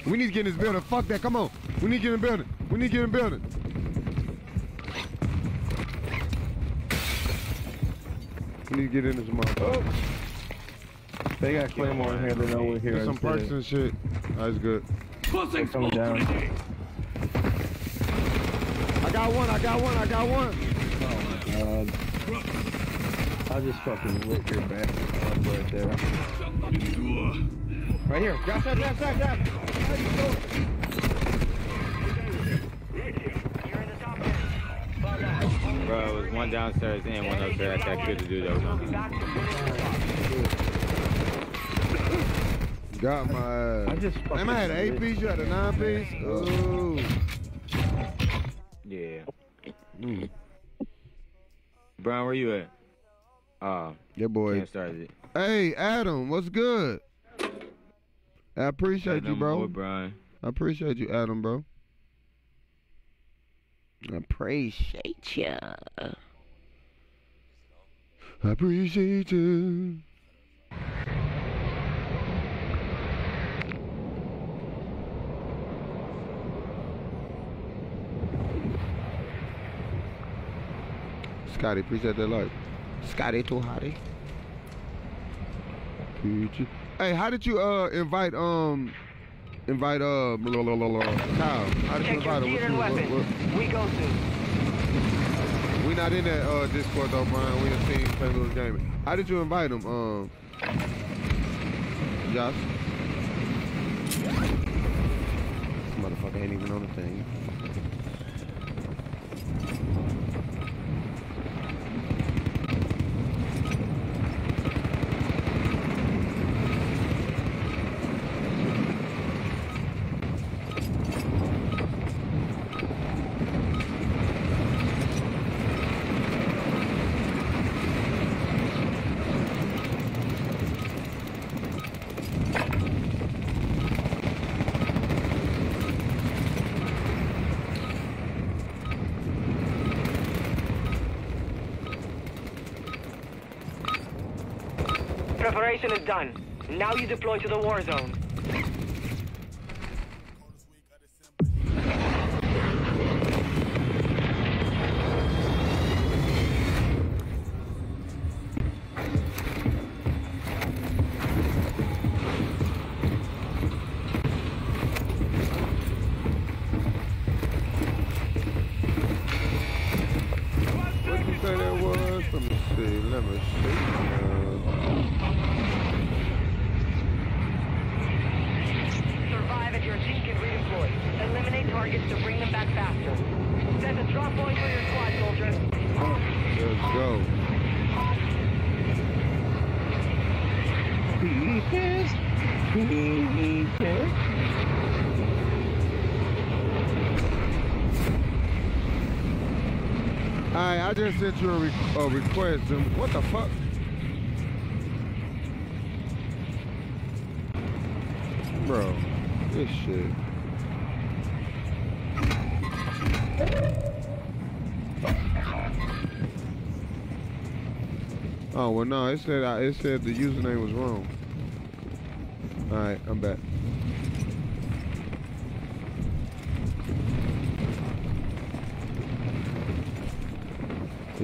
We need to get in this building. Fuck that. Come on. We need to get in the building. We need to get in the building. We need to get in this motherfucker. They got Claymore in here. They know we're here. Get some That's perks and shit. That's good. Tossing Coming down. I got one. I got one. I got one. Oh, God. I just fucking lit your back up right there. Right here. Drop, drop, drop, drop, drop. You're in the top 10. Bro, it was one downstairs and one upstairs. I got good to do though. Back to finish the job. Got my ass. I ass. just fucking Damn, I had an eight piece. You had a nine piece. Ooh. Yeah. Mm. Brian, where you at? Uh, Yeah, boy. can't start it. Hey, Adam, what's good? I appreciate you, Boy, bro. Brian. I appreciate you, Adam, bro. I appreciate you. I appreciate you. Scotty, appreciate that light. Scotty too hotty. Hey, how did you uh invite um invite uh blah, blah, blah, blah, Kyle? How did you invite him? What- what- what- We go soon. We not in that uh Discord though, Brian. We done seen St. Louis Gaming. How did you invite him? Um, Josh. This motherfucker ain't even on the thing. Preparation is done. Now you deploy to the war zone. Sent you a, re- a request. And what the fuck? Bro, this shit. Oh well, no. It said it said the username was wrong. All right, I'm back.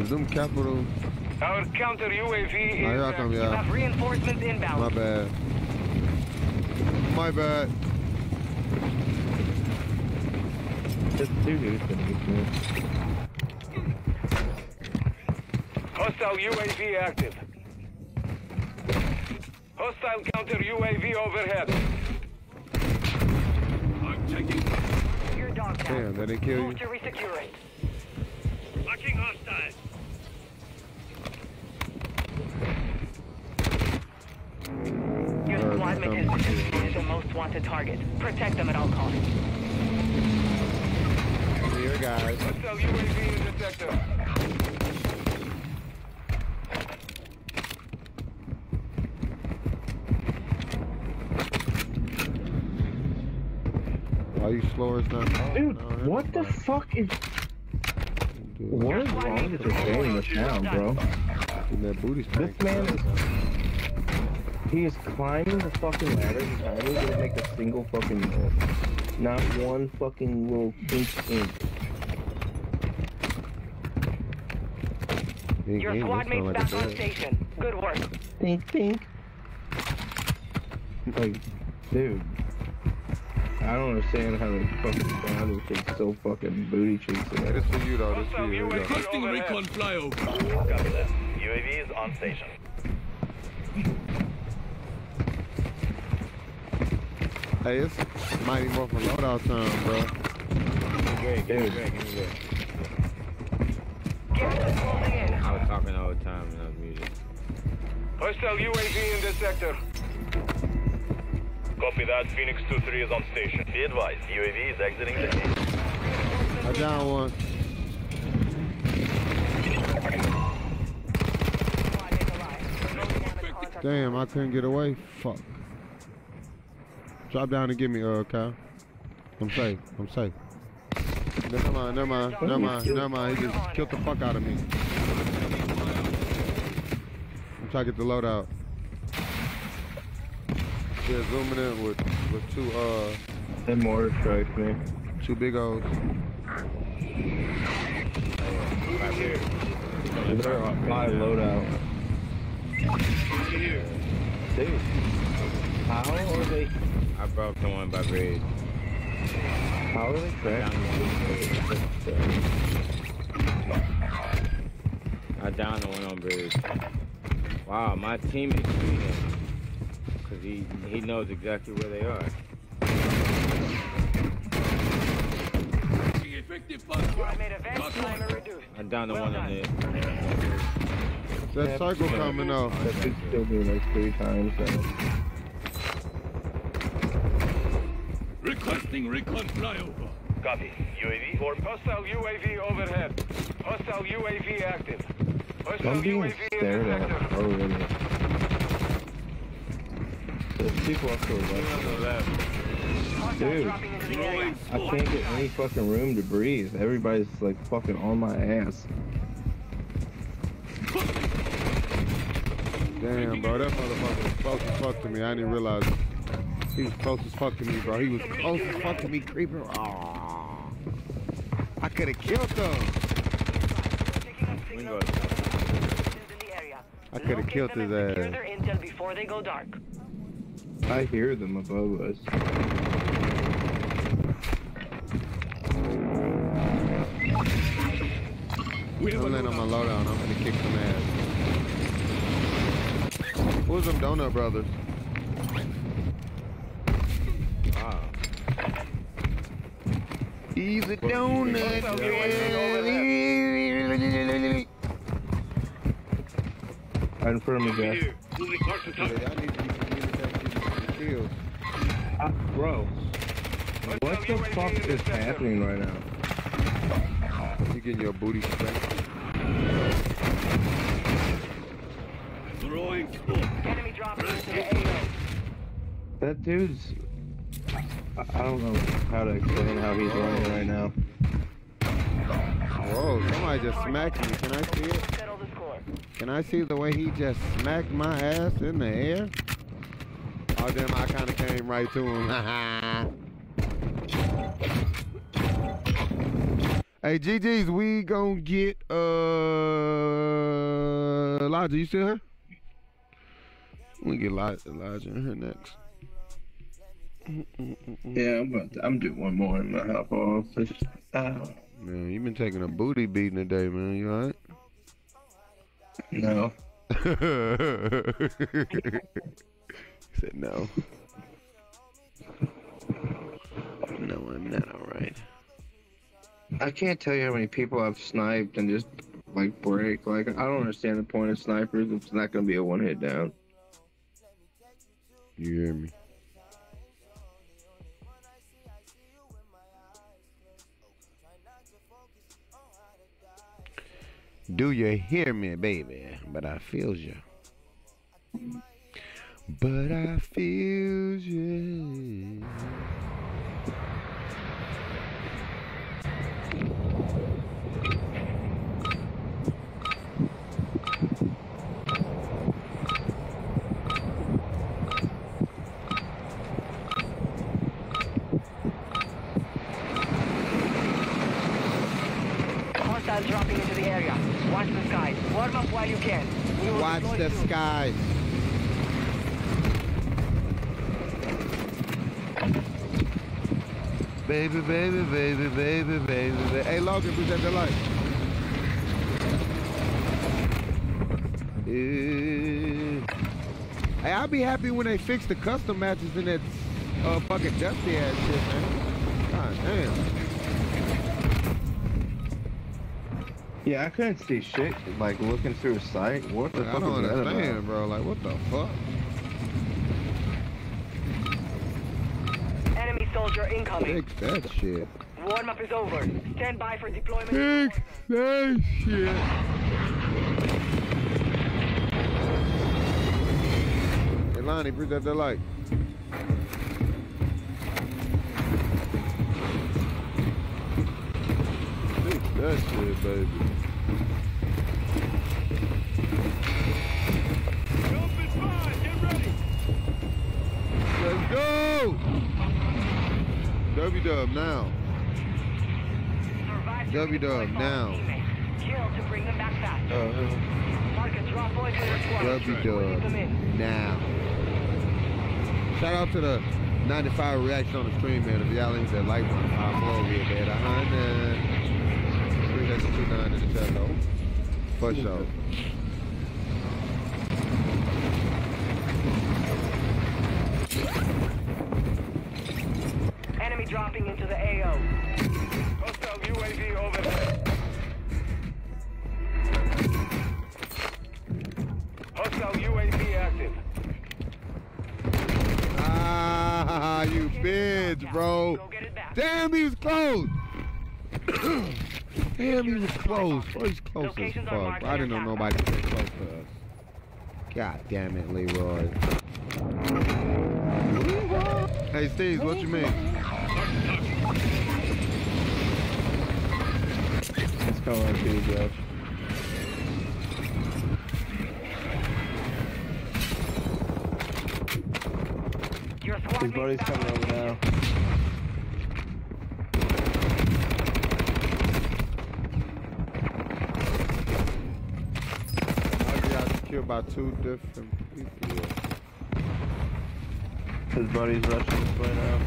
Is them capital? Our counter UAV is. Here I come, uh, yeah. Have reinforcements inbound. My bad. My bad. Just do this thing. Hostile UAV active. Hostile counter UAV overhead. I'm taking. Your dog down. Damn, that didn't kill you. Why you slower? It's not. Dude, No, what the that's fuck is. fine. What is wrong with this game in this town, bro? Dude, that booty This man is. He is climbing the fucking ladder. He's not even gonna make a single fucking move. Not one fucking little inch in. Your getting squad mate's like back on station. Good work. Think, think. Like, dude. I don't understand how the fucking sound is just so fucking booty cheeks. Hey, this for you though. This for you. Here we go. Requesting recon flyover. Copy that. UAV is on station. Hey, it's Mighty Morphin loadout time, bro. Greg, give me Dude. Greg, give me Greg. Gas is closing in. I was talking all the time and I was muted. Hostile UAV in the sector. Copy that. Phoenix 2-3 is on station. Be advised, UAV is exiting the AO. I down one. Damn, I couldn't get away. Fuck. Drop down and get me, uh, Kyle. I'm safe. I'm safe. Never mind, never mind, never mind, never mind. He just killed the fuck out of me. I'm trying to get the loadout. Yeah, zooming in with, with two, uh, And mortar strikes me. two big O's. They're on high loadout. Dude. How are they I broke the one by bridge. how are they tracking I downed the one on bridge. Wow, my teammate beat him. Cause he he knows exactly where they are. Taking effective fire. Squad mate advance timer reduced. I downed the Well one on done. the That cycle coming off. That should still be like three times now. Requesting recon flyover. Copy. UAV or Hostile UAV overhead. Hostile UAV active. Hostile I'm being UAV stared at sector. already. There's people off to the left. Hostiles Dude. dropping into the area. I can't get any fucking room to breathe. Everybody's like fucking on my ass. Damn, bro, that motherfucker was close as fuck to me. I didn't realize it. He was close as fuck to me, bro. He was close as fuck to me, creeping. Aww. I could have killed them. Picking up We signals. the area. I coulda killed them and his ass. their intel before they go dark. I hear them above us. We have a I'm laying on my loadout. loadout. I'm gonna kick some ass. Who's them donut brothers? Wow. He's a donut. Right in front of me, guys. Here. Moving close to target. I, ah, bro, what the fuck is happening right now? You getting your booty spanked? Throwing smoke. Enemy dropping into the AO. That dude's. I, I don't know how to explain how he's running right now. Whoa, somebody just smacked me. Can I see it? Settle the score. Can I see the way he just smacked my ass in the air? Oh, damn, I kind of came right to him. (laughs) hey, GG's, we gonna get, uh, Elijah, you still here? We get Elijah, Elijah in here next. Yeah, I'm about to, I'm doing one more and I hop off. Uh, Man, you been taking a booty beating today, man. You alright? no. (laughs) said no. Oh, no, I'm not alright. I can't tell you how many people I've sniped and just like break. Like I don't understand the point of snipers it's not gonna be a one hit down. You hear me? Do you hear me, baby? But I feel you. But I feels you. Dropping into the area. Watch the skies. Warm up while you can. Watch the soon. sky. Baby, baby, baby, baby, baby, baby. Hey, Logan, present the light. Yeah. Hey, I'll be happy when they fix the custom matches in that uh, fucking dusty ass shit, man. God damn. Yeah, I couldn't see shit. Like looking through a sight. What the I fuck don't is that understand, about? bro. Like, what the fuck? Enemy soldier incoming. Fix that shit. Warm up is over. Stand by for deployment. Fix that shit. Hey, Lonnie, present the light. Fix that shit, baby. Jump is fine. Get ready. Let's go! W Dub now. W Dub now. Uh, squad. W Dub now. Shout out to the 95 reaction on the stream, man. If y'all ain't that like one, blow over in the. For sure. Enemy dropping into the AO. Hostile UAV overhead. Hostile UAV active. Ah, you bitch, bro. Go get it back. Damn, he was close. (coughs) Damn, he was close. He's close as fuck. I didn't know nobody was close to us. God damn it, Leroy. Hey, Steve, what you mean? It's coming up to you, Josh. His buddy's coming over now. I got killed by two different people. His buddy's rushing this way now.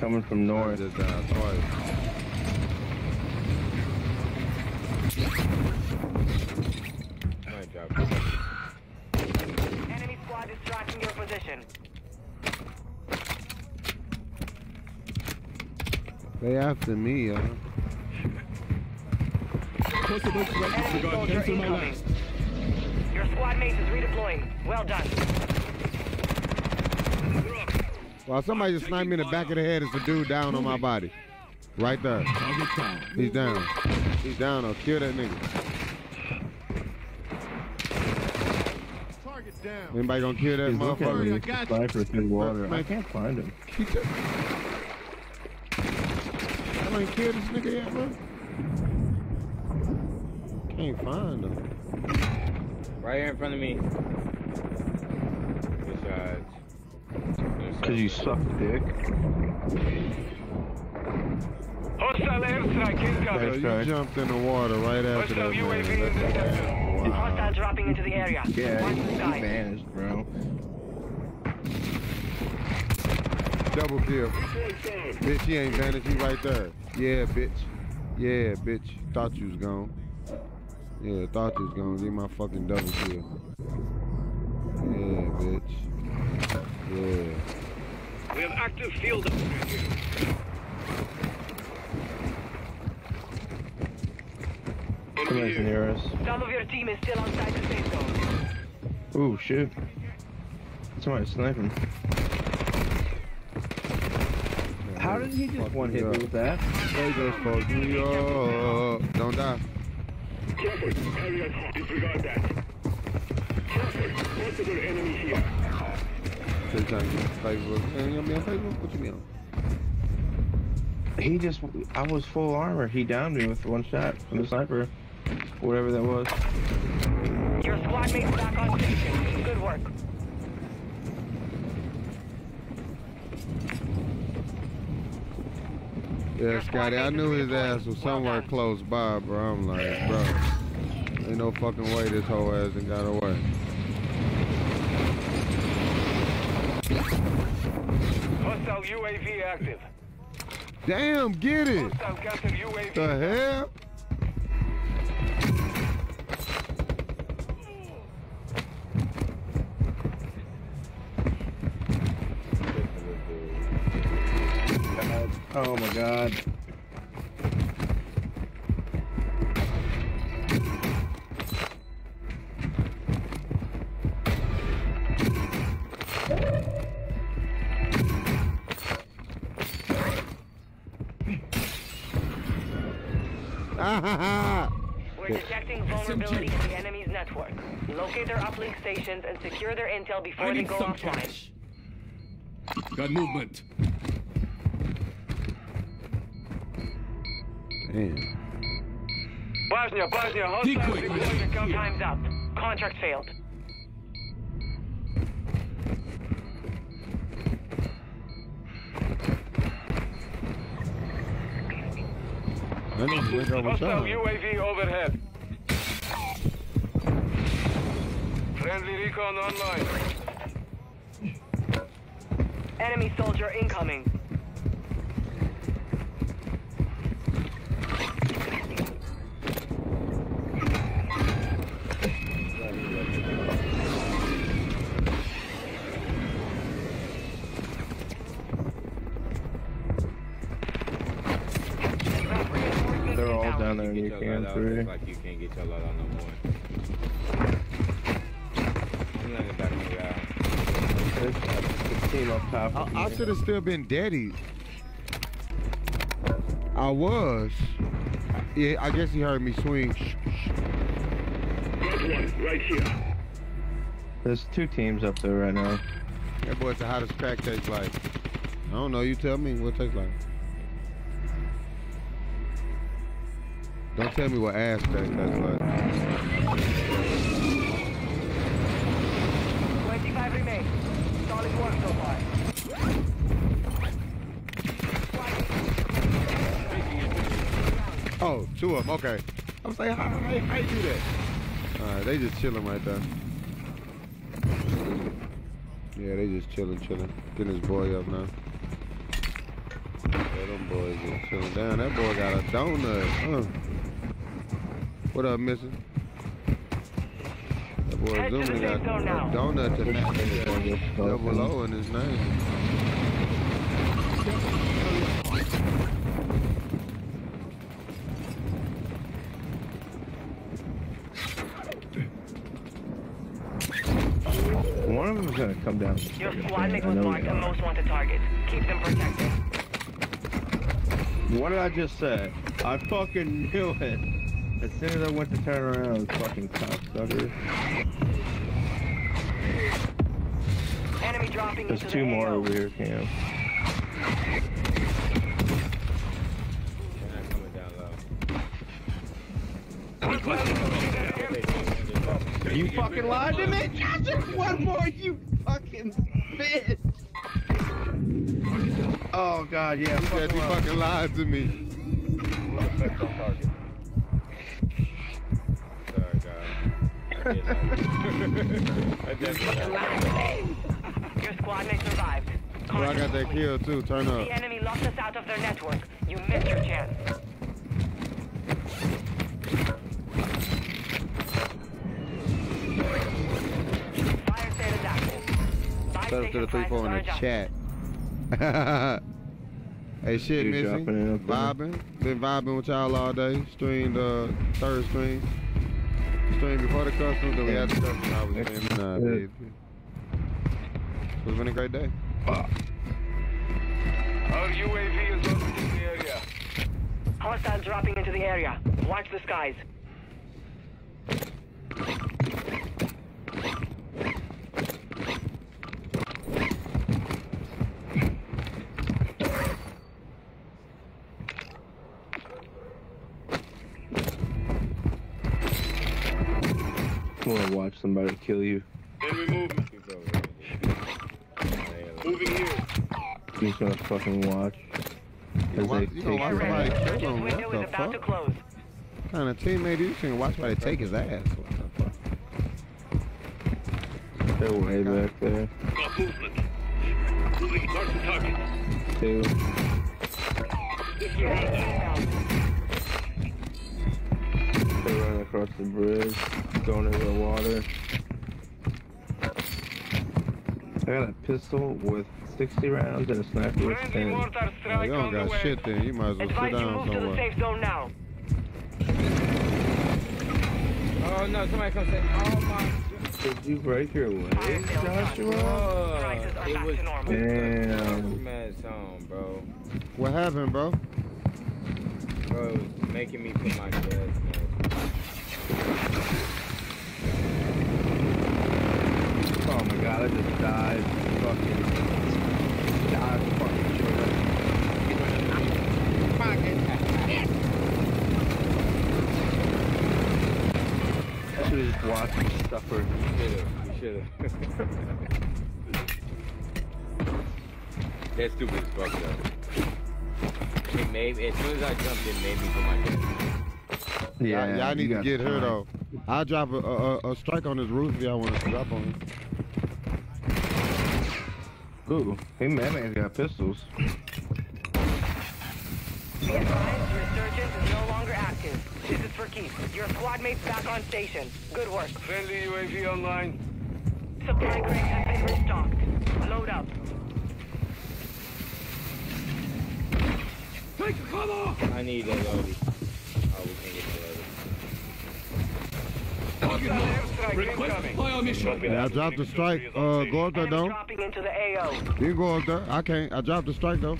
Coming from north. just died uh, twice. Nice job. Enemy squad is tracking your position. They after me, yo. Possible threat Enemy disregard. soldier Cancel my incoming. last. Your squad mate is redeploying. Well done. Well, somebody just sniped me in the back of the head. It's a dude down on my body. Right there. He's down. He's down. I'll kill that nigga. Target down. Anybody gonna kill that He's looking at motherfucker? me. I got you. Sniper water. Man. I can't find him. I ain't killed this nigga yet, bro. Can't find him. Right here in front of me. Good shots. Good Cause you suck dick. Hostile airstrike incoming. Nice you jumped in the water right after Hostile that, man. UAV in That's wow. Hostile dropping into the area. Yeah, Watch he, the he vanished, bro. Double kill. Bitch, he ain't vanished. He right there. Yeah, bitch. Yeah, bitch. Thought you was gone. Yeah, thought you was gone. Get my fucking double kill. Yeah, bitch. Yeah. We have active field. Somebody's near us. Some of your team is still outside the safe zone. Ooh, shit. Somebody's sniping. How did he just one hit me with that? They just fucked me up. Don't die. Crawford, area hot. Disregard that. Crawford, possible enemy here. Say trying to get on Facebook. Man, you on Facebook? What you mean? He just, I was full armor. He downed me with one shot from the sniper. Whatever that was. Your squad mates back on station. Good work. Yeah, Scotty, I knew his ass was somewhere close by, bro. I'm like, bro, ain't no fucking way this whole ass done got away. Hostile UAV active. Damn, get it! Hostile UAV. The hell? Oh my god. We're detecting (laughs) vulnerabilities in the enemy's network. Locate their uplink stations and secure their intel before I they need go some offline. cash. Got movement. Damn. Bosnia, Bosnia, hostile Decoy. deployed to counter. Time's up. Contract failed. I need to wake up with Hostile y'all. UAV overhead. Friendly recon online. Enemy soldier incoming. Reinforcements They're all inbound. down there in Get your UCAM loadout, 3. like you can't get your loadout no more. I'm letting it back on you out. There's team up top. I, I should have still been daddy. I was. Yeah, I guess he heard me swing. Got one, right here. There's two teams up there right now. That boy said, how does crack taste like? I don't know. You tell me what it tastes like. Don't tell me what ass crack tastes like. 25 remain. Solid work so far. Oh, two of them. Okay. I was like, how, how, how you do that? All right, they just chilling right there. Yeah, they just chilling, chilling. Getting his boy up now. Yeah, them boys just chilling. Damn, that boy got a donut. Huh. What up, missing? That boy Head to the Zooming safe got a donut tonight. Double O in his name. One one of them is gonna come down. Your squad mate was know marked they a are. most wanted target. Keep them protected. What did I just say? I fucking knew it. As soon as I went to turn around, I was fucking cocksucker. Enemy dropping There's two the more AO. over here, Cam. They're down low. You fucking lied to me, Johnson. One more, you fucking bitch. Oh god, yeah. He said fuck he him up. fucking lied to me. (laughs) Effect on target. Sorry, guys. I did. I definitely. Your squad mate survived. Bro, I got that kill too. Turn up. The enemy locked us out of their network. You missed your chance. Fire status active. Buy Set up to the four in the chat. (laughs) hey, shit, Missy. dropping it up there? Vibing. Been vibing with y'all all day. Streamed uh, third stream. Streamed before the custom, then we had the custom. I was streaming now, Yeah. baby. It's been a great day. Our UAV is orbiting the area. Hostiles dropping into the area. Watch the skies. I want to watch somebody kill you. Enemy movement. Moving here. I'm just gonna fucking watch. You As gonna watch, you gonna watch somebody kill him? window What is the about to close. What kind of teammate you can watch somebody take his ass? What the fuck? They're way back there. Got movement. Moving mark the target. Two. They're running across the bridge, going into the water. I got a pistol with 60 rounds and a sniper with Friendly 10. mortar Oh, you don't got way. shit then. You might as well sit Advise you down move to the somewhere. safe zone now. Oh no, somebody come say, oh my Did you break your leg, Fire sales done. Joshua? god. Prices are It back was. Damn. mad song, bro. What happened, bro? Bro, it was making me put my gas mask. Oh my god, I just died. Fucking. Died fucking shit. I should have just watched you suffer. Should've, we should've. That stupid as fuck though. It made, as soon as I jumped, made me put my gas Yeah, y'all, y'all need to got get her though. I'll drop a, a, a- a strike on this roof if y'all want to drop on him. Ooh, hey man, man's got pistols. Be advised, resurgence is no longer active. This is for keeps. Your squad mate's back on station. Good work. Friendly UAV online. Supply crates have been restocked. Load up. Take cover! I need that loadie. Yeah, I dropped the strike. Uh, go up there Enemy though. dropping into the AO. You can go up there. I can't. I dropped the strike though.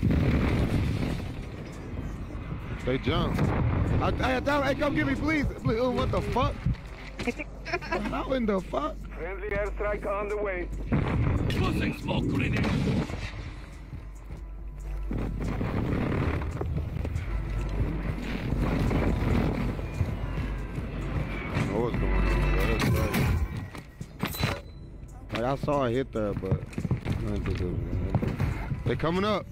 They jump. I, I, I, hey, come get me, please. please. Oh, what the fuck? How in the fuck? Friendly airstrike on the way. Tossing smoke grenade. I know what's going on, bro. That's crazy. Like I saw a hit there, but nothing to do with it. they coming up.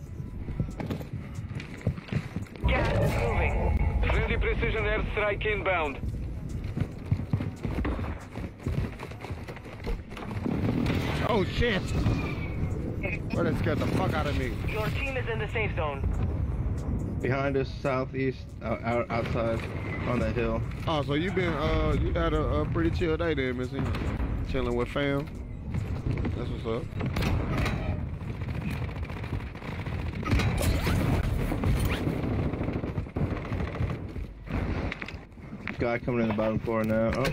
Gas is moving. Friendly precision airstrike inbound. Oh shit! Well, that scared the fuck out of me. Your team is in the safe zone. Behind us, southeast, out, out outside, on that hill. Oh, so you been uh you had a, a pretty chill day there, Missy. Chilling with fam. That's what's up. Guy coming in the bottom floor now. Oh,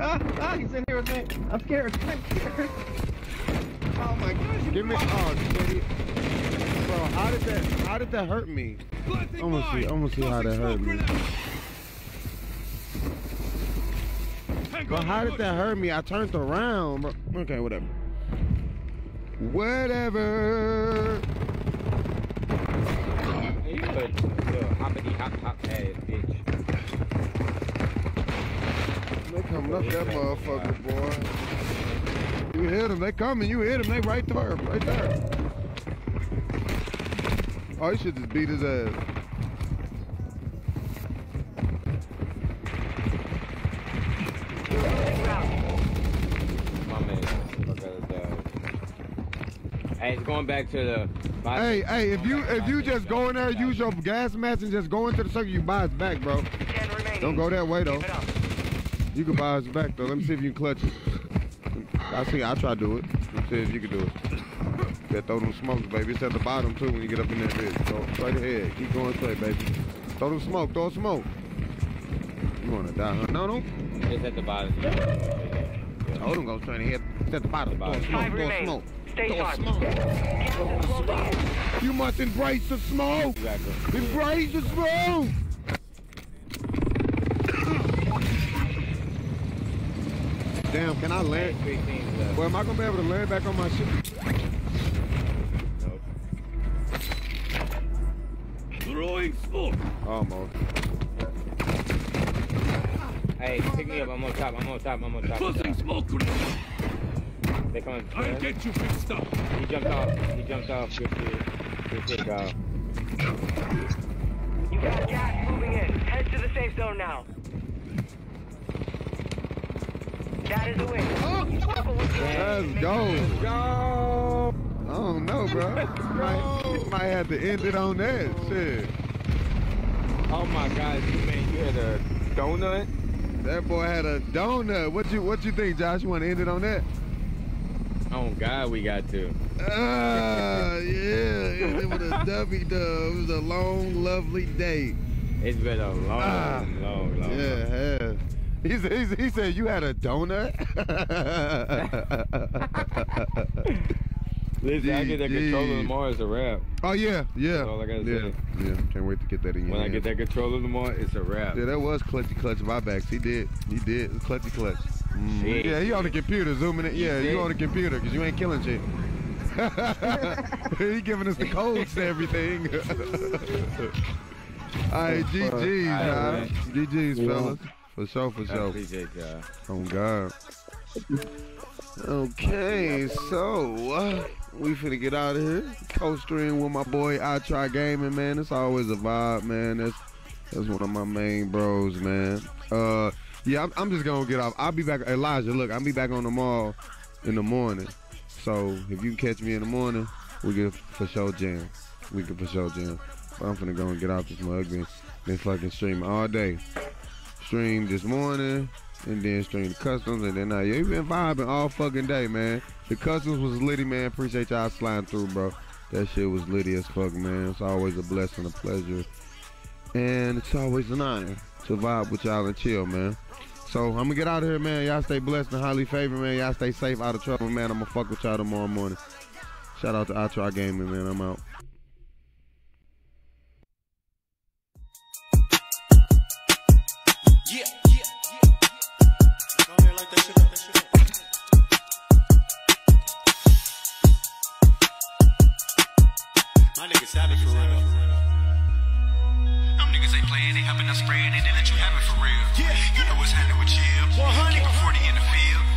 Ah, ah, he's in here with me. I'm scared. I'm scared. Oh my gosh. Give me. Oh, shit. Bro, how did that? How did that hurt me? I'm gonna see. I'm gonna see how that hurt me. grenade. Hang Bro, on, how did that hurt me? I turned around, bro. Okay, whatever. Whatever. You a uh, hoppity hop hop ass bitch. They coming up that motherfucker, boy. You hit them. They coming. You hit them. They right there. Right there. Oh, you should just beat his ass. My man. Fuck out of dog. Hey, it's going back to the. Hey, hey, if you if you just go in there, use your gas mask and just go into the circle, you buy us back, bro. Don't go that way though. Keep it up. You can buy us back though. Let me see if you can clutch it. I see. I'll try to do it. Let's see if you can do it. Yeah, throw them smokes, baby. It's at the bottom too when you get up in that bitch. Go straight ahead. Keep going straight, baby. Throw them smoke. Throw smoke. You wanna die, huh? No, no. It's at the bottom. Hold them go straight ahead. It's at the bottom. Throw Five smoke. Throw remain. smoke. Stay Throw sharp. smoke. You must embrace the smoke. Exactly. Embrace the smoke. Damn, can I land? Three teams left. Well, am I gonna be able to land back on my ship? Nope. Throwing smoke. Almost. Hey, pick me up. I'm on top. I'm on top. I'm on top. Tossing smoke grenade. They coming. I'll get you fixed up. He jumped off. He jumped off. Good shit. Good shit, dog. You got gas moving in. Head to the safe zone now. That is a win. Circle with the Let's go. Go! I don't know, bro. Might, might have to end it on that shit. Oh my God, you man, you had a donut? That boy had a donut. What you what you think, Josh? You want to end it on that? Oh God, we got to. Ah, yeah. It was a (laughs) dubby dub. It was a long, lovely day. It's been a long, Ah. long, long. Yeah, has. He said, he said- he said you had a donut. (laughs) Listen, I get that controller tomorrow. It's a wrap. oh yeah, yeah. That's all I gotta yeah, say. yeah. Can't wait to get that in. When I get that controller tomorrow, it's a wrap. Yeah, that was clutchy clutch buybacks. He did. He did. Clutchy clutch. Mm-hmm. Shit. Yeah, he on the computer zooming it. Yeah, you on the computer because you ain't killing shit. (laughs) he giving us the codes to everything. (laughs) All right, GG's, All right. GG's, fellas. For sure, for I sure. appreciate y'all. Oh God. Okay, so uh, we finna get out of here. Co-stream with my boy I Try Gaming, man. It's always a vibe, man. That's that's one of my main bros, man. Uh, yeah, I'm, I'm just gonna get off. I'll be back, Elijah. Look, I'll be back on tomorrow in the morning. So if you can catch me in the morning, we can for sure jam. We can for sure jam. But I'm finna go and get out this mug. Been, been fucking streaming all day. Stream this morning, and then stream the customs, and then now yeah, you been vibing all fucking day, man. The customs was litty, man. Appreciate y'all sliding through, bro. That shit was litty as fuck, man. It's always a blessing, a pleasure, and it's always an honor to vibe with y'all and chill, man. So I'm gonna get out of here, man. Y'all stay blessed and highly favored, man. Y'all stay safe, out of trouble, man. I'm gonna fuck with y'all tomorrow morning. Shout out to I Try Gaming, man. I'm out. Yeah, yeah, yeah. Go ahead, light that shit up, that shit up. My niggas savage for real. Them niggas ain't playing, they and spraying, and they let you have it for real. Yeah, you know what's happening with chill. 100. Keep a 40 in the field.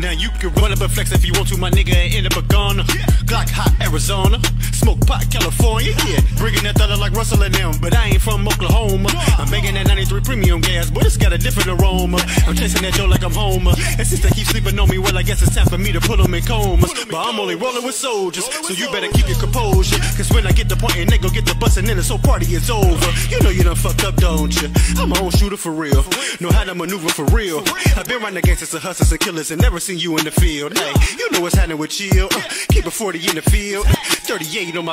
Now you can run up and flex if you want to, my nigga, and end up a goner. Glock hot, Arizona. Smoke pot, California. Yeah, bringing that dollar like Russell and them, but I ain't from Oklahoma. I'm making that 93 premium gas, but it's got a different aroma. I'm chasing that Joe like I'm Homer. And since they keep sleeping on me, well, I guess it's time for me to put them in comas. But I'm only rolling with soldiers, so you better keep your composure. Cause when I get the point and they go get the bus and then whole party is over. You know you done fucked up, don't you? I'm a own shooter for real. Know how to maneuver for real. I've been around the gangsters and hustlers and killers and never seen you in the field. Hey, you know what's happening with chill. Uh, keep a 40 in the field. 38 on my